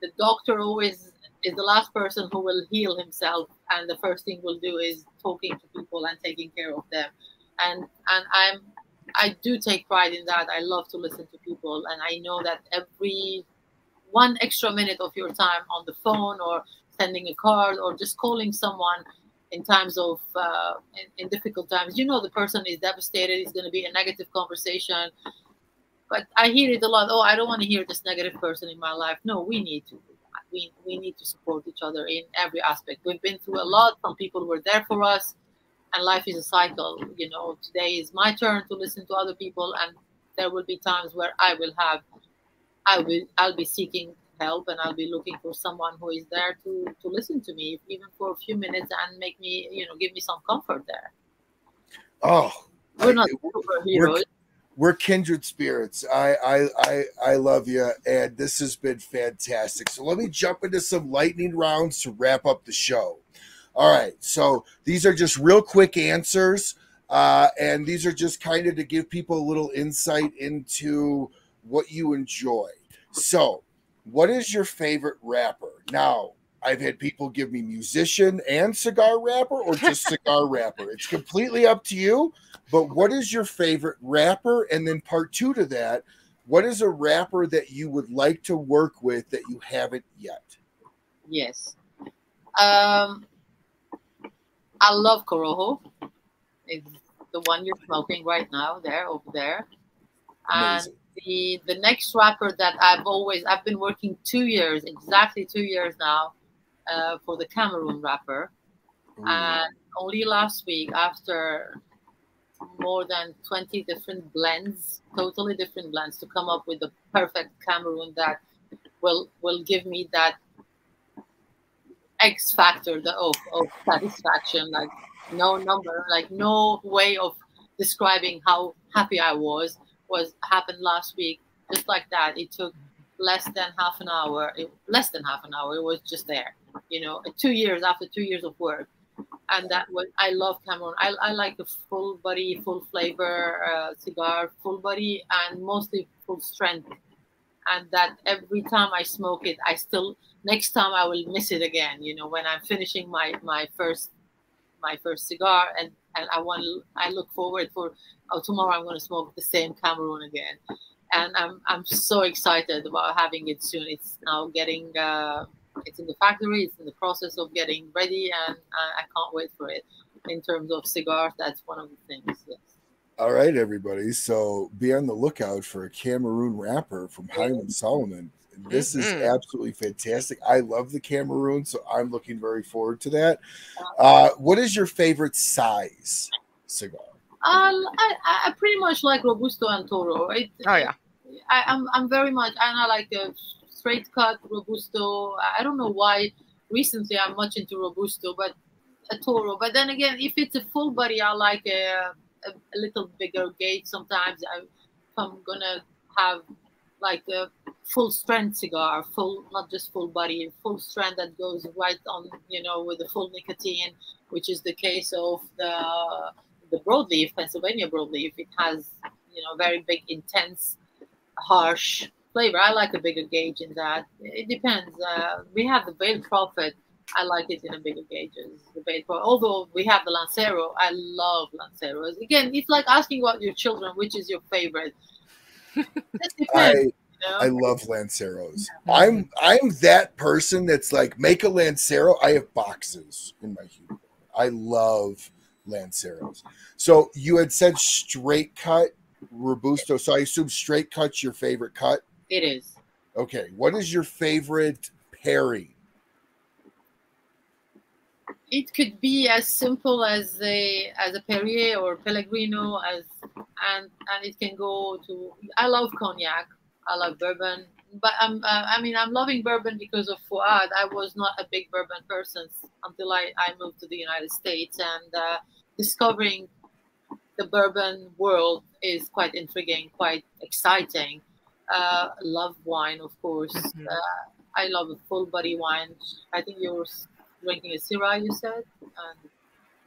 C: the doctor always is the last person who will heal himself and the first thing we'll do is talking to people and taking care of them. And and I'm I do take pride in that. I love to listen to people, and I know that every one extra minute of your time on the phone, or sending a card, or just calling someone in times of uh, in, in difficult times, you know the person is devastated. It's going to be a negative conversation. But I hear it a lot. Oh, I don't want to hear this negative person in my life. No, we need to. We, we need to support each other in every aspect. We've been through a lot. Some people were there for us and life is a cycle you know today is my turn to listen to other people and there will be times where i will have i will i'll be seeking help, and I'll be looking for someone who is there to to listen to me, even for a few minutes, and make me, you know, give me some comfort there.
A: Oh,
C: We're not
A: we're-
C: superheroes.
A: we're kindred spirits. I, I I I love you, and this has been fantastic. So let me jump into some lightning rounds to wrap up the show. All right, so these are just real quick answers, uh, and these are just kind of to give people a little insight into what you enjoy. So, what is your favorite rapper? Now, I've had people give me musician and cigar wrapper, or just cigar wrapper. It's completely up to you but what is your favorite rapper? And then part two to that, what is a wrapper that you would like to work with that you haven't yet?
C: Yes. Um, I love Corojo. It's the one you're smoking right now, there over there. And the the next wrapper that I've always I've been working two years, exactly two years now, uh, for the Cameroon wrapper.
A: Ooh,
C: And only last week, after more than 20 different blends, totally different blends, to come up with the perfect Cameroon that will will give me that X factor the, of, of satisfaction. Like no number, like no way of describing how happy I was was happened last week. Just like that, it took less than half an hour. It, less than half an hour. It was just there. You know, two years after two years of work and that was I love Cameroon. I, I like the full body, full flavor uh, cigar, full body, and mostly full strength. And that every time I smoke it, I still next time I will miss it again. You know, when I'm finishing my my first my first cigar, and and I want I look forward for oh tomorrow I'm going to smoke the same Cameroon again, and I'm I'm so excited about having it soon. It's now getting. Uh, it's in the factory. It's in the process of getting ready, and I, I can't wait for it. In terms of cigars, that's one of the things. Yes.
A: All right, everybody. So be on the lookout for a Cameroon wrapper from Hiram & Solomon. This is
B: Mhm.
A: absolutely fantastic. I love the Cameroon, so I'm looking very forward to that. Uh, what is your favorite size cigar?
C: Uh, I, I- I pretty much like Robusto and Toro. It,
B: Oh yeah.
C: I, I'm I'm very much and I like a straight cut Robusto. I don't know why recently I'm much into Robusto, but a Toro. But then again, if it's a full body, I like a, a, a little bigger gauge. Sometimes I, if I'm gonna have like a full strength cigar, full not just full body, full strength that goes right on, you know, with the full nicotine, which is the case of the the broadleaf, Pennsylvania broadleaf. It has you know very big, intense, harsh flavor. I like a bigger gauge in that. It depends. Uh, we have the Veil Prophet. I like it in a bigger gauges. The Veil Prophet. Although we have the Lancero, I love Lanceros. Again, it's like asking about your children, which is your favorite. It depends.
A: I I love Lanceros. I'm I'm that person that's like make a Lancero. I have boxes in my humidor. I love Lanceros. So you had said straight cut Robusto. So I assume straight cut's your favorite cut.
C: it is.
A: Okay. What is your favorite pairing?
C: it could be as simple as a as a Perrier or Pellegrino as and and it can go to I love cognac I love bourbon but I'm uh, I mean I'm loving bourbon because of Fuad I was not a big bourbon person until I, I moved to the United States and uh, discovering the bourbon world is quite intriguing quite exciting uh, love wine of course
B: Mhm.
C: uh, I love a full body wine I think you're drinking a Syrah, you said. And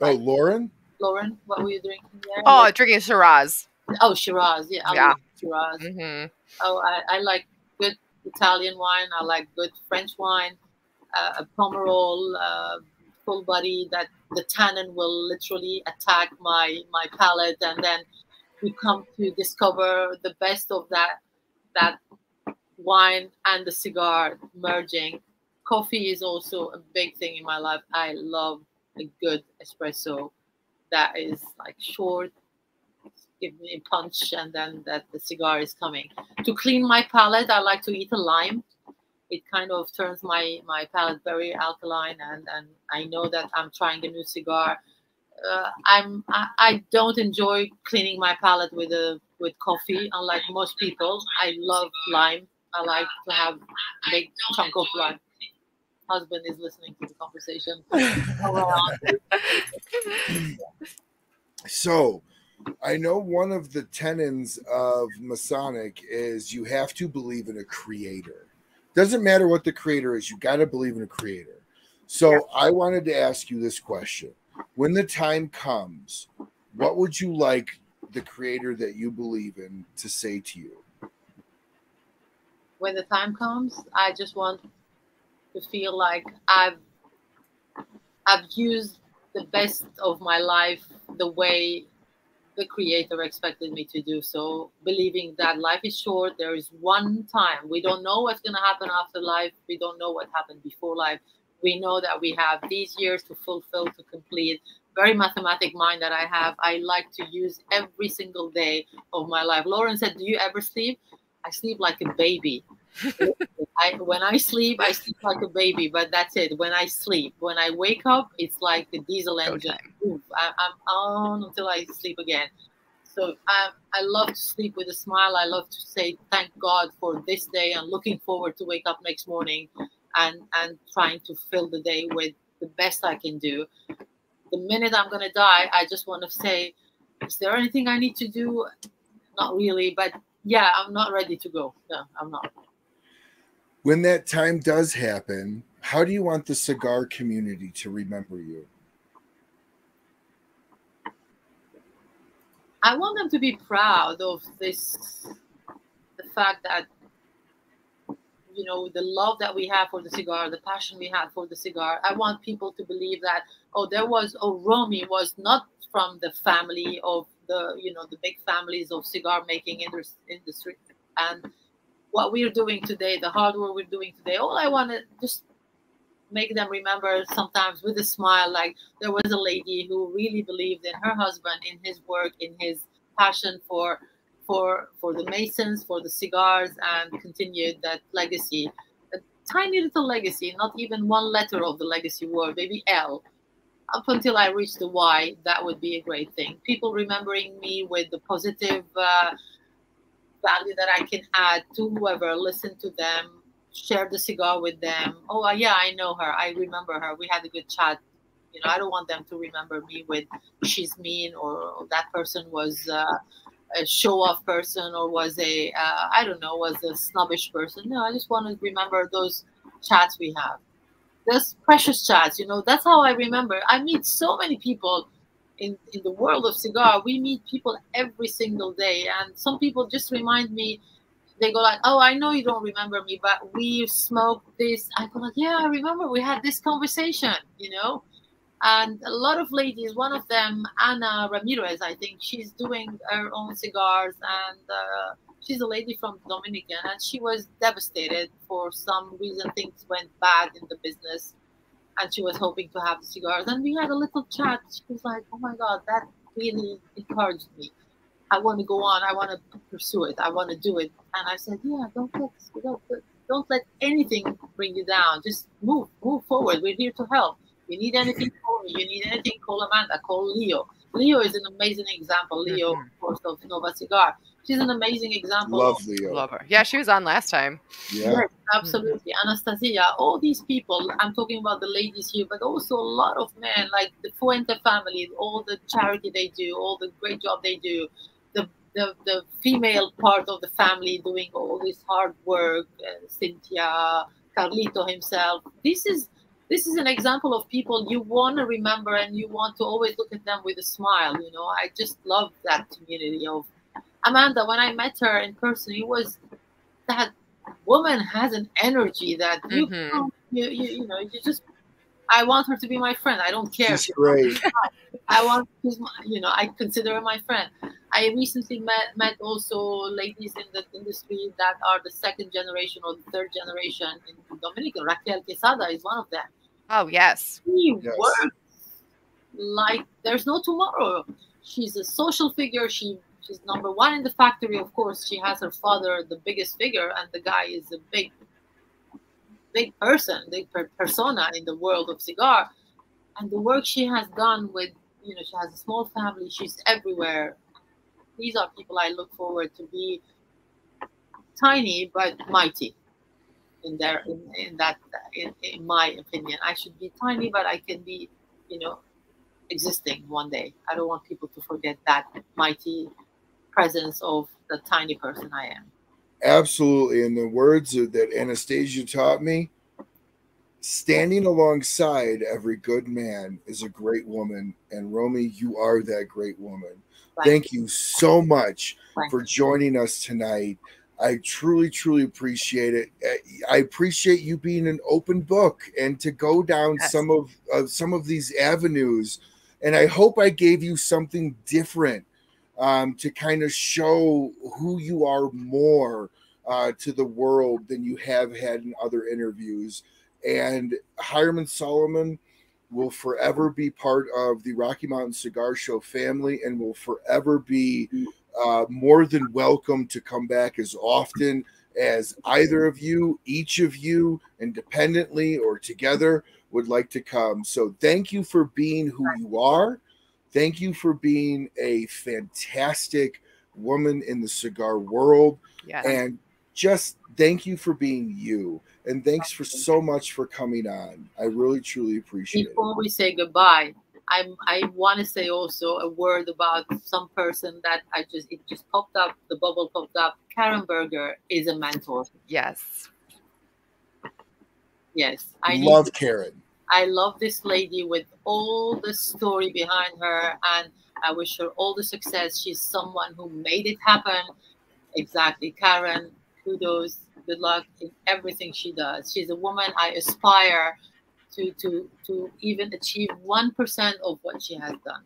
A: Oh, Lauren.
C: Lauren, what were you drinking there?
B: Oh, drinking Shiraz.
C: oh Shiraz. Yeah, I
B: Yeah.
C: love Shiraz.
B: hmm
C: Oh, I, I like good Italian wine. I like good French wine. Uh, a Pomerol, uh, full body that the tannin will literally attack my my palate, and then you come to discover the best of that that wine and the cigar merging. Coffee is also a big thing in my life. I love a good espresso that is like short, give me a punch, and then that the cigar is coming. To clean my palate, I like to eat a lime. It kind of turns my my palate very alkaline, and and I know that I'm trying a new cigar. Uh, I'm I, I don't enjoy cleaning my palate with a with coffee, unlike most people. I love lime. I like to have big chunk of lime. Husband is listening to the conversation.
A: so, I know one of the tenets of Masonic is you have to believe in a creator. Doesn't matter what the creator is, you got to believe in a creator. So, yeah. I wanted to ask you this question. When the time comes, what would you like the creator that you believe in to say to you?
C: When the time comes, I just want to feel like I've I've used the best of my life the way the creator expected me to do. So believing that life is short there is one time. We don't know what's going to happen after life. We don't know what happened before life. We know that we have these years to fulfill to complete. Very mathematic mind that i have. I like to use every single day of my life. Lauren said do you ever sleep? I sleep like a baby I, when I sleep, I sleep like a baby, but that's it. When I sleep, when I wake up, it's like the diesel engine. I, am on until I sleep again. So I, I love to sleep with a smile. I love to say thank God for this day and looking forward to wake up next morning and, and trying to fill the day with the best I can do. The minute I'm going to die, I just want to say, is there anything I need to do? Not really, but yeah, I'm not ready to go. No, I'm not
A: when that time does happen, how do you want the cigar community to remember you?
C: I want them to be proud of this, the fact that, you know, the love that we have for the cigar, the passion we have for the cigar. I want people to believe that, oh, there was, oh, Romy was not from the family of the, you know, the big families of cigar making industry. And what we're doing today, the hard work we're doing today. All I want to just make them remember sometimes with a smile, like there was a lady who really believed in her husband, in his work, in his passion for for for the Masons, for the cigars, and continued that legacy. A tiny little legacy, not even one letter of the legacy word, maybe L. Up until I reach the Y, that would be a great thing. People remembering me with the positive. Uh, value that I can add to whoever, listen to them, share the cigar with them. Oh, uh, yeah, I know her. I remember her. We had a good chat. You know, I don't want them to remember me with she's mean or, that person was uh, a show off person or was a uh, I don't know, was a snobbish person. No, I just want to remember those chats we have. Those precious chats, you know, that's how I remember. I meet so many people in, in the world of cigar, we meet people every single day. And some people just remind me, they go like, oh, I know you don't remember me, but we smoked this. I go like, yeah, I remember we had this conversation, you know? And a lot of ladies, one of them, Ana Ramirez, I think, she's doing her own cigars and uh, she's a lady from Dominican and she was devastated for some reason things went bad in the business and she was hoping to have the cigars. And we had a little chat. She was like, "Oh my God, that really encouraged me. I want to go on. I want to pursue it. I want to do it." And I said, "Yeah, don't let don't, don't let anything bring you down. Just move, move forward. We're here to help. You need anything, call me. You need anything, call Amanda. Call Leo. Leo is an amazing example. Leo, mm-hmm. of course, of Nova Cigar. She's an amazing example.
A: Love Leo.
B: Love her. Yeah, she was on last time.
A: Yeah. Yes,
C: absolutely. Mm-hmm. Anastasia, all these people, I'm talking about the ladies here, but also a lot of men, like the Fuente family, all the charity they do, all the great job they do, the the, the female part of the family doing all this hard work, uh, Cynthia, Carlito himself. This is this is an example of people you want to remember and you want to always look at them with a smile. You know, I just love that community of Amanda, when I met her in person, it was that woman has an energy that you, mm-hmm. you, you, you know, you just. I want her to be my friend. I don't care.
A: She's great.
C: I want, you know, I consider her my friend. I recently met met also ladies in the industry that are the second generation or the third generation in Dominican. Raquel Quesada is one of them.
B: Oh yes.
C: She yes. works like there's no tomorrow. She's a social figure. She She's number one in the factory. Of course, she has her father, the biggest figure, and the guy is a big, big person, big persona in the world of cigar. And the work she has done with, you know, she has a small family. She's everywhere. These are people I look forward to be tiny but mighty in there in, in that in, in my opinion i should be tiny but i can be you know existing one day i don't want people to forget that mighty presence of the tiny person i am
A: Absolutely. In the words that Anastasia taught me, standing alongside every good man is a great woman. And Romy, you are that great woman. Thank you so much for joining us tonight. I truly, truly appreciate it. I appreciate you being an open book and to go down yes. some of uh, some of these avenues. And I hope I gave you something different um, to kind of show who you are more uh, to the world than you have had in other interviews. And Hiram Solomon will forever be part of the Rocky Mountain Cigar Show family and will forever be uh, more than welcome to come back as often as either of you, each of you, independently or together, would like to come. So thank you for being who you are. Thank you for being a fantastic woman in the cigar world. Yes. And just thank you for being you. And thanks for so much for coming on. I really, truly appreciate
C: Before it. Before we say goodbye, I'm, I want to say also a word about some person that I just, it just popped up, the bubble popped up. Karen Berger is a mentor.
B: Yes.
C: Yes.
A: I love Karen.
C: I love this lady with all the story behind her, and I wish her all the success. She's someone who made it happen. Exactly, Karen. Kudos, good luck in everything she does. She's a woman I aspire to to to even achieve one percent of what she has done.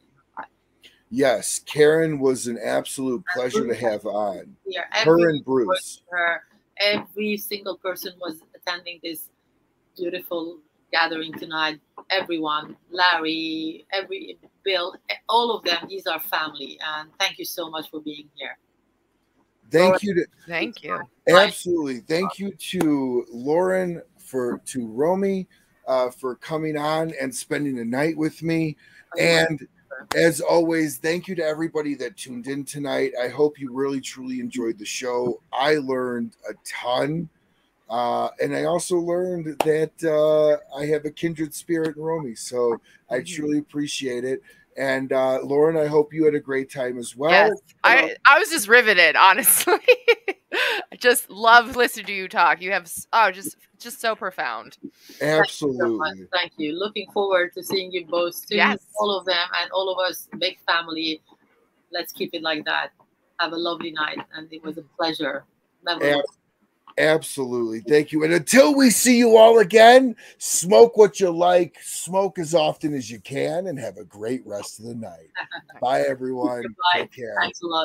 A: Yes, Karen was an absolute pleasure to have on. Yeah, her and Bruce.
C: Her, every single person was attending this beautiful gathering tonight. Everyone, Larry, every Bill, all of them. These are family, and thank you so much for being here.
A: Thank you to
B: thank you.
A: Absolutely, thank you to Lauren for to Romy uh, for coming on and spending the night with me, and as always, thank you to everybody that tuned in tonight. I hope you really truly enjoyed the show. I learned a ton. Uh, and I also learned that uh, I have a kindred spirit in Romy. So I mm-hmm. truly appreciate it. And uh, Lauren, I hope you had a great time as well. Yes,
B: I, I was just riveted, honestly. I just love listening to you talk. You have oh, just just so profound.
A: Absolutely.
C: Thank you, so Thank you. Looking forward to seeing you both soon. Yes. All of them and all of us, big family. Let's keep it like that. Have a lovely night, and it was a pleasure.
A: Absolutely. Thank you. And until we see you all again, smoke what you like, smoke as often as you can, and have a great rest of the night. Bye, everyone. Take care.
C: Thanks a lot.